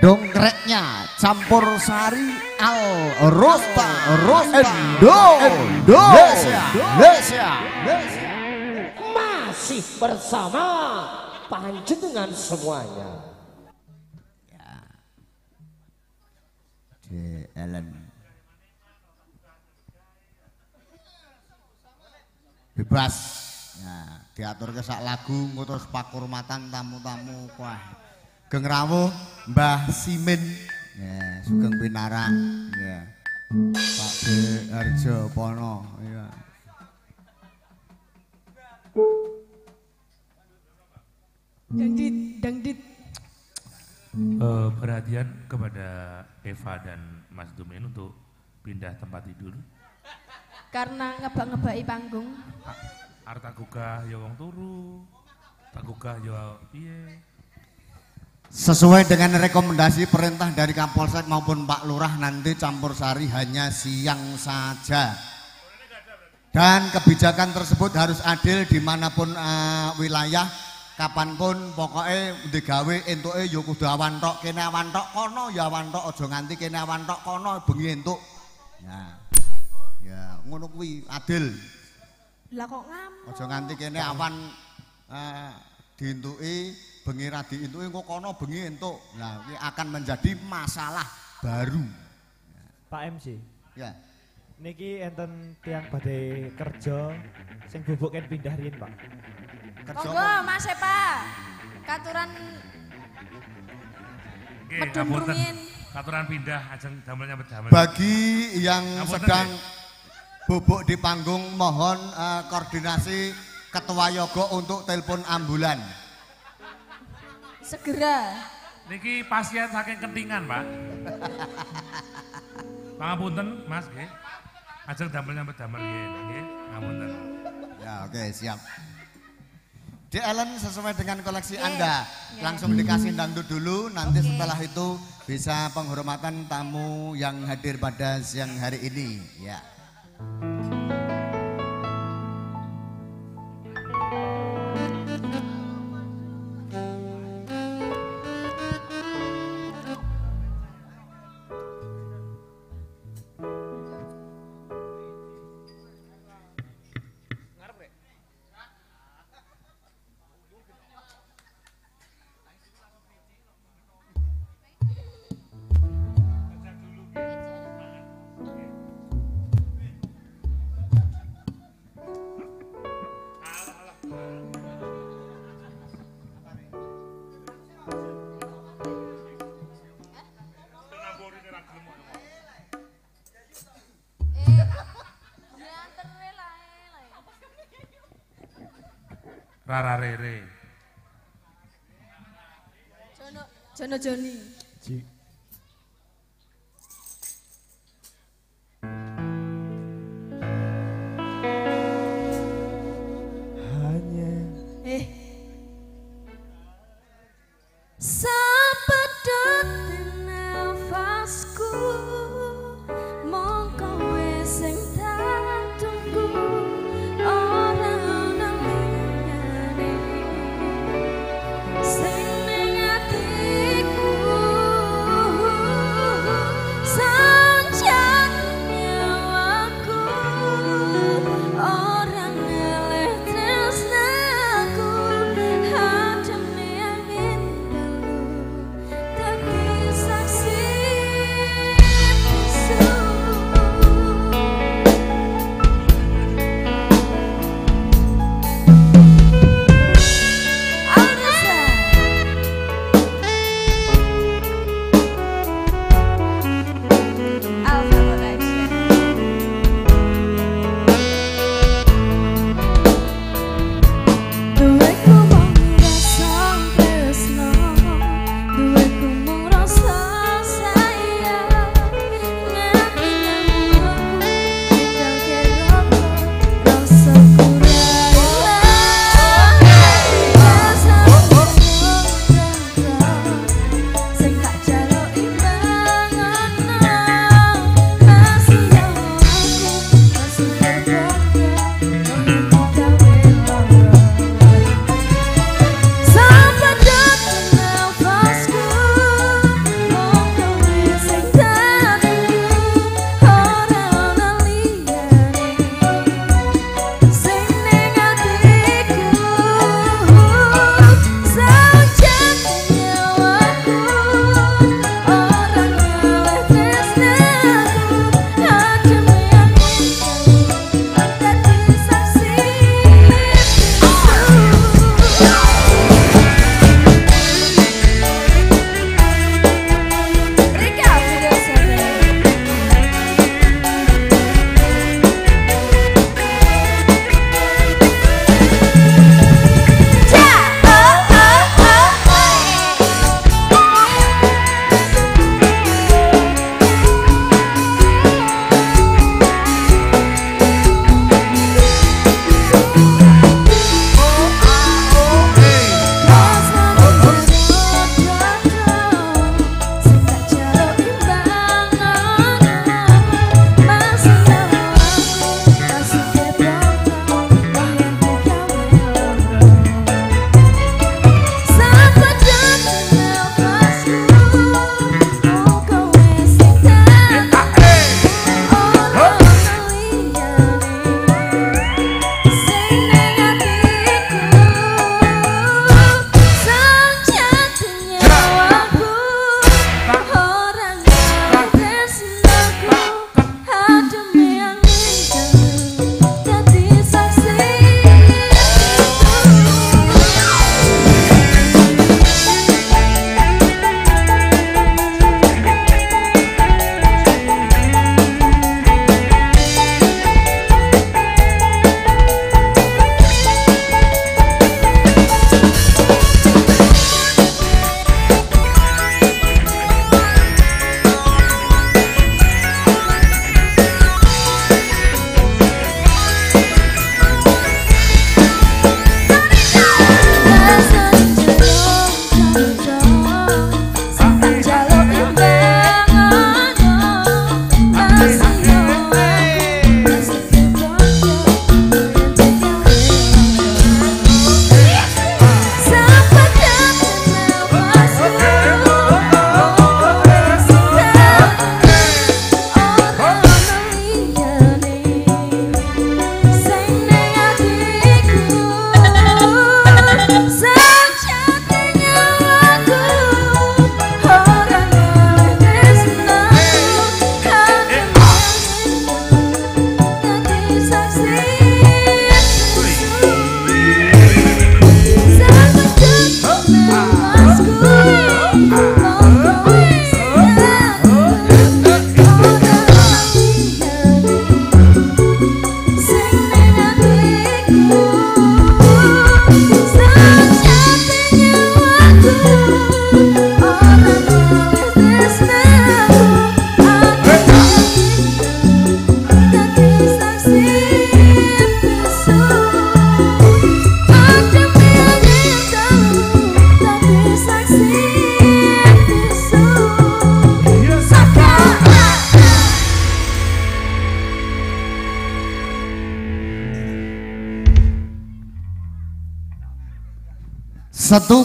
Dongkreknya campur sari Al Rosta Rosta Endo Endo Lesia Masih bersama panjenengan semuanya. Ya. Ellen. Bebas. Ya, diatur ke sak lagu terus pakurmatan tamu-tamu wah. Geng rawuh Mbah Simin. Ya sugeng pinarang ya. Pak B Harjo Pono ya Dangdit, dangdit. Uh, perhatian kepada Eva dan Mas Dumen untuk pindah tempat tidur karena ngebak-ngebaki panggung. Arep tak gugah ya wong turu. Tak gugah ya piye. Sesuai dengan rekomendasi perintah dari Kapolsek maupun Pak Lurah nanti campur sari hanya siang saja. Dan kebijakan tersebut harus adil di mana pun uh, wilayah, kapanpun pokoknya digawe entuk e ya kudu awan tok, kene awan tok kono ya awan tok, aja nganti kene awan tok kono bengi entuk. Ya. Ya, ngono kuwi adil. Lah kok ngamuk? Aja nganti kene awan eh dientuki bengi ra dientuki engko kono bengi entuk. Nah, ini akan menjadi masalah baru. Pak MC. Ya. Niki enten tiang badhe kerja sing bubuk kan pindah riyin, Pak. Kerja Monggo Mas Epa. Katuran medun rumiyin. Katuran pindah ajeng damel nyambet damel. Bagi yang Ngapunten, sedang nggih. bubuk di panggung mohon eh, koordinasi ketua yoga untuk telepon ambulan. Segera. Niki pasien saking kentingan, Pak. Pangapunten, Mas nggih. Ajeng damel nyambet damel nggih, nggih. Ngapunten. Ya, oke, siap. Di Ellen sesuai dengan koleksi Iya, Anda. iya. Langsung dikasih dangdut dulu, nanti Oke. setelah itu bisa penghormatan tamu yang hadir pada siang hari ini. Ya. Rara Rere. Jono Jono Joni.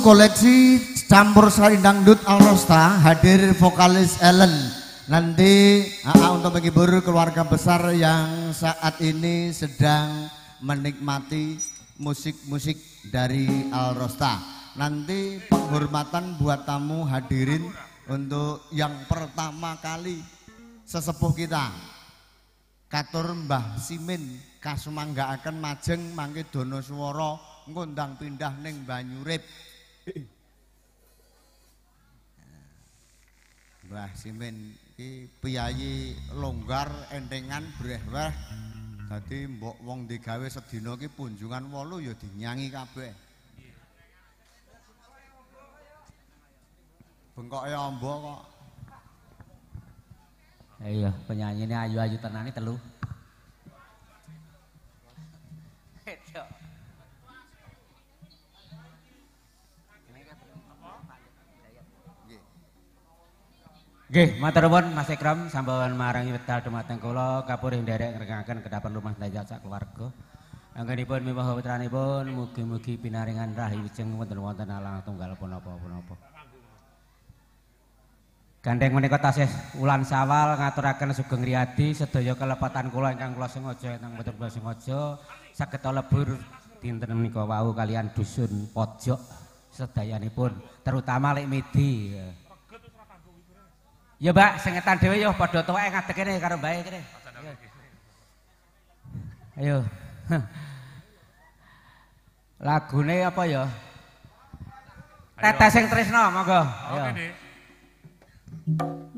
Koleksi campur sari dangdut Alrosta hadir vokalis Ellen. Nanti AA untuk menghibur keluarga besar yang saat ini sedang menikmati musik-musik dari Alrosta. Nanti penghormatan buat tamu hadirin untuk yang pertama kali sesepuh kita. Katur Mbah Simin kasumanggaaken majeng mangke dono swara ngundang pindah ning Banyurip. Mbah Simin iki piyayi longgar entengan breh-breh. Dadi mbok wong digawe sedina iki punjungan 8 ya dinyangi kabeh. Bengkoke amba kok. Iya, penyanyi ini ayu-ayu tenani telu. Nggih, matur nuwun Mas Ikram sambawan marangi wedal dumateng kula kapur ing derek ngrengaken kedapan rumah dayat sak keluarga. Anggenipun miwah putranipun mugi-mugi pinaringan rahi wijeng wonten wonten alang tunggal punapa-punapa. Gandeng menika tasih wulan Sawal ngaturaken sugeng riyadi sedaya kelepatan kula ingkang kula sengaja ingkang boten kula sengaja saged lebur dinten menika wau kalian dusun pojok sedayanipun terutama lek midi. Ya Mbak, sing ngetan dhewe ya padha tuweke ngadeg kene karo mbae kene. Ayo. Lagune apa ya? Tetes sing tresno, monggo. Ayo.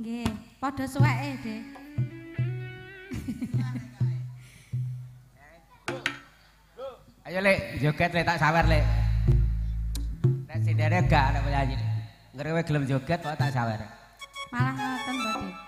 Nggih, padha suweke, Dek. Ayo Lek, joget Lek tak sawer Lek. Nek sindere gak nek penyanyi. Ngrewe gelem joget kok tak sawer. 哈哈哈，等等等。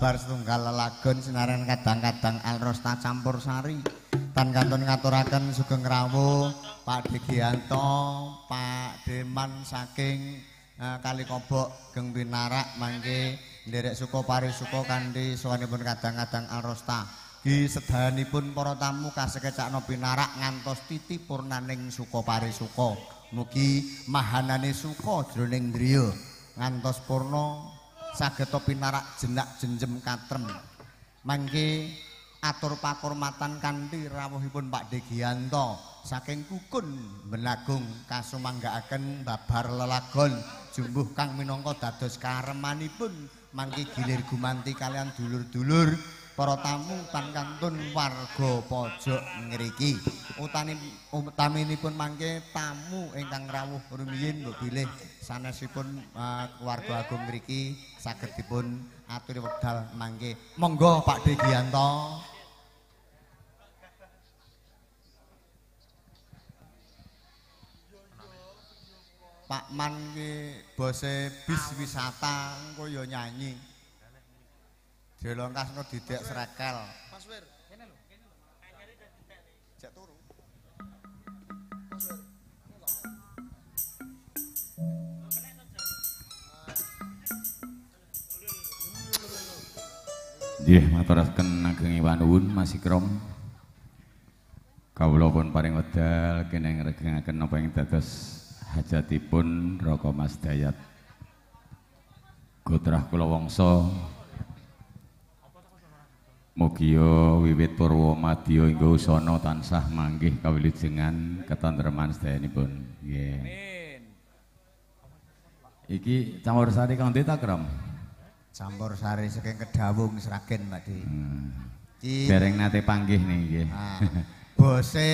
Babar setunggal lelagon sinaran kadang-kadang Alrosta campur sari. Tan kantun ngaturaken sugeng rawuh Pak Digianto, Pak Deman saking eh, Kali Kobok Geng Pinarak mangke nderek suka parisuka kanthi sawanipun kadang-kadang Alrosta. Gi sedayanipun para tamu kasekecakno pinarak ngantos titi purnaning suka parisuka. Mugi mahanane suka jroning driya ngantos purna sageta pinarak jenak jenjem katrem. Mangke atur pakurmatan kanthi rawuhipun Pak Degianto. Saking kukun benagung kasumanggaaken babar lelagon. Jumbuh kang minangka dados karemanipun. Mangke gilir gumanti kalian dulur-dulur para tamu tan kantun warga pojok ngriki. Utani utaminipun mangke tamu ingkang rawuh rumiyin mbok bilih. Sanesipun eh, keluarga agung ngriki saged dipun aturi wekdal mangke. Monggo Pak Degianto Pak Man ki bose bis wisata engko ya nyanyi. Delongkasno didek srekel. Cek turu. Nggih, maturaken ageng wanuwun Mas Ikrom. Kawula pun paring wedal kene ngregengaken napa ing dados hajatipun Raka Mas Dayat. Gotrah kula wangsa Mugia wiwit purwa madya ing usana tansah manggih kawilujengan ketentreman sedayanipun. Nggih. Iki campur sari kang ta, Kram? Campur sari saking Kedawung Sragen, Pak Di. Hmm. Iki Dereng nate panggih niki. Ah, bose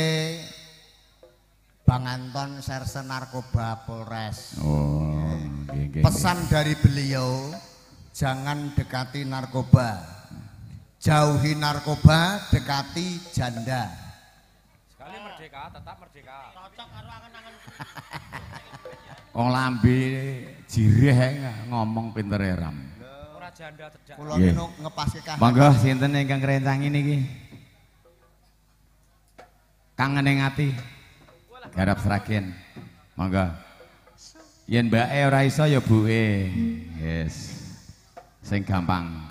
Bang Anton Serse Narkoba Polres. Oh, nggih nggih. Pesan dari beliau, jangan dekati narkoba. Jauhi narkoba, dekati janda. Sekali merdeka, tetap merdeka. Cocok karo angen-angen. Wong lambe jireh ngomong pinter ram. Ora janda cedak. Kula Nggih. niku ngepaske kahan. Monggo sinten ingkang krencangi niki? Kangen ing ati. Garap seragen. Monggo. Yen mbake ora iso ya buke. Yes. Sing gampang.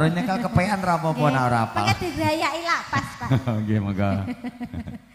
Karo nyekel kepean ora apa-apa ora digrayaki lapas, Pak. Nggih, monggo.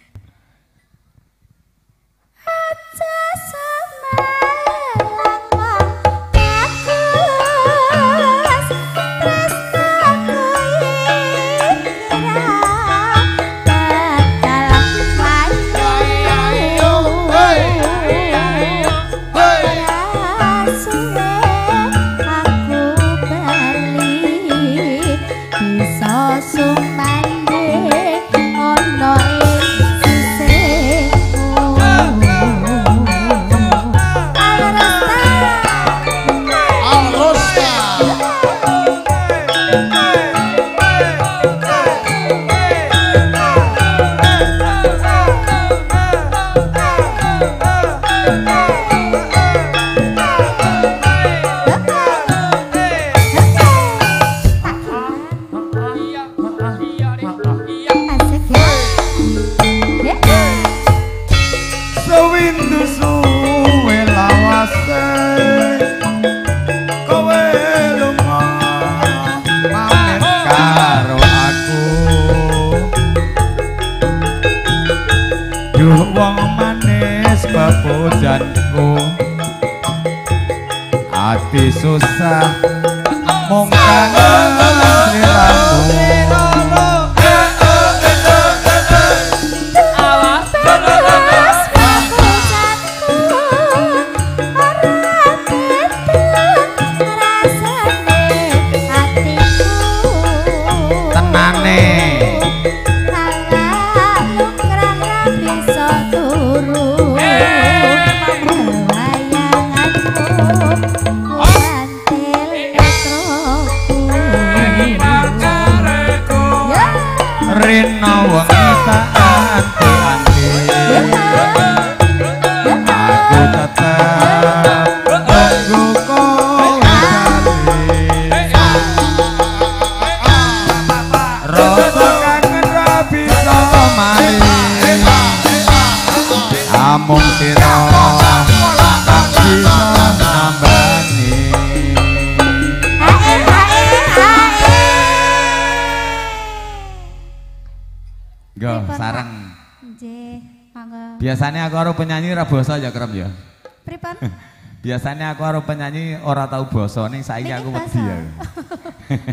Biasanya aku karo penyanyi ora tahu basa ning saiki aku wedi ya.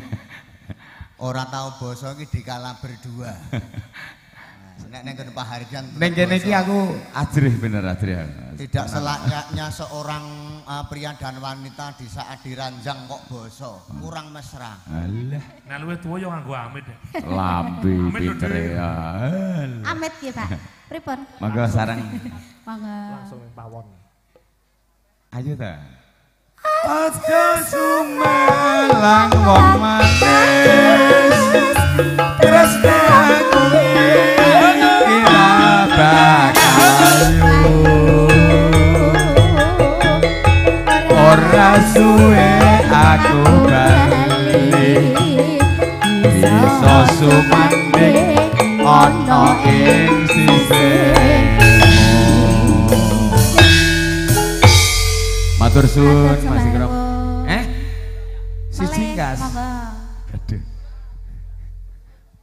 Ora tahu basa iki dikala berdua. Nah, Nek ning kene Pak Harjan Ning kene iki aku ajrih bener ajrih. tidak selayaknya seorang uh, pria dan wanita di saat diranjang kok basa, kurang mesra. Alah, Nah luwih tuwa yo nganggo amit. ya. lambe Amit lho, pintere ya. Amit ya, Pak. Pripun? Monggo sareng. Matur suwun Mas Ikram. Eh? Siji. Monggo. Aduh.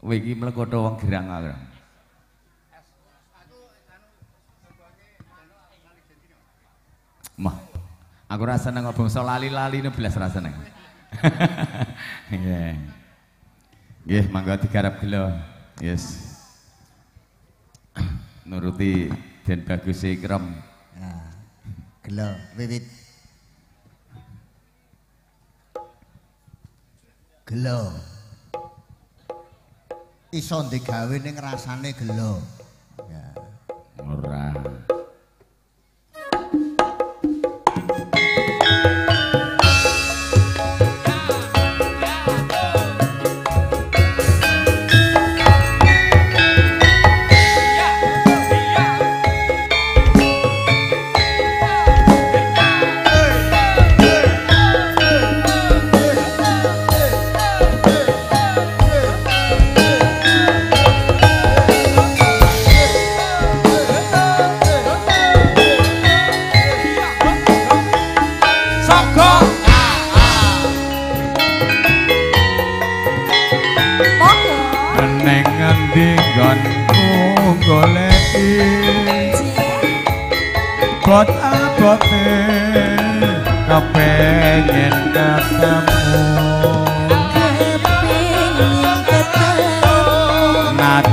Kowe iki mlekotho wong gerang aku. Mah. Aku ra seneng kok bangsa lali-lali ne belas ra seneng. Nggih. Nggih, mangga digarap gelo. Yes. Nuruti Den Bagus Ikram. Nah, gelo wiwit. Gelo. Iso digawe ning rasane gelo. Ya. Ora.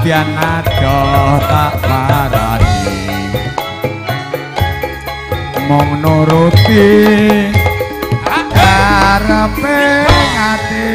Nadyan ado tak parani Mong nuruti karepe ati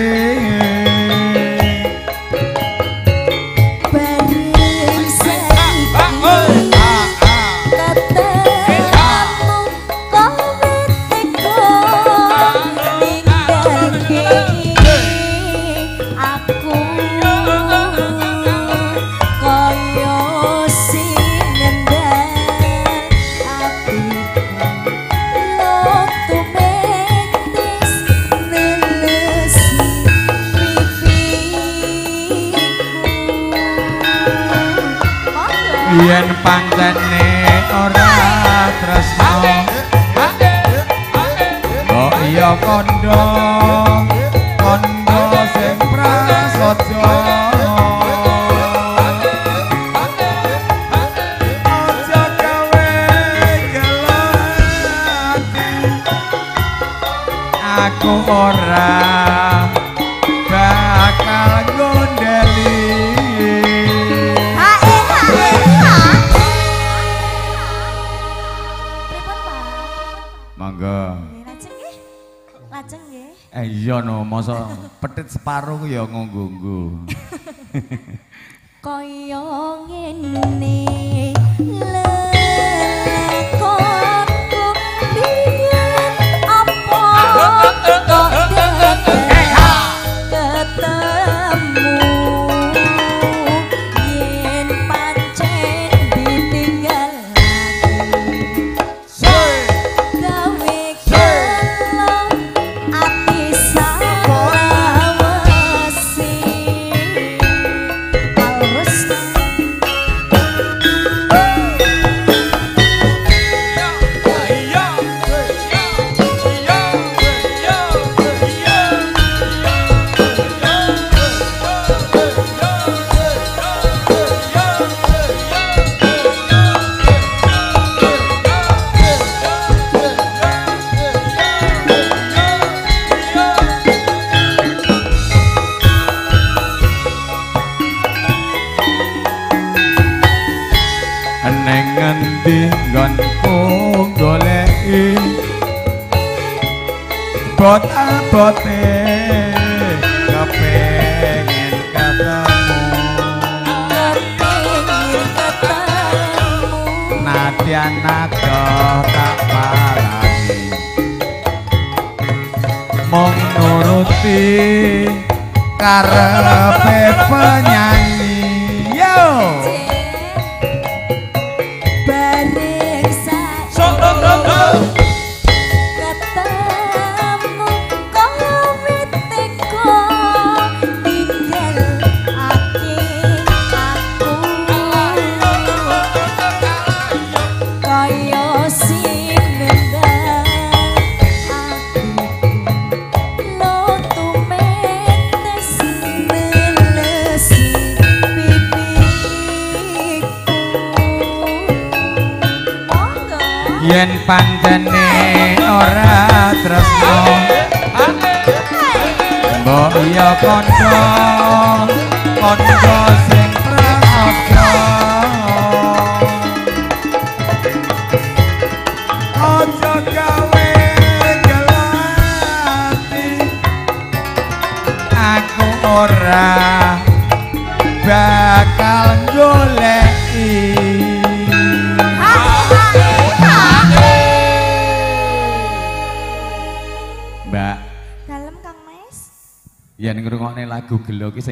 aku ya ngonggonggo.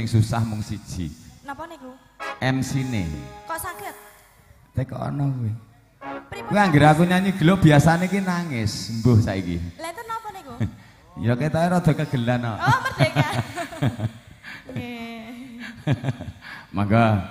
Susah mung siji. Napa niku? MC-ne. Kok saged? Tekono kuwi. Kuwi anggere aku nyanyi gelo biasane ki nangis, mbuh saiki. Lah itu napa niku? Ya ketoke rada kegelan kok. Oh, merdeka. Nggih. Mangga.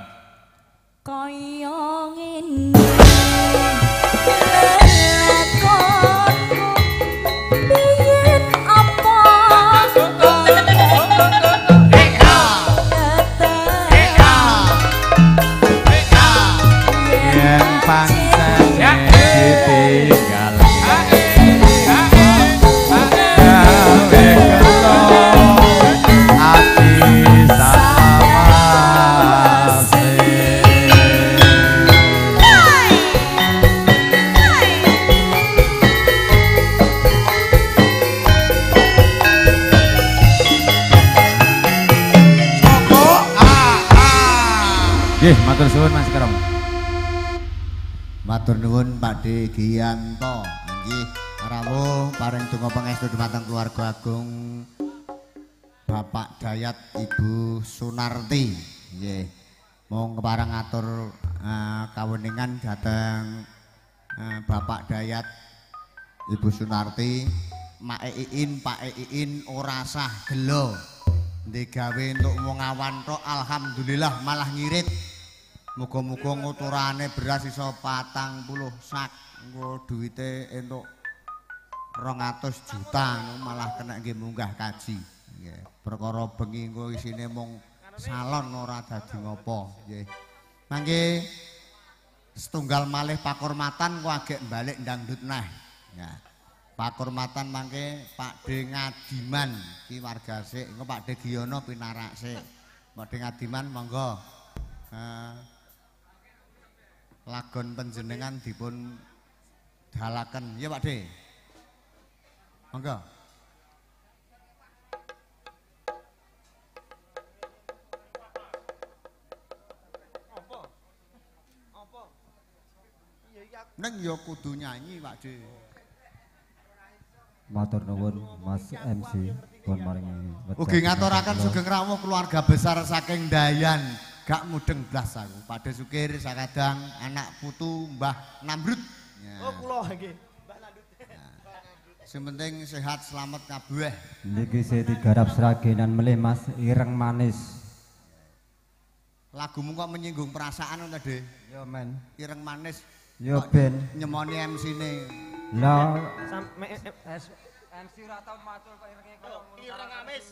Ibu Sunarti, Mak Iin, Pak Iin ora sah gelo. Digawe entuk wong awan tok alhamdulillah malah ngirit. Muga-muga nguturane beras iso patang puluh sak. Engko duwite entuk 200 juta malah kena nggih munggah kaji. Nggih. Perkara bengi engko isine mung salon ora dadi ngopo. Nggih. Mangke setunggal malih pakurmatan kok agek balik dangdut nah. Ya. Pakurmatan mangke Pak De Ngadiman ki warga sik, engko Pak De Giyono pinarak sik. Pak De Ngadiman monggo. Eh, lagon panjenengan dipun dalaken ya Pak De Monggo. Neng ya kudu nyanyi, Pak De. Matur nuwun Mas MC pun maringi Ugi ngaturaken sugeng rawuh keluarga besar saking Dayan. Gak mudeng blas aku. Pada Sukir sakadang anak putu Mbah Namrud. Ya. Oh, kula nggih. Mbak Landut. Sing penting sehat selamat kabeh. Niki saya digarap seragenan melih Mas ireng manis. Lagumu kok menyinggung perasaan ta, De? Yo men. Ireng manis. Yo ben. Nyemoni MC-ne. Lah Sampe MC ora tau matur kok irenge koyo ngono. ireng amis.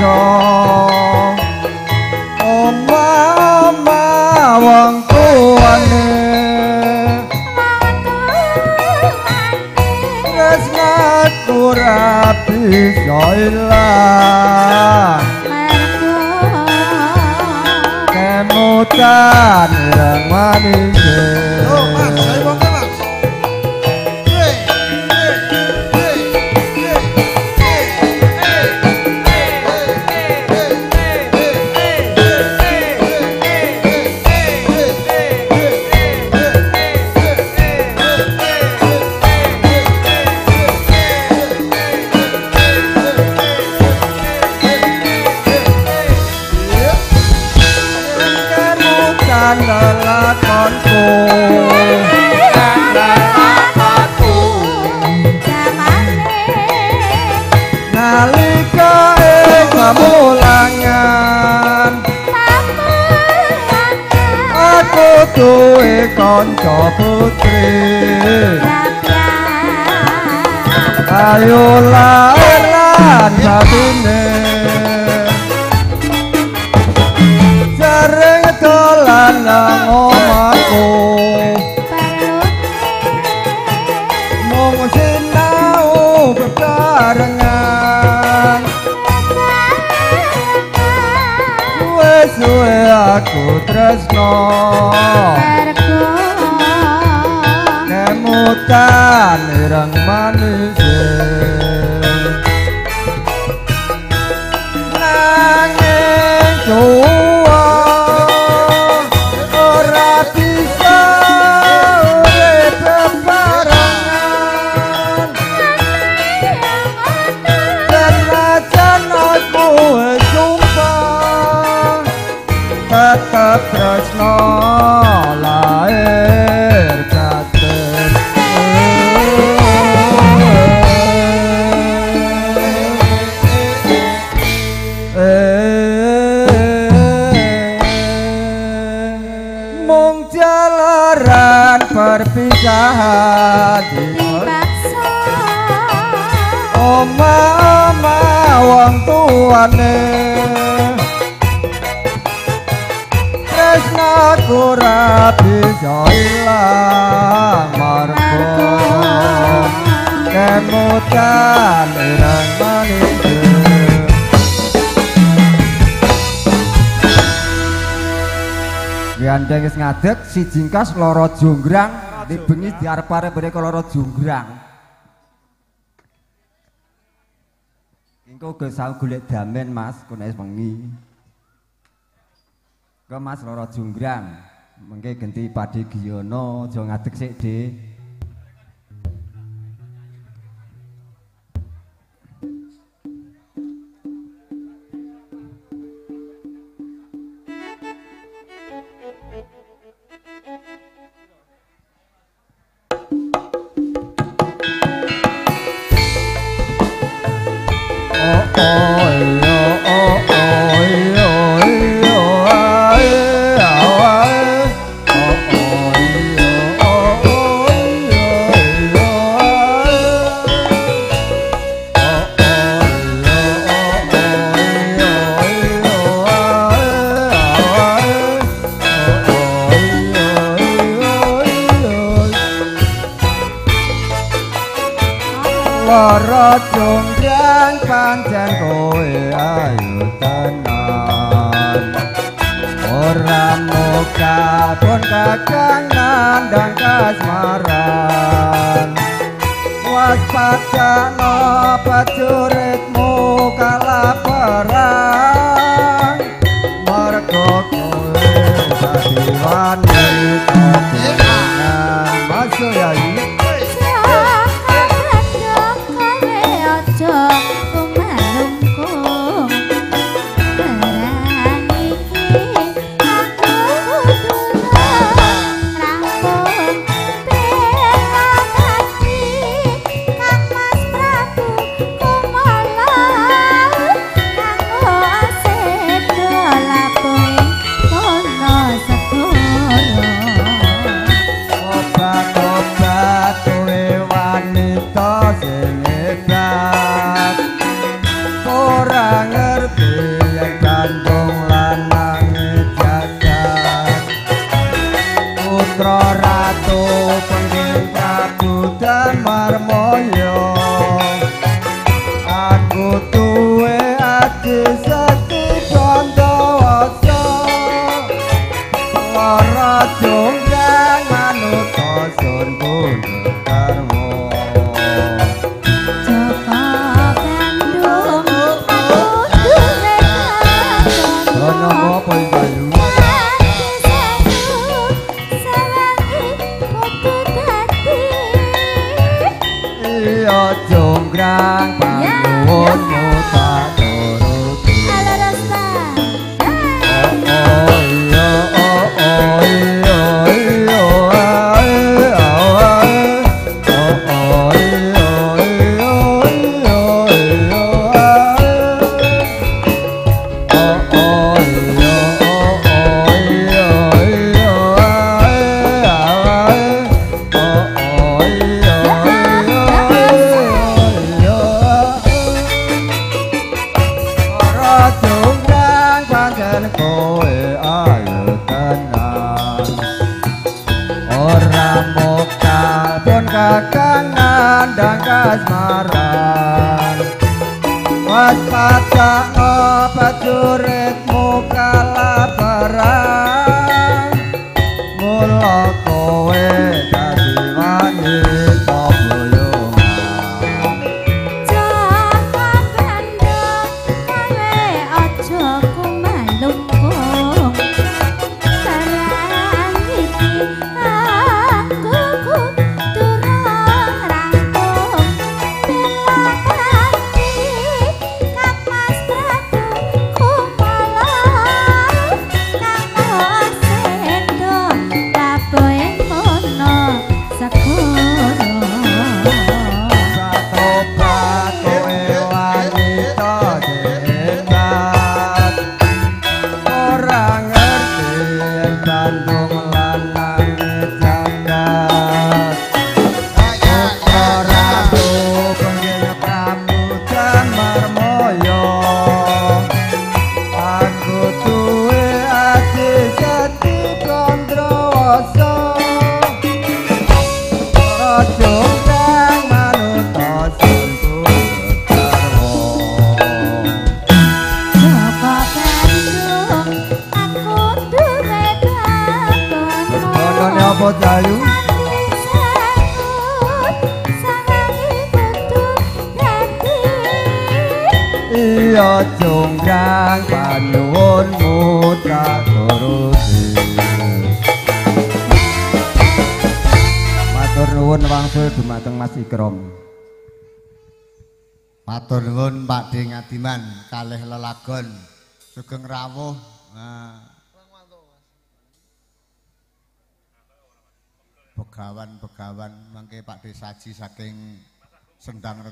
song. Si jingkas loro jonggrang di bengi di arep-arep mereka loro jonggrang. Engko ge sang golek damen Mas kene wis bengi Ke Mas loro jonggrang mengke ganti padi giyono aja ngadeg sik Dik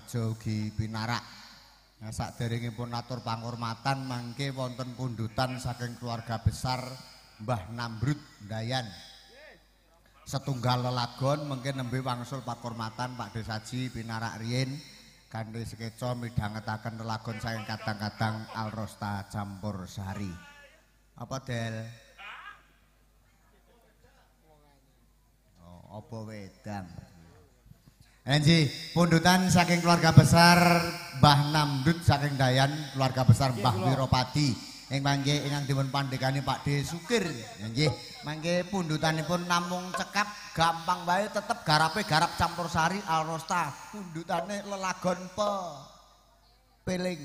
Rejo ugi pinarak. Nah, saderengipun atur panghormatan mangke wonten pundutan saking keluarga besar Mbah Nambrut Dayan. Setunggal lelagon mungkin nembe wangsul pakurmatan Pak De saji pinarak riyin. kanthi sekeca midhangetaken lelagon saking kadang-kadang Alrosta campur sari. Apa Del? Oh, apa wedang? Enji, pundutan saking keluarga besar Mbah Namdut saking Dayan, keluarga besar Mbah Wiropati. Ing mangke ingkang dipun pandhekani Pak De Sukir. Nggih, mangke pundutanipun namung cekap gampang bae tetep garape garap campur sari Alrosta. Pundutane lelagon pe peling.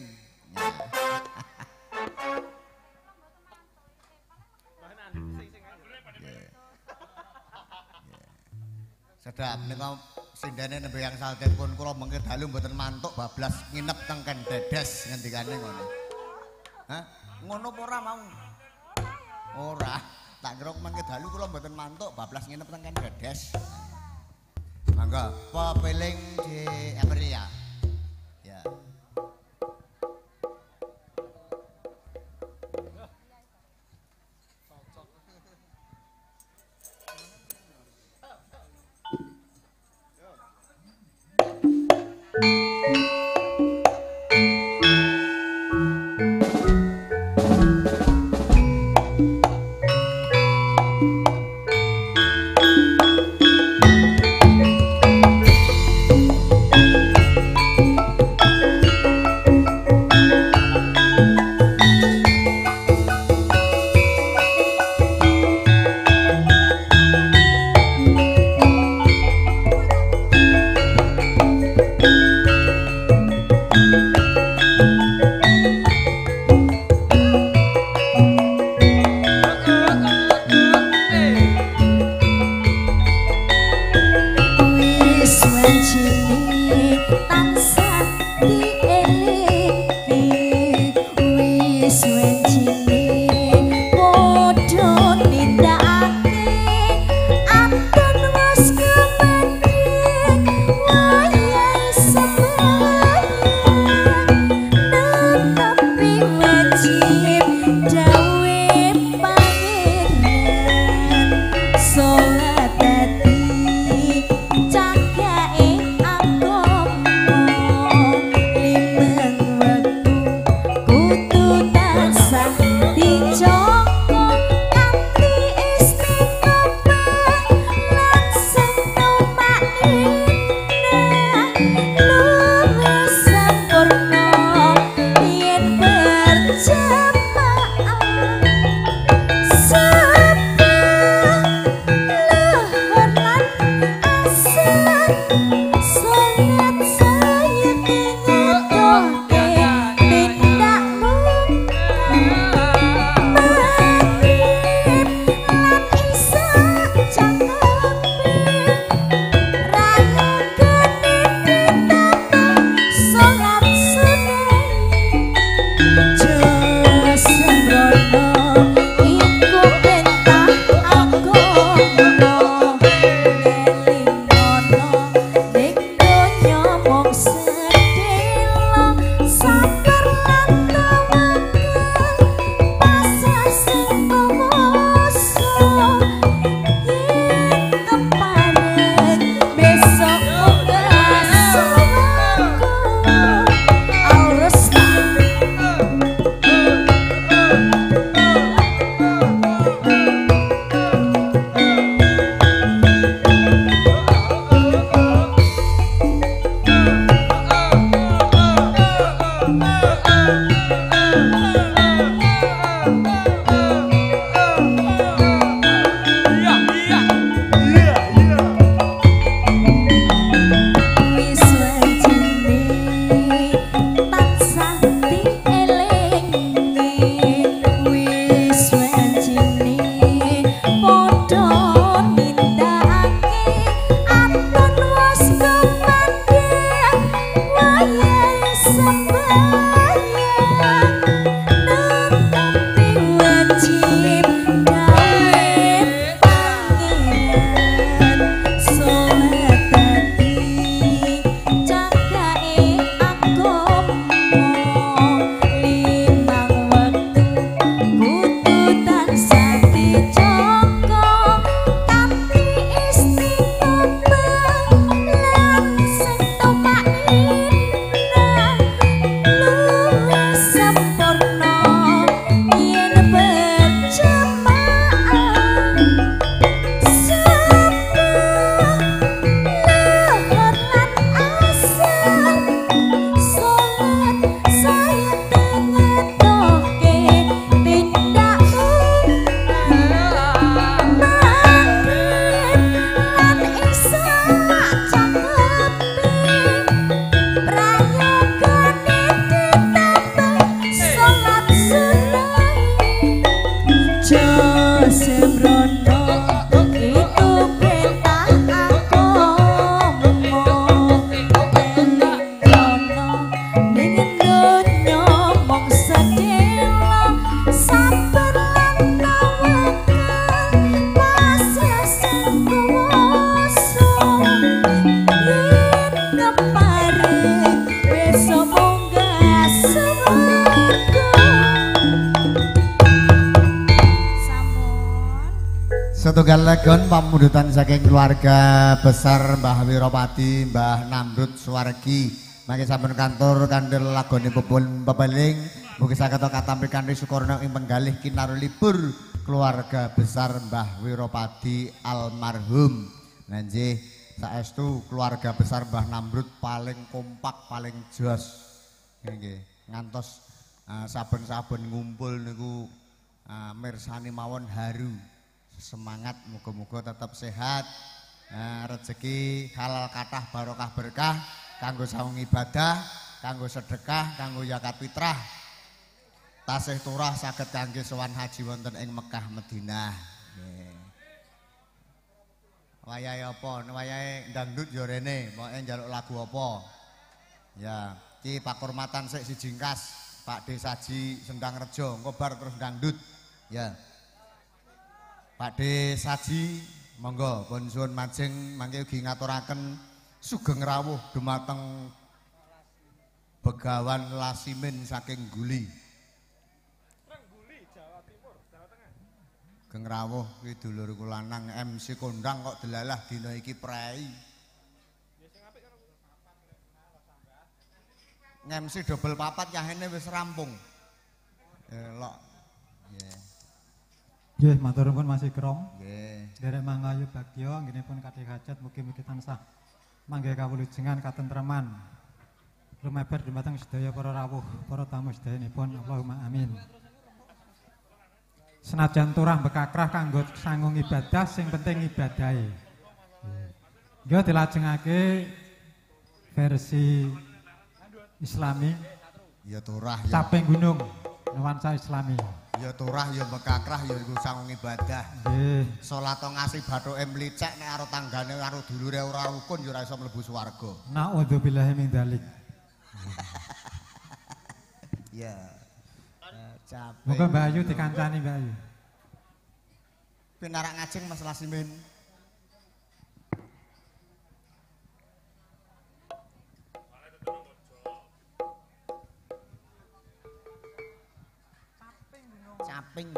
Sedap nika sindene nembe yang salten pun kula mengke dalu mboten mantuk bablas nginep teng Dedes ngendikane ngono. Hah? ngono apa ora mau? Ora. Tak kira mangke dalu kula mboten mantuk bablas nginep teng kan Dedes. Mangga, pepeling di Aprilia. Ya. keluarga besar Mbah Wiropati, Mbah Namrud Suwargi. Mangke sampun kantor kandel lagone pepun pepeling. Mugi saged katampi kanthi sukurna ing penggalih kinar libur keluarga besar Mbah Wiropati almarhum. Nanjih saestu keluarga besar Mbah Namrud paling kompak, paling jos. Nggih, ngantos uh, saben-saben ngumpul niku uh, mirsani mawon haru. Semangat muga-muga tetap sehat. Nah, rezeki halal kathah barokah berkah kanggo saung ibadah kanggo sedekah kanggo zakat fitrah. Tasih turah saged kangge sowan haji wonten ing Mekah Madinah. Wayahe apa? Wayahe dangdut yo rene pokoke njaluk lagu apa? Ya iki pakurmatan sik siji kas Pak Desaji Sendang Rejo ngobar terus dangdut. Ya. Pak De Saji, monggo pun suwun majeng mangke ugi ngaturaken sugeng rawuh dumateng Begawan Lasimin saking Guli. Guli Jawa Timur, Jawa Tengah. Geng rawuh kuwi dulurku lanang MC kondang kok delalah dina iki prei. MC double papat yahene wis rampung. Elok. Nggih, matur nuwun Mas Ikrom. Nggih. Derek mangayu bagya nggenipun kadhe hajat mugi-mugi tansah mangke kawulujengan katentreman. Lumeber dumateng sedaya para rawuh, para tamu sedayanipun. Allahumma amin. Senajan turah bekakrah kanggo sanggung ibadah sing penting ibadahe. Nggih dilajengake versi Islami. Ya turah ya. Caping gunung nuansa Islami. Ya turah ya mekakrah ya iku sangung ibadah. Nggih. Salat ngasih bathuke mlicek nek karo tanggane karo dulure ora rukun ya ora iso mlebu swarga. Nauzubillahi min dzalik. Ya. Capek. Muga Mbak Ayu dikancani Mbak Ayu. Pinarak ngajeng Mas Lasimin. Bánh.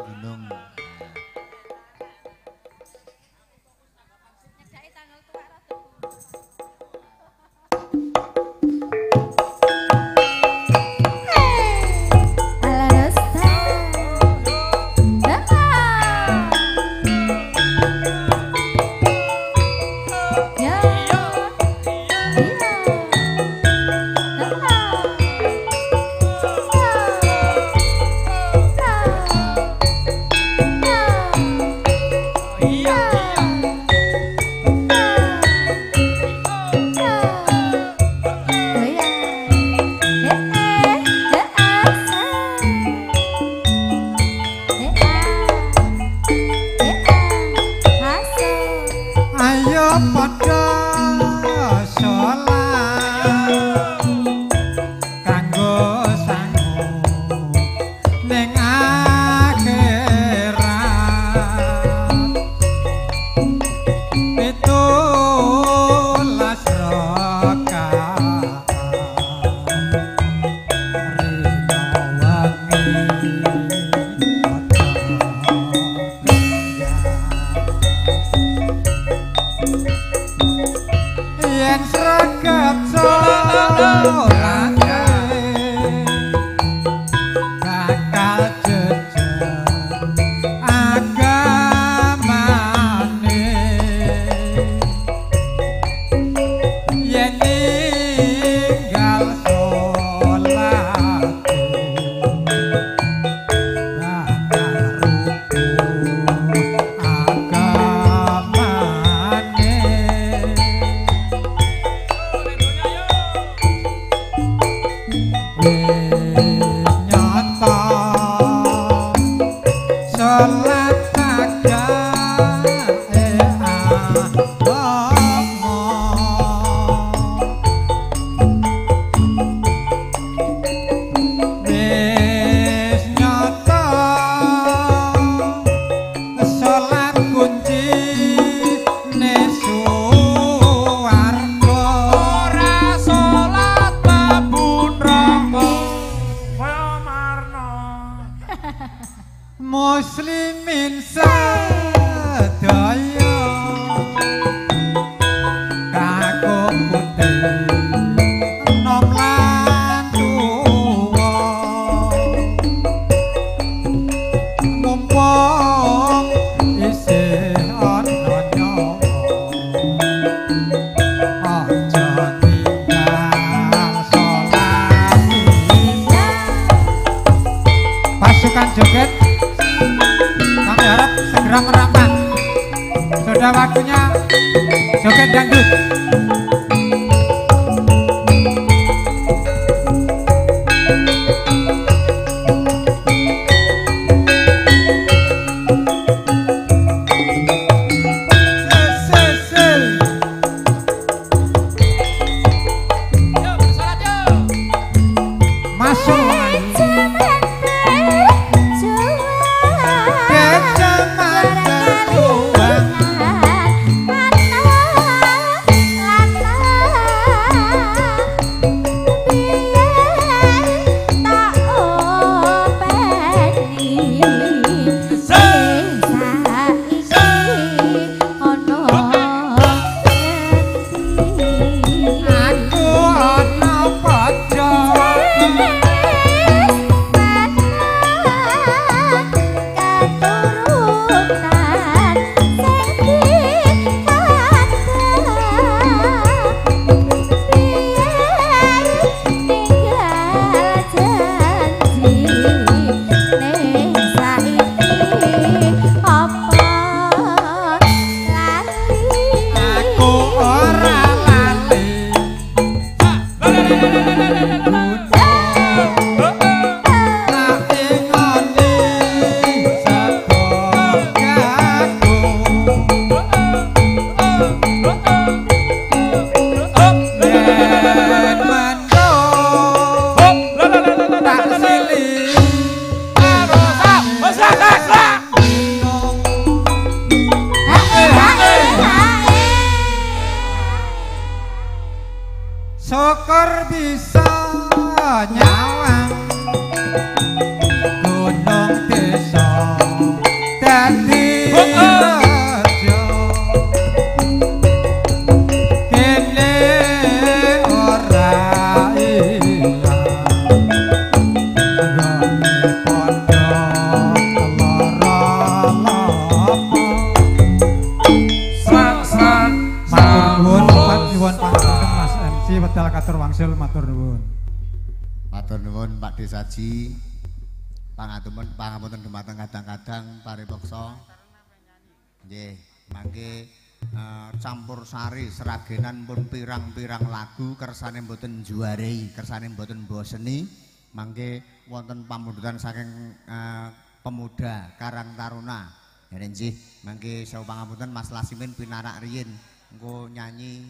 Kersane mboten juarei, kersane mboten boseni, mangke wonten pamundutan saking uh, pemuda Karang Taruna. Ya nggih, mangke sawu pangapunten Mas Lasimin pinarak riyin engko nyanyi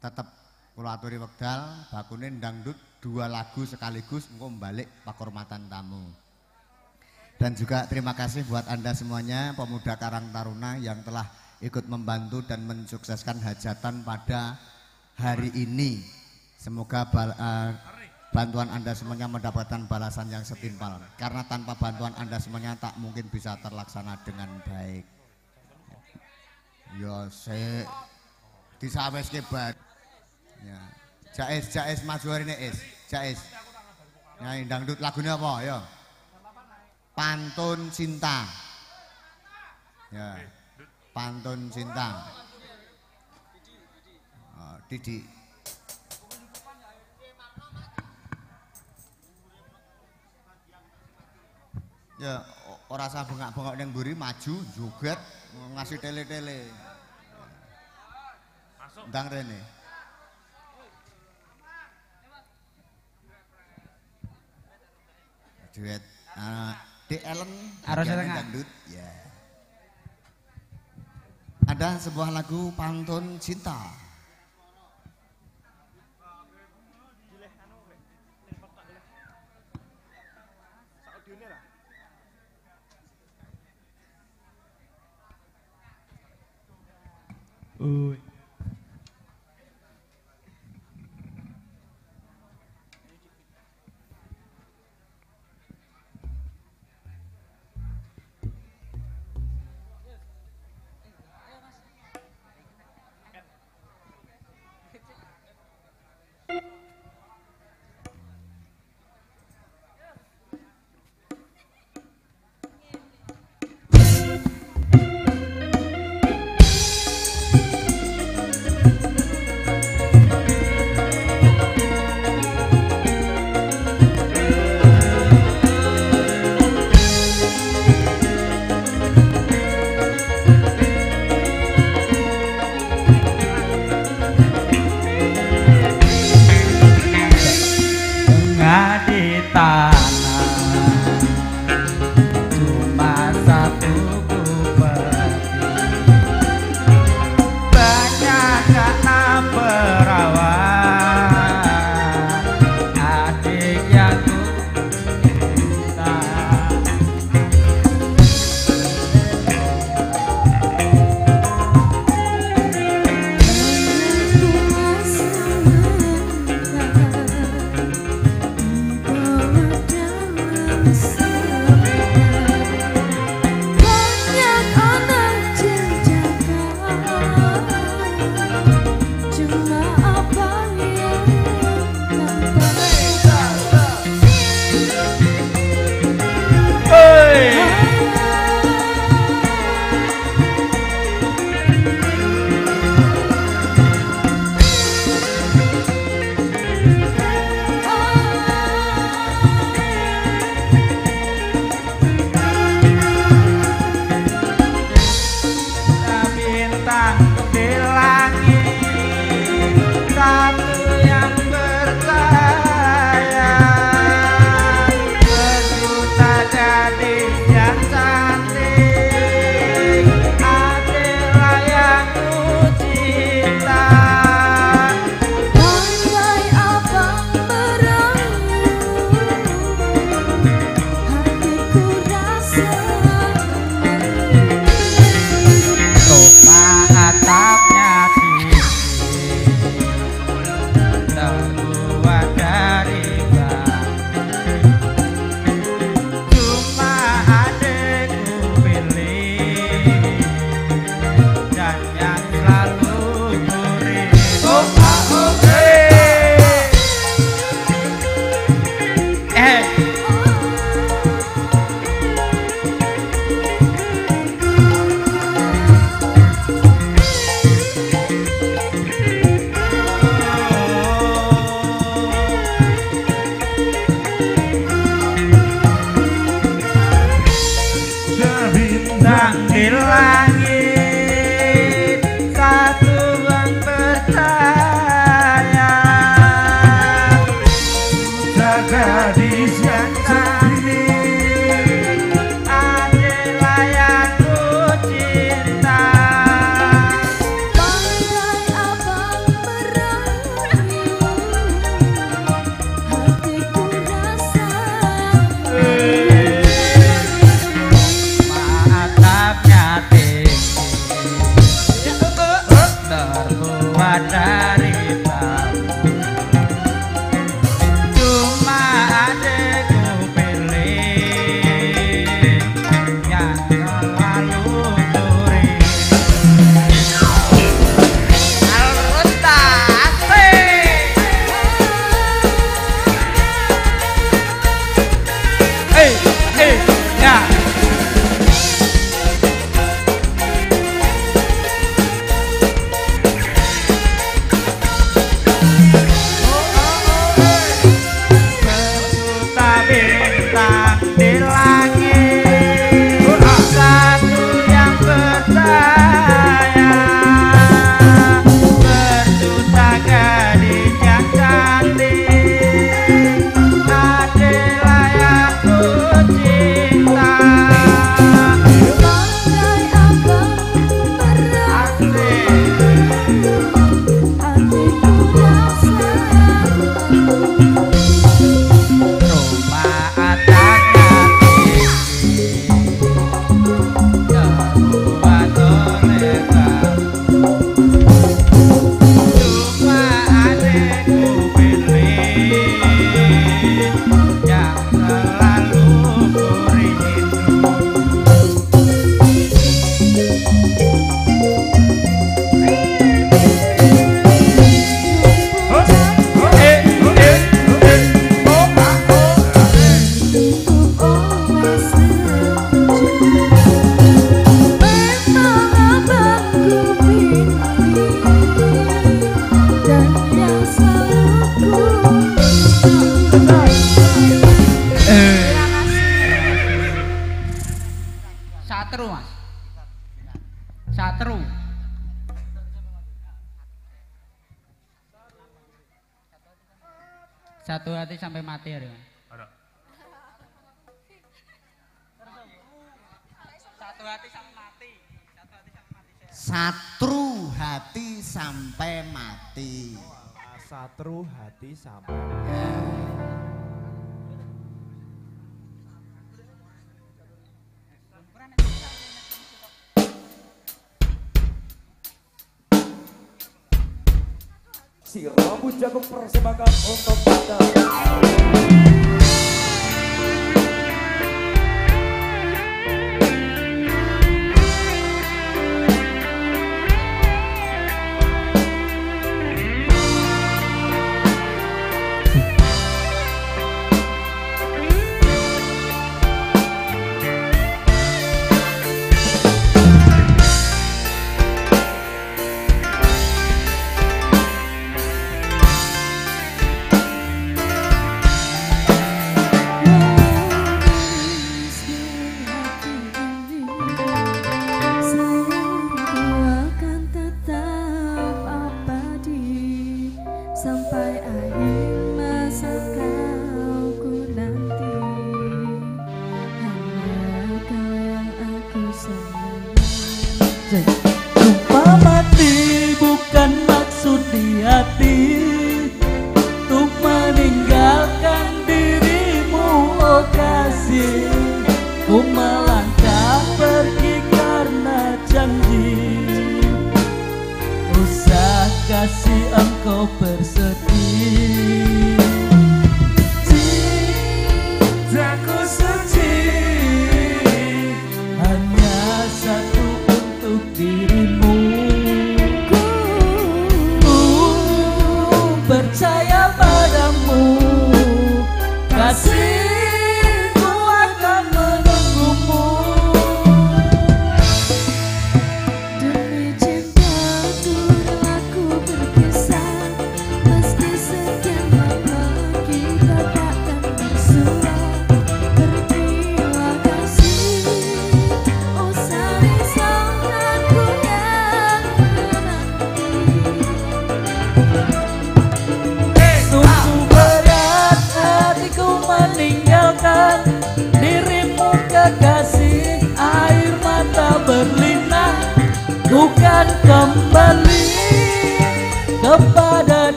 tetep kula aturi wekdal bakune dangdut dua lagu sekaligus engko balik pakormatan tamu. Dan juga terima kasih buat Anda semuanya pemuda Karang Taruna yang telah ikut membantu dan mensukseskan hajatan pada hari ini. Semoga uh, bantuan Anda semuanya mendapatkan balasan yang setimpal. Karena tanpa bantuan Anda semuanya tak mungkin bisa terlaksana dengan baik. Yo se disawes kebat. Ya. Jais Jais maju hari ini es. Jais. Nyanyi dangdut lagunya apa ya? Pantun cinta. Ya. Pantun cinta. Didi. Ya, ora usah bengak-bengok ning mburi maju joget ngasih tele-tele. Masuk. Ndang rene. Duet uh, di Ellen harus dangdut ya. Ada sebuah lagu pantun cinta. 嗯。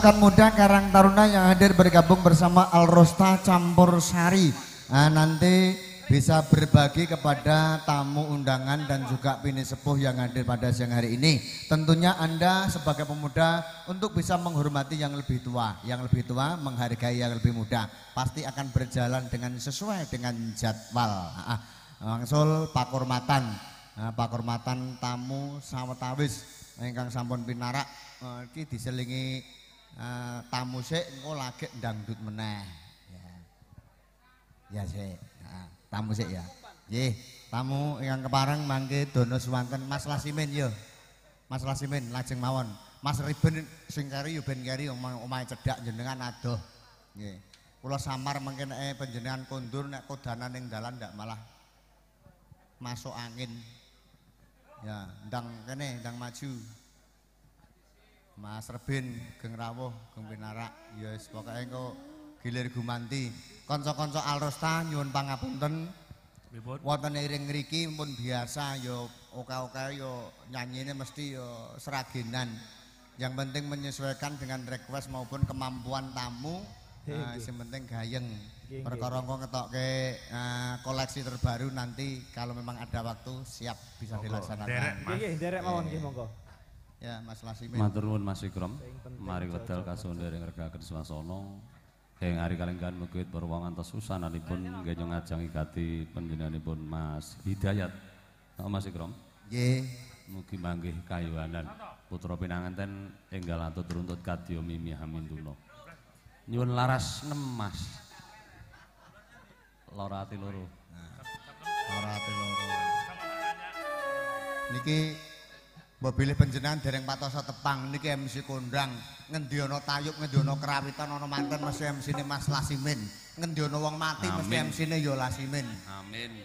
Pasukan muda Karang Taruna yang hadir bergabung bersama Alrosta Campur Sari. Nah, nanti bisa berbagi kepada tamu undangan dan juga pini sepuh yang hadir pada siang hari ini. Tentunya Anda sebagai pemuda untuk bisa menghormati yang lebih tua, yang lebih tua menghargai yang lebih muda. Pasti akan berjalan dengan sesuai dengan jadwal. Ah, ah, Wangsul pakurmatan, nah, pakurmatan tamu sawetawis ingkang sampun pinarak eh, iki diselingi eh, tamu sik engko lagi dangdut meneh. Ya. Ya sik. Tamu sik ya. Nggih, tamu ingkang kepareng mangke dono suwanten Mas Lasimin yo. Mas Lasimin lajeng mawon. Mas Riben sing keri yo ben omah omahe cedhak jenengan adoh. Nggih. Kula samar mengke nek panjenengan kondur nek kodanan ning dalan ndak malah masuk angin. Ya, ndang kene, ndang maju. Mas Rebin, Geng Rawuh, Geng Pinarak, ya wis pokoke engko gilir gumanti. Kanca-kanca Alrosta nyuwun pangapunten. Pripun? Wonten iring ngriki pun biasa ya oke-oke ya nyanyine mesti ya seragenan. Yang penting menyesuaikan dengan request maupun kemampuan tamu. Nah, nggih. sing penting gayeng. Perkara engko ngetokke eh, koleksi terbaru nanti kalau memang ada waktu siap bisa dilaksanakan. derek, Mas. Nggih, nggih, derek mawon, nggih, monggo. Ya, Mas Lasimin. Matur nuwun Mas Ikram. Mari wedal kasundering regaken swasana. Ing hari kalenggan mugi para wong antos susananipun nggih ngajang ikati panjenenganipun Mas Hidayat. Oh, Mas Ikram. Nggih. Mugi manggih kayuhanan putra pinanganten enggal atut runtut kadya mimi haminduna. Nyuwun laras nem Mas. Lara ati loro. Ora ati loro. Niki mbok bilih panjenengan dereng patosa tepang niki MC kondang ngendi ana tayub ngendi ana kerawitan ana manten mesti MC-ne Mas Lasimin. Ngendi ana wong mati mesti Amin. MC-ne ya Lasimin. Amin.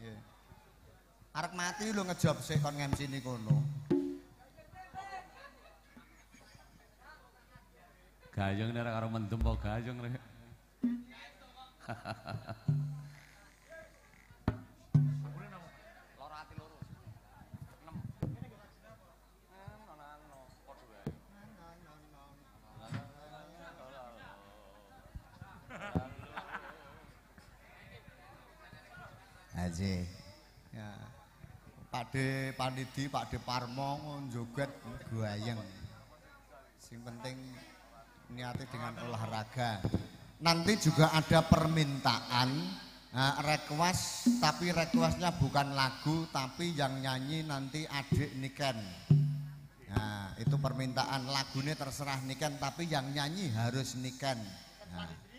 Nggih. Arek mati lho ngejob sik kon MC-ne kono. Gayung nek karo mendem apa gayung rek. Aji. Ya. Pakde Panidi, Pakde Parmo njoget gayeng. Sing penting niati dengan olahraga. Nanti juga ada permintaan nah, request tapi requestnya bukan lagu tapi yang nyanyi nanti adik Niken. Nah, itu permintaan lagunya terserah Niken tapi yang nyanyi harus Niken. Nah.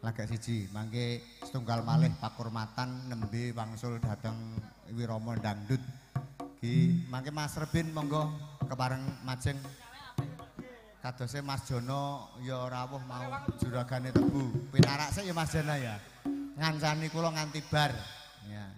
Lagak siji, mangke setunggal malih pakurmatan nembe wangsul dhateng Wirama Dangdut. Ki mangke Mas Rebin monggo kepareng majeng kadose Mas Jono ya rawuh mau juragane tebu. Pinarak sik ya Mas Jana ya. Ngancani kula nganti bar. Ya.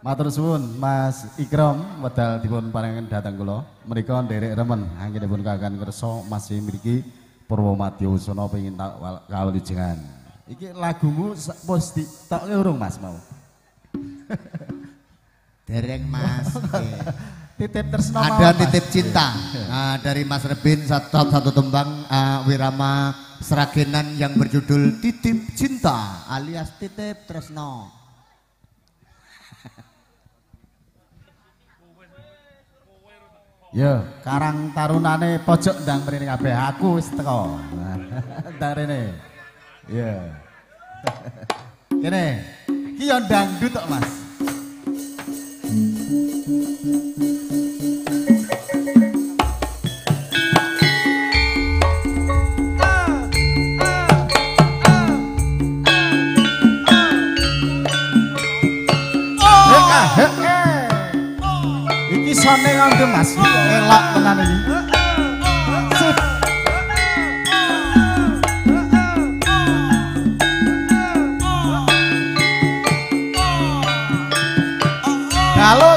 Matur suwun Mas Ikram wedal dipun paringaken dhateng kula. Menika nderek remen anggenipun kakan kersa masih mriki Purwomadya Usana pengin tak kawelijengan. Iki lagumu wis ditokke urung Mas mau? Dereng Mas. Titip tresno Ada titip cinta Nah, dari Mas Rebin satu, satu tembang ah, Wirama Seragenan yang berjudul Titip Cinta alias Titip Tresno. Yo, karang tarunane pojok ndang mrene kabeh aku wis teko. Ndang rene. Yo. Kene. Ki yo dangdut kok, Mas. Heka, Isone ngono Mas. Elok tenan iki. Halo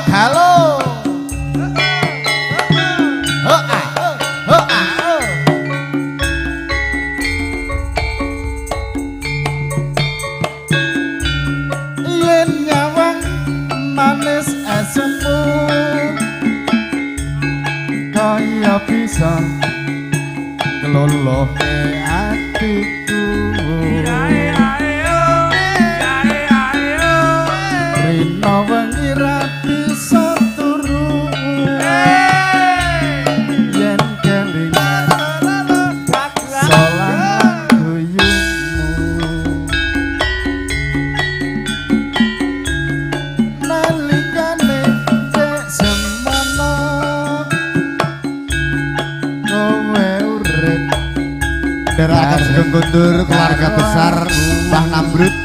Kundur keluarga besar Mbah Nambrut.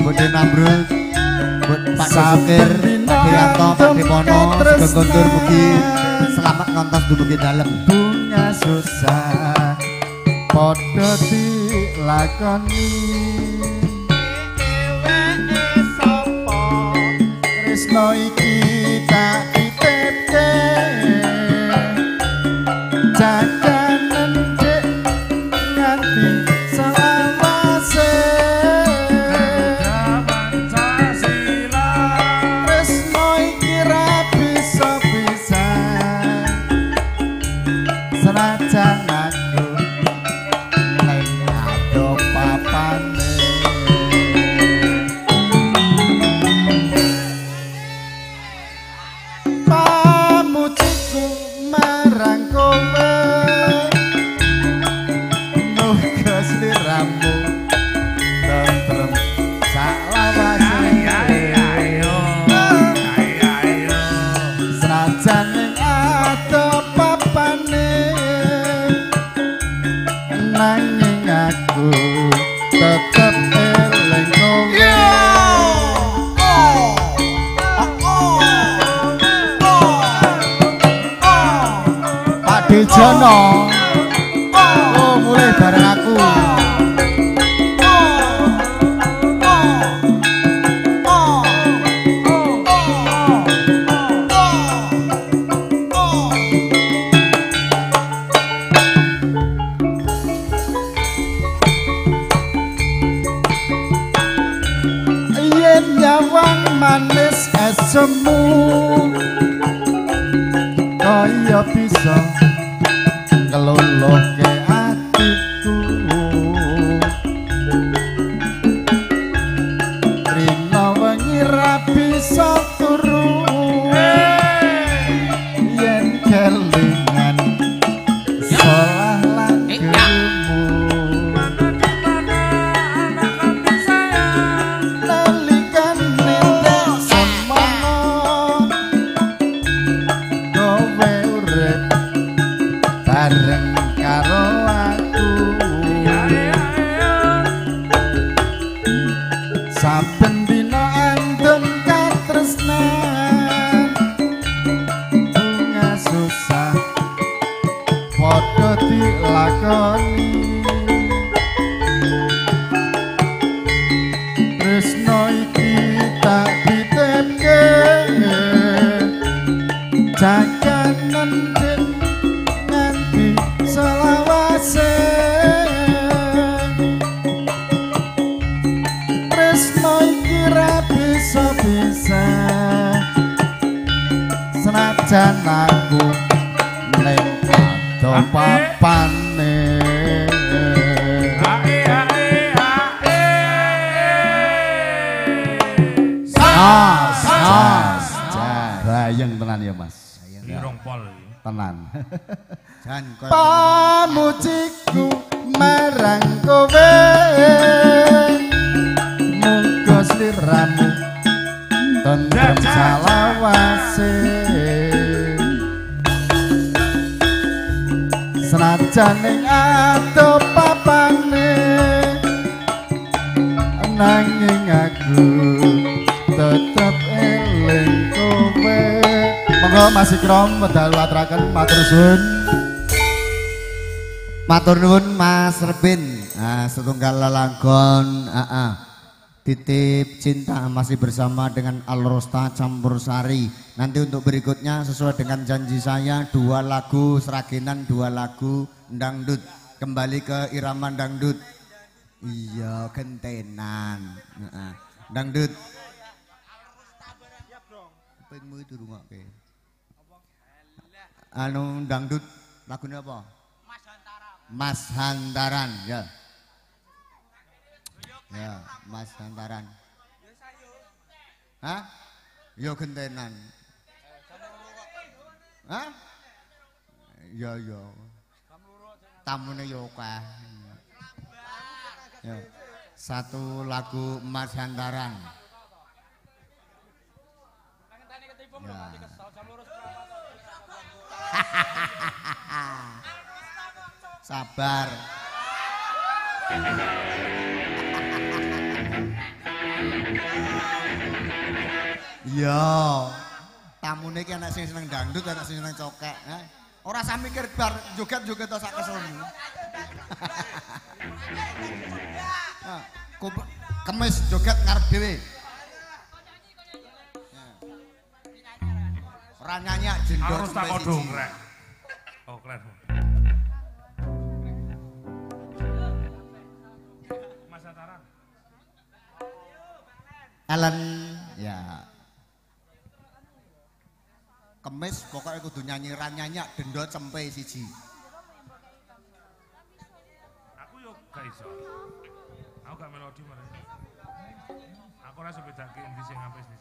Bude Nambrut. Bud Pak Sukir, Pak Dianto, Pak Demono, Sugeng Kundur mugi selamat ngontos dumugi dalem. punya susah podo dilakoni Tresno iki tak Jan kaya Monggo Mas Ikrom medal aturaken matur suwun Matur nuwun Mas Rebin. Nah, setunggal lelagon, ah, ah. Titip cinta masih bersama dengan Alrosta Campur Sari. Nanti untuk berikutnya sesuai dengan janji saya dua lagu seraginan, dua lagu dangdut. Kembali ke irama dangdut. Iya, gentenan. Ah, ah. Dangdut. Penmu itu rumah ke. Anu dangdut lagunya apa? Mas Hantaran ya. Ya, Mas Hantaran. Hah? Yo gentenan. Hah? Ya yo. Tamune yo. Ya. Satu lagu Mas Hantaran. Ya. Sabar. Iya. Tamune iki anak sing seneng dangdut, anak sing seneng cokek, eh. Ora usah mikir bar joget-joget to sak keselmu. Kemis joget ngarep dhewe. Ora nyanyak jendol Harus tak kodong rek. Oh, keren. Mas Ataran. Ellen ya kemis pokoknya kudu nyanyi ra nyanyak dendot sampai siji Aku yo gak iso. Aku gak melodi malah. Aku ora sebedake endi sing apik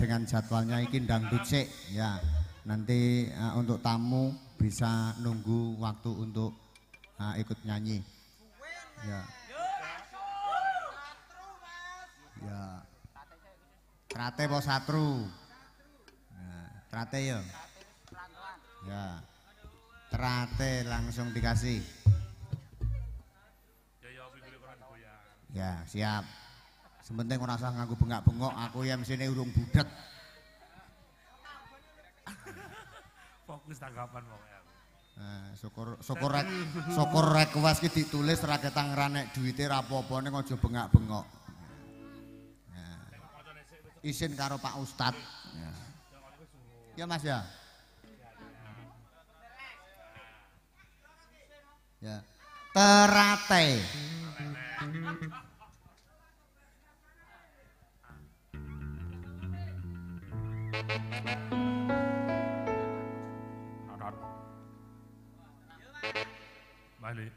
dengan jadwalnya iki dangdut sik. Ya. Nanti eh, untuk tamu bisa nunggu waktu untuk eh, ikut nyanyi. Ya. Ya. Trate po satru. Nah, trate ya. Ya. Trate langsung dikasih. Ya, siap. Sementing ora usah nganggo bengak-bengok, aku ya mesine urung budek. Fokus tanggapan pokoknya. Nah, syukur syukur rek syukur request ki ditulis ra ketang ranek duwite ra apa-apa ning aja bengak-bengok. Nah. Isin karo Pak Ustad. Ya. Ya Mas ya. Ya. Terate. Balik.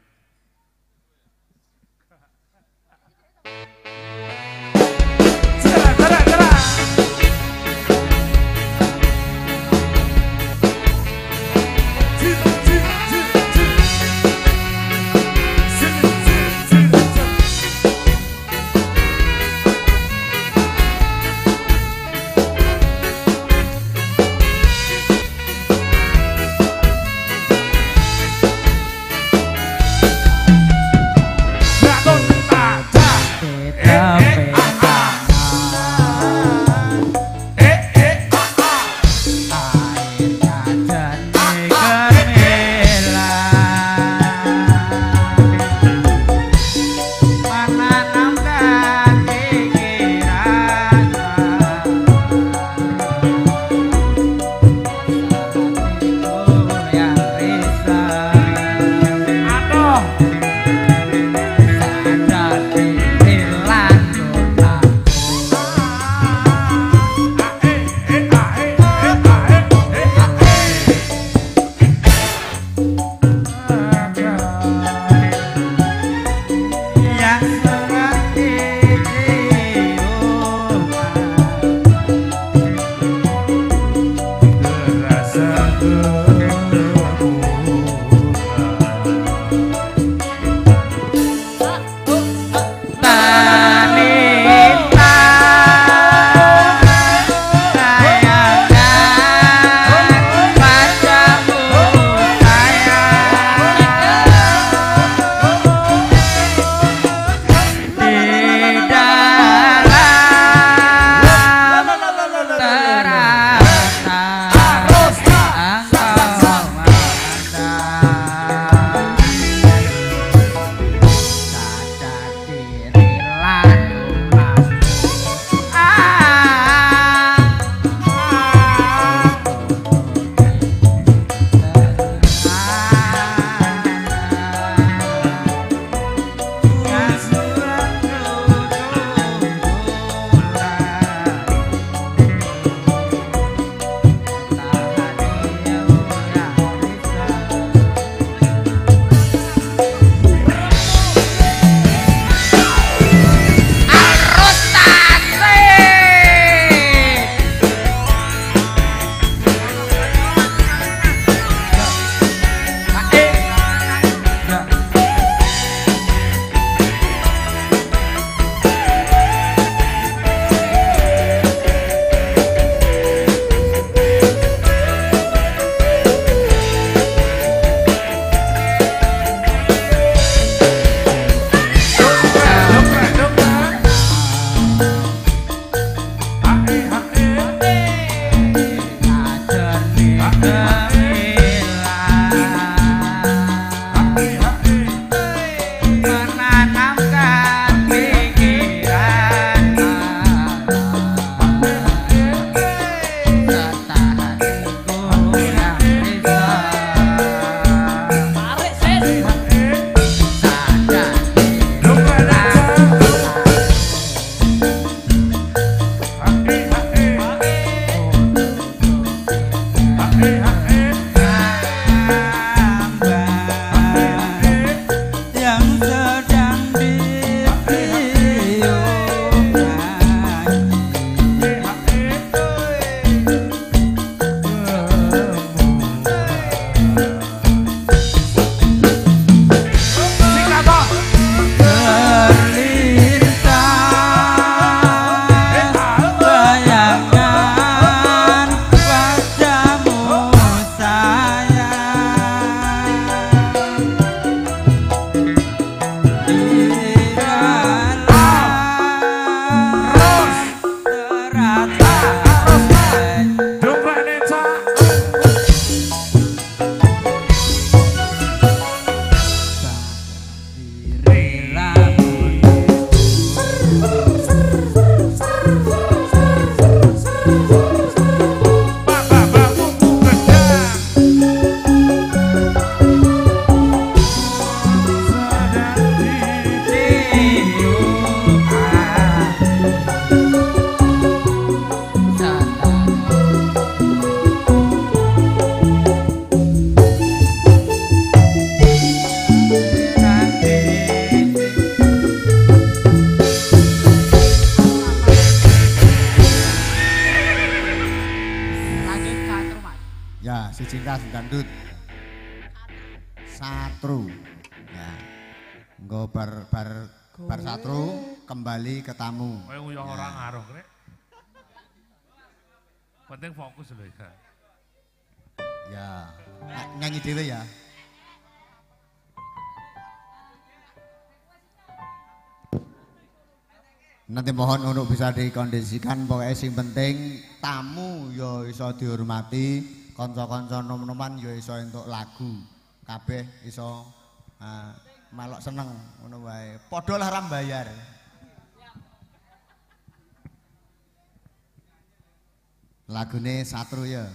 Bisa dikondisikan pokoknya sing penting tamu ya iso dihormati, kanca-kanca nom-noman ya iso entuk lagu. Kabeh iso ah, melok seneng ngono wae. Padha lah bayar. Lagune Satru ya.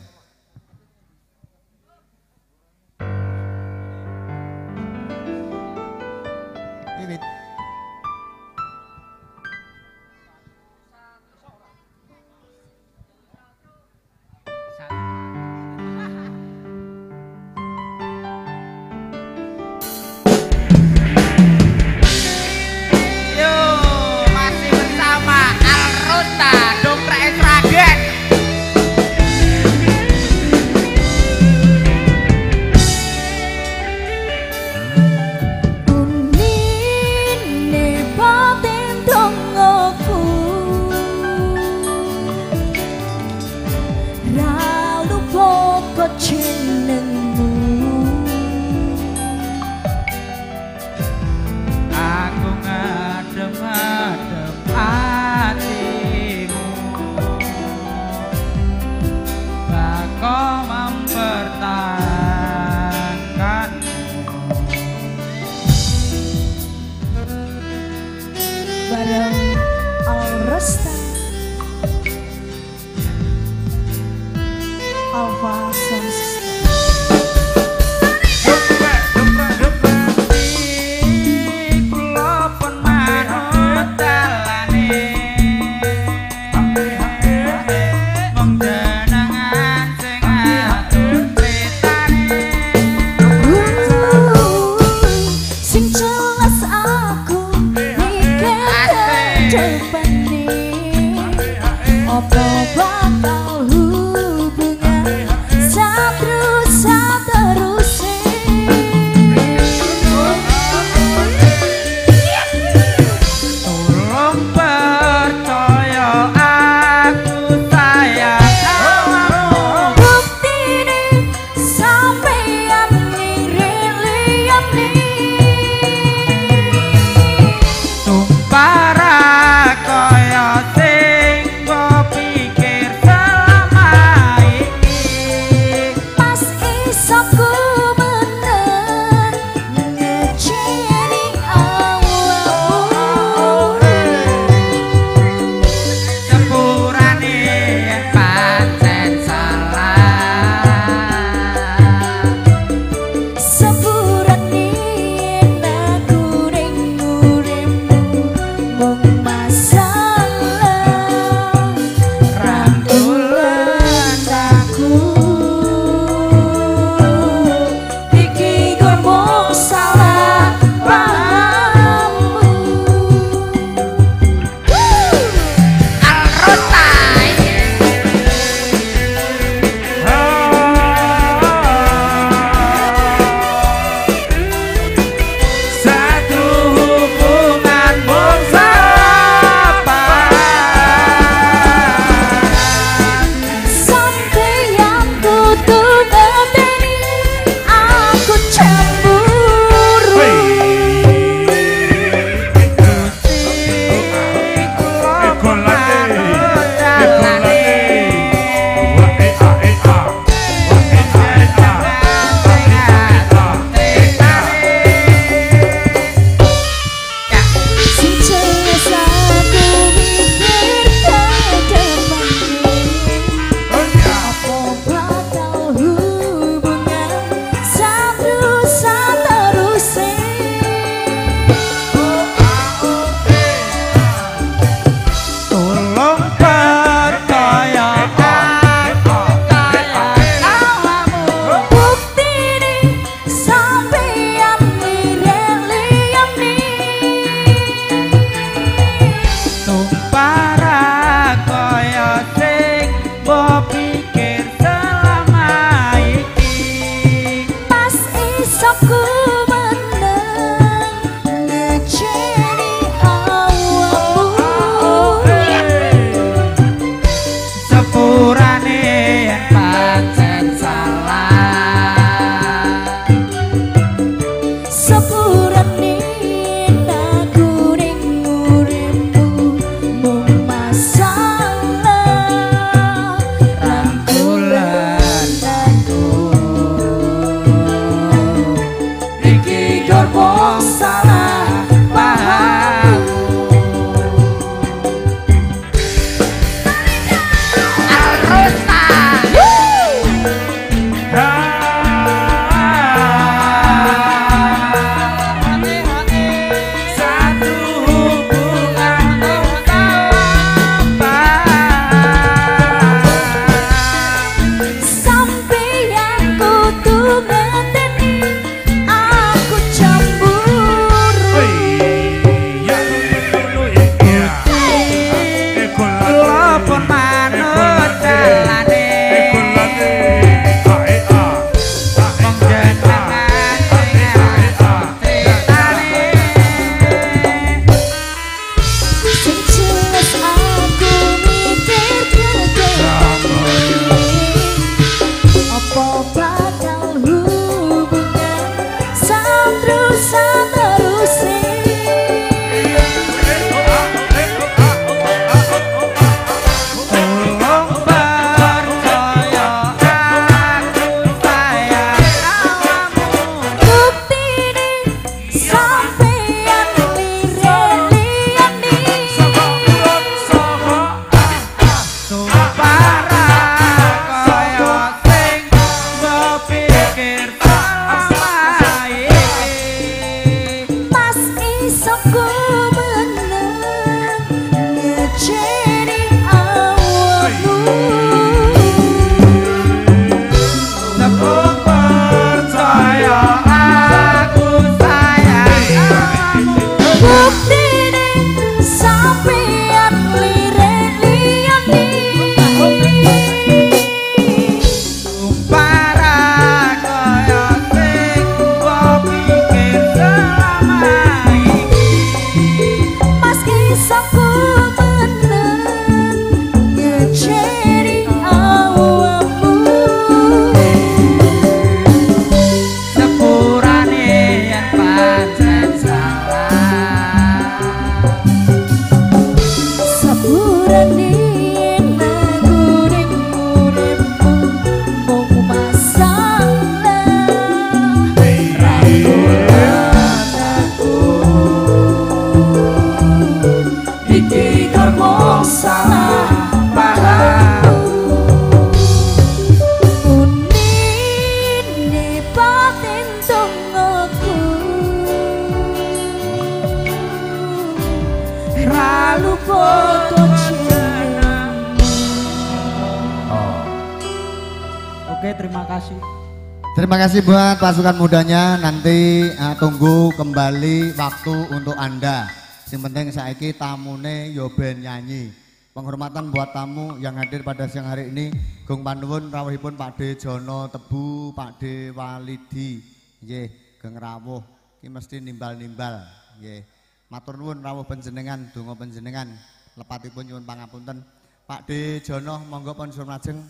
Tunggu kembali waktu untuk Anda. Yang penting saiki tamune yo ben nyanyi. Penghormatan buat tamu yang hadir pada siang hari ini. Gung panuwun rawuhipun Pak D Jono Tebu, Pak D Walidi. Nggih, Geng rawuh iki mesti nimbal-nimbal. Nggih. Matur nuwun rawuh panjenengan, donga panjenengan. Lepatipun nyuwun pangapunten. Pak D Jono monggo pun suwun.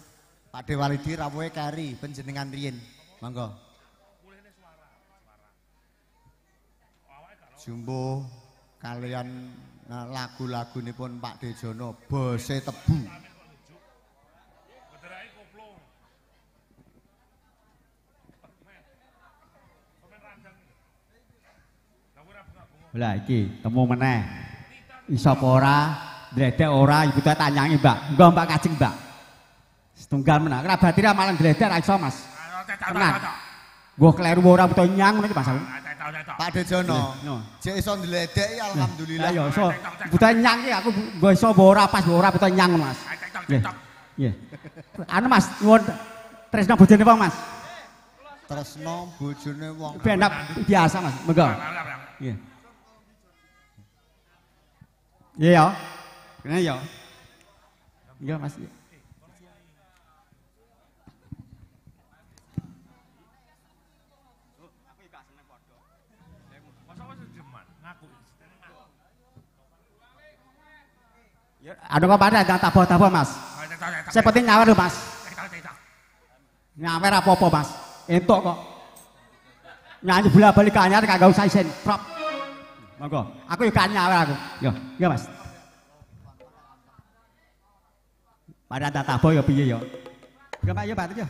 Pak D Walidi rawuhe kari panjenengan riyin. Monggo. Jumbo kalian nah, lagu-lagunipun Pak Dejono Bose Tebu. Lah iki temu meneh. Iso apa ora? Ndredek ora ibu tak tanyangi, Mbak. Engko Mbak Kajeng, Mbak. Setunggal meneh. Ora batira malah ndredek ra iso, Mas. Tenan. Gua kleru ora butuh nyang ngono iki, Mas. Pak Dejono. No. Jek iso ndledeki alhamdulillah. Lah ya iso. Butuh nyang iki aku nggo iso apa ora pas ora butuh nyang, Mas. Nggih. Nggih. Anu Mas, nyuwun tresna bojone wong, Mas. Tresno bojone wong. Benak biasa, Mas. Monggo. Nggih. Iya ya. Kene ya. Iya Mas. Ada apa ada jangan tabuh-tabuh Mas. Saya penting nyawer lho Mas. Nyawer apa-apa Mas. Entuk kok. Nyanyi bola-bali kanyar kagak usah isin. Prop. Monggo. Aku yo kanyar aku. Yo, yo Mas. Pada tatabo yo piye yo. Pak yo. Biji yo.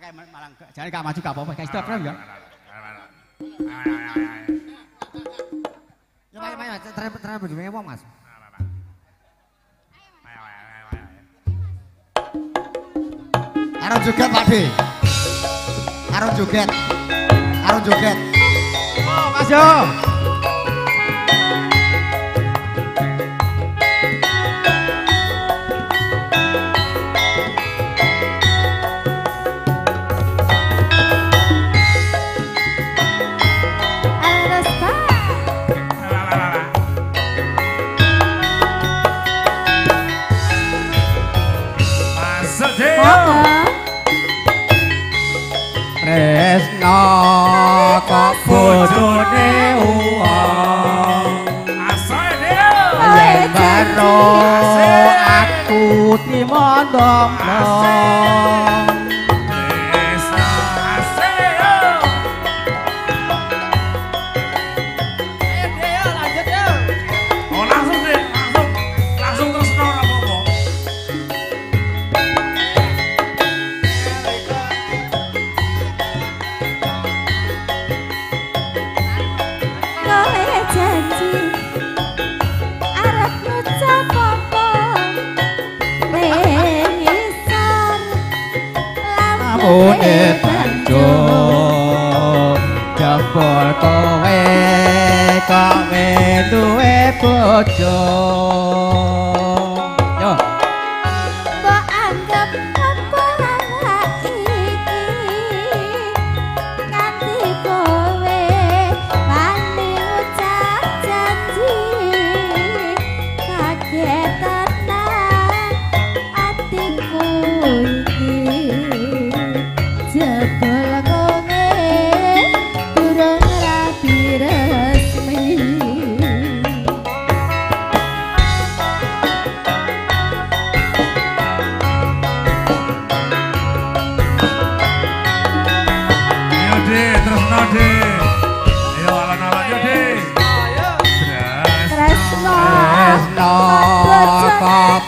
akeh malang gak maju gak apa-apa, Kayak iso ya. Ya ayo ayo apa Mas? Arun joget Pak Arun Ayo joget. Ayo joget. Mas yo. Kok bojone uwong Yen baro aku timondong Amune banjur jebol kowe kowe duwe bojo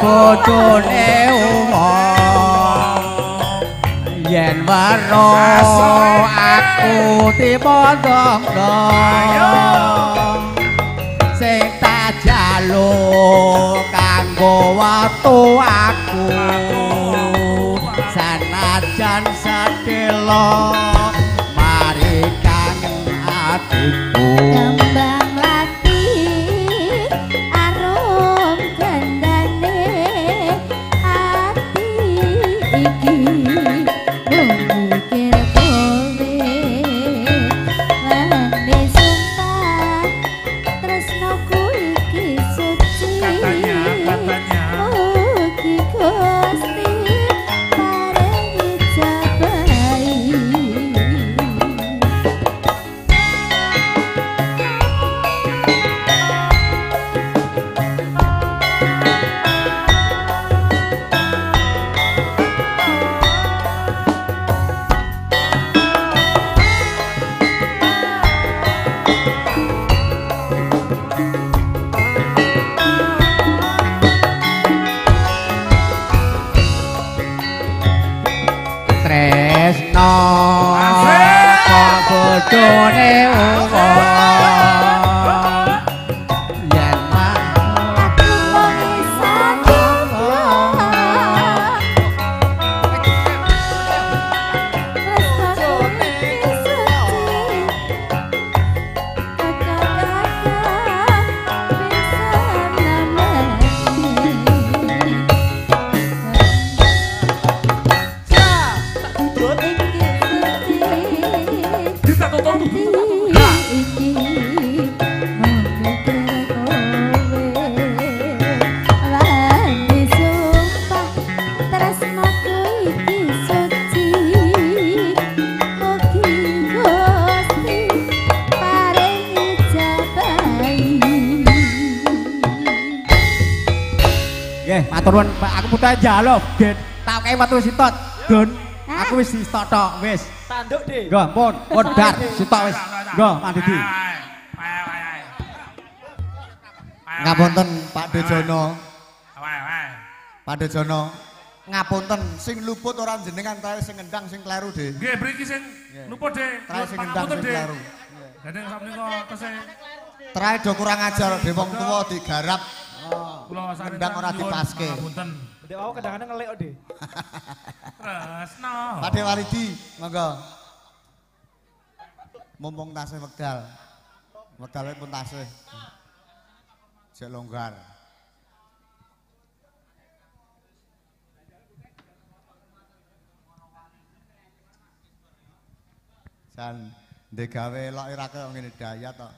bojone uwong Yen waro aku timondong Sing tak jaluk kanggo watu aku. Sanajan sedelo mari kangen atiku Pak. Aku putra jalo, Gen. Tak kae watu sitot. Gun. Aku wis distotok, wis. Tanduk, Dik. Nggo, pun, dar, sitok wis. Nggo, mandidi. Ngapunten Pak Dejono. Pak Dejono. Ngapunten sing luput ora jenengan trae sing ngendang sing kleru, Dik. Nggih, mriki sing luput, Dik. Trae sing ngendang Ngapunten, sing Dik. kleru. Dadi sakmenika tesih Trae do kurang ajar, Dik wong tuwa digarap. kula sakniki Ngendang ora dipaske. Ngapunten. Dek aku kadang-kadang ngelik kok, Dik. Tresno. Pak De Walidi, monggo. Mumpung tasih wekdal. Wekdale pun tasih. Jek longgar. Jan ndegawe elok irake ngene dayat to.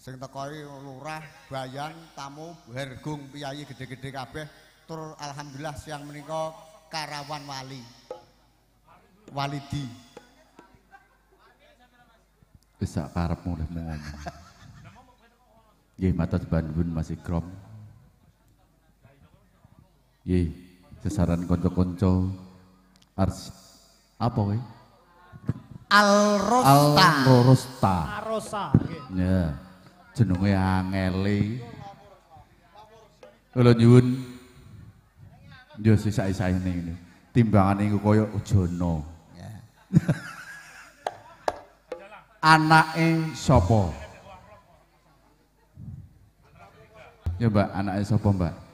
Sing teko iki lurah, bayan, tamu, hergung, piyayi gede-gede kabeh tur alhamdulillah siang menika karawan wali. Walidi. Wis sak karepmu oleh ngomong. Nggih, matur banbun Mas Ikrom. Nggih, sesaran kanca-kanca ars apa kowe? Alrosta. Alrosta. Arosa, nggih. Ya. Jenenge angele. Kula nyuwun. Yo sisa-isane ngene. Timbangane iku kaya ujana. Anake sapa? Ya Mbak, anake sapa Mbak?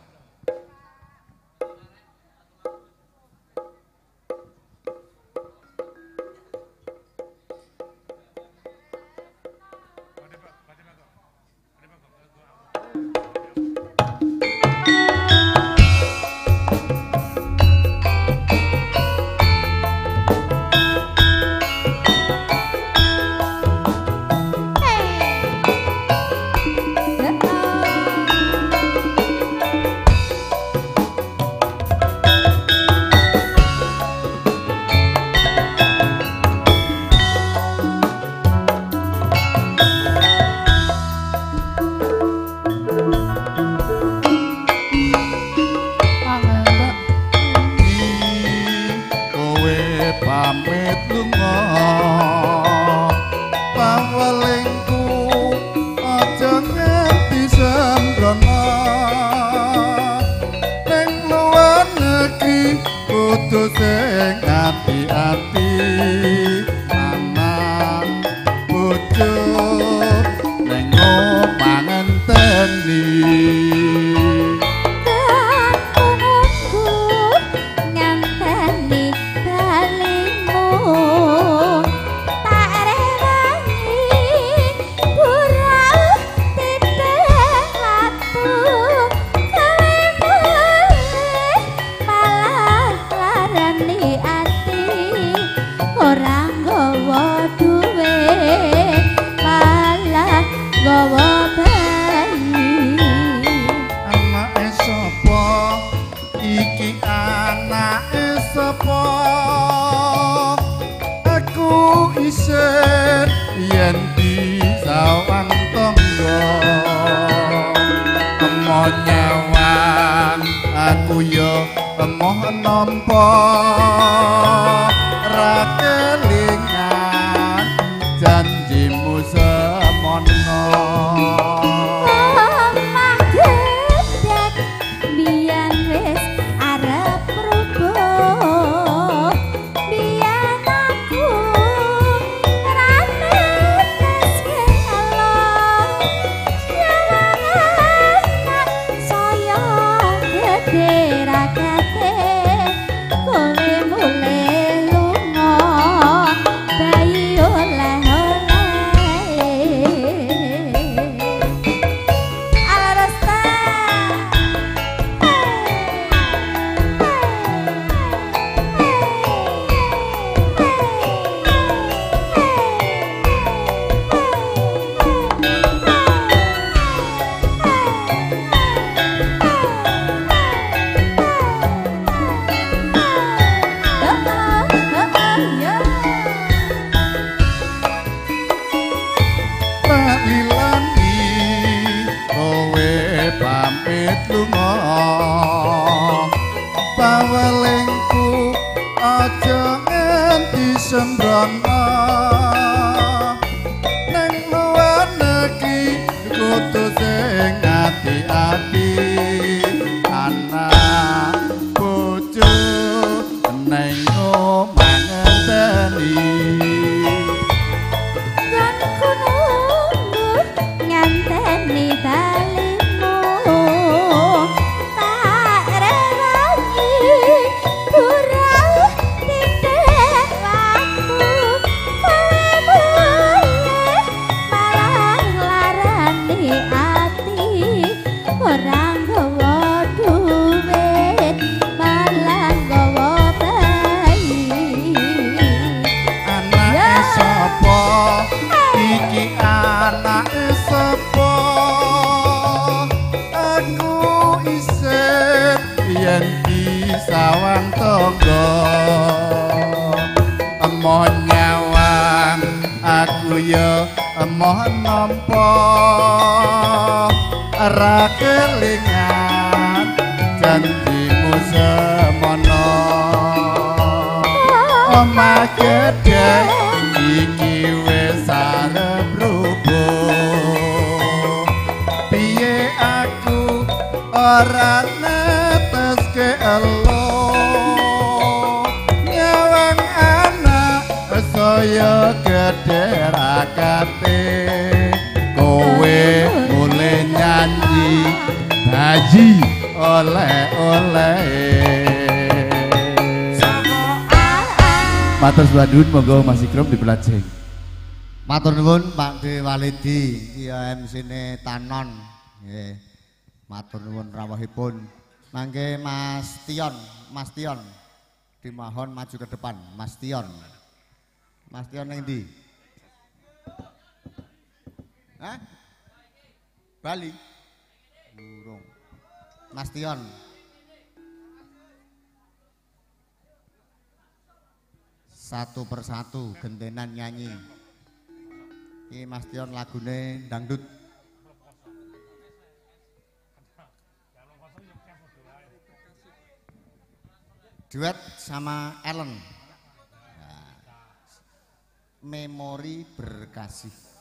Suwadun monggo Mas Ikrom dipelajeng. Matur nuwun Pak De Walidi, iya MC-ne Tanon. Nggih. Matur nuwun rawuhipun. Mangke Mas Tion, Mas Tion. Dimohon maju ke depan, Mas Tion. Mas Tion ning ndi? Satu persatu gentenan nyanyi. Ini Mas Tion lagune dangdut. Duet sama Ellen. Nah, Memori berkasih.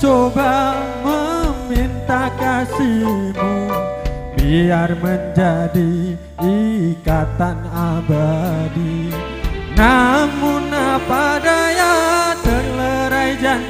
Coba meminta kasihmu Biar menjadi ikatan abadi. Namun apa daya terlerai janji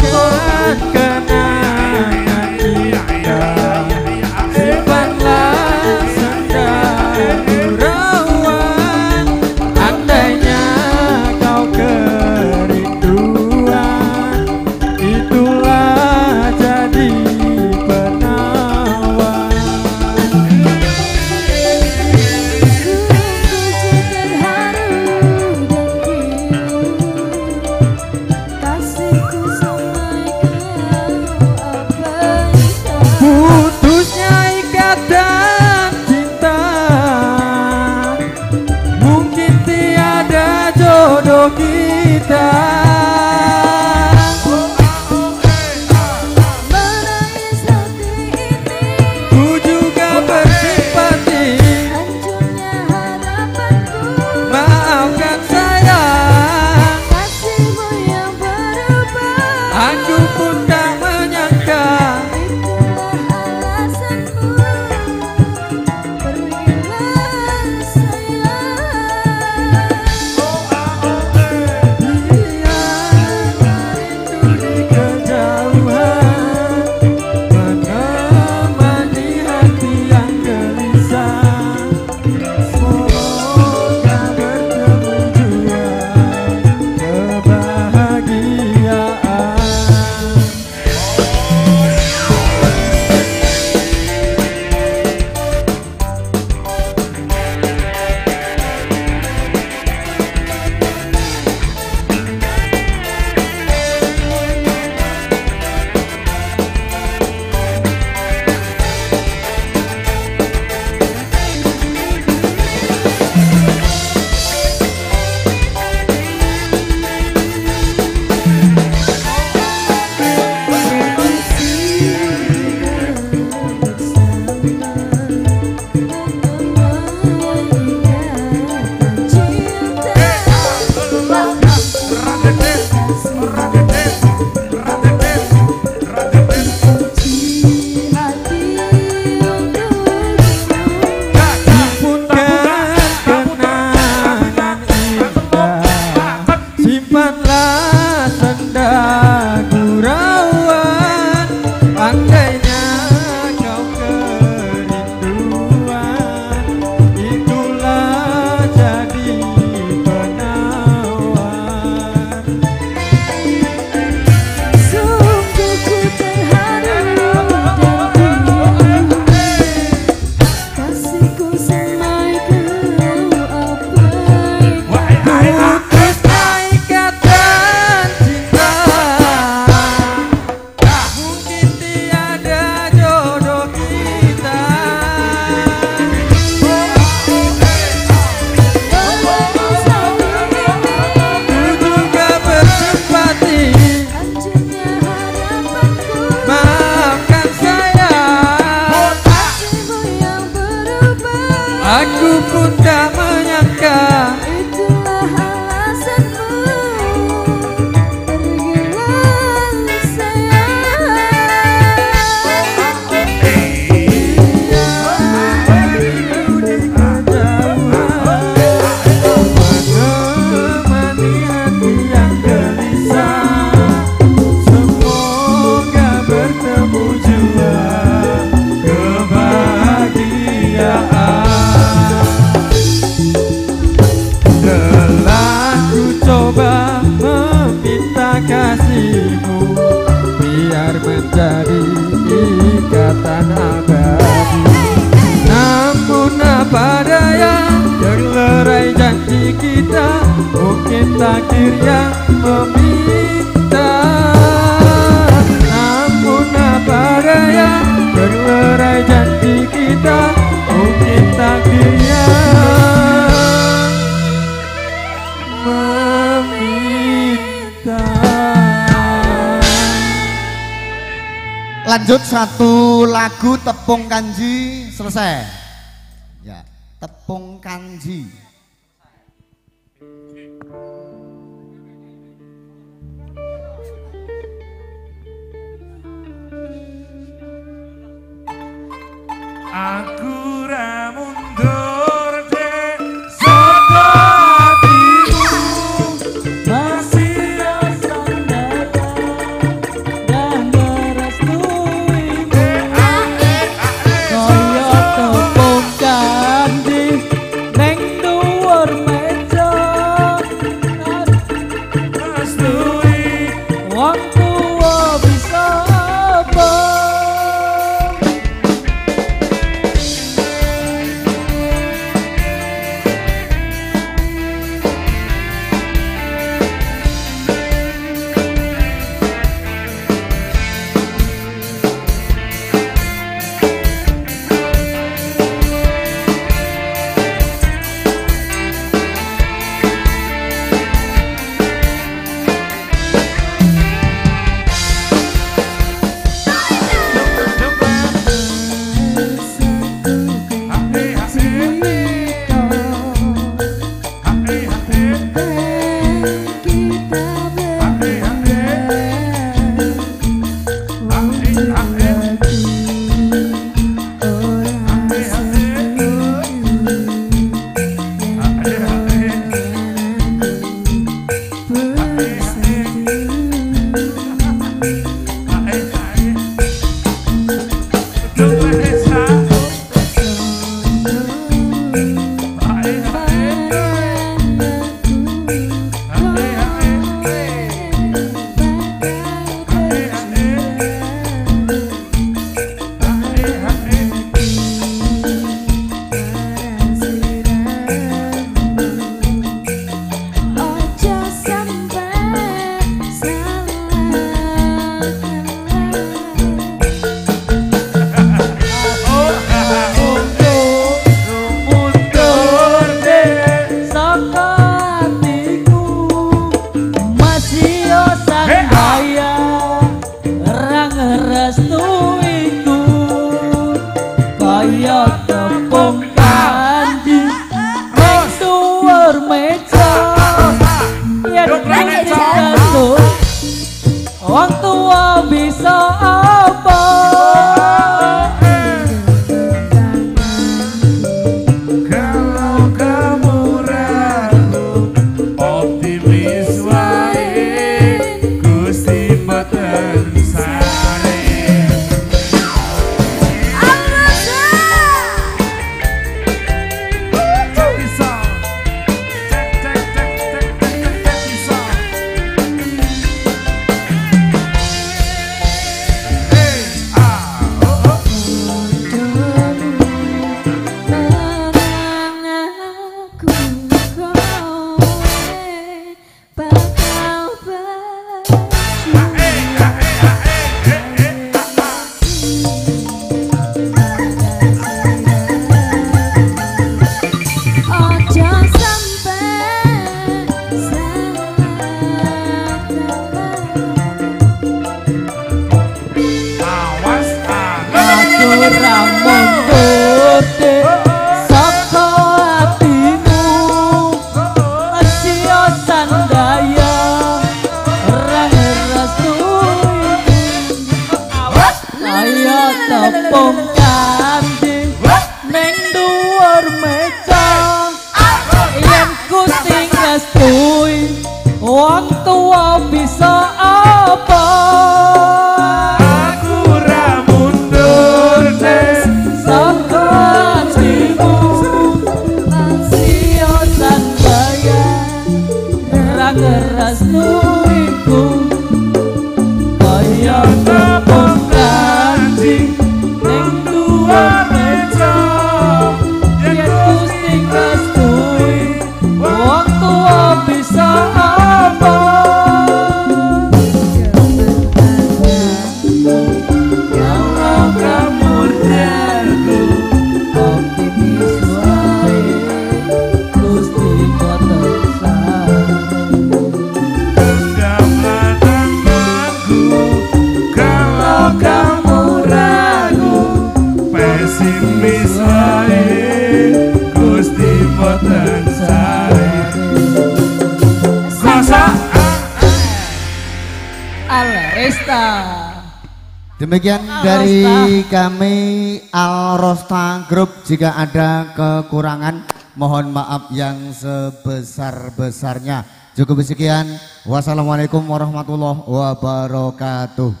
jika ada kekurangan mohon maaf yang sebesar-besarnya. Cukup sekian. Wassalamualaikum warahmatullahi wabarakatuh.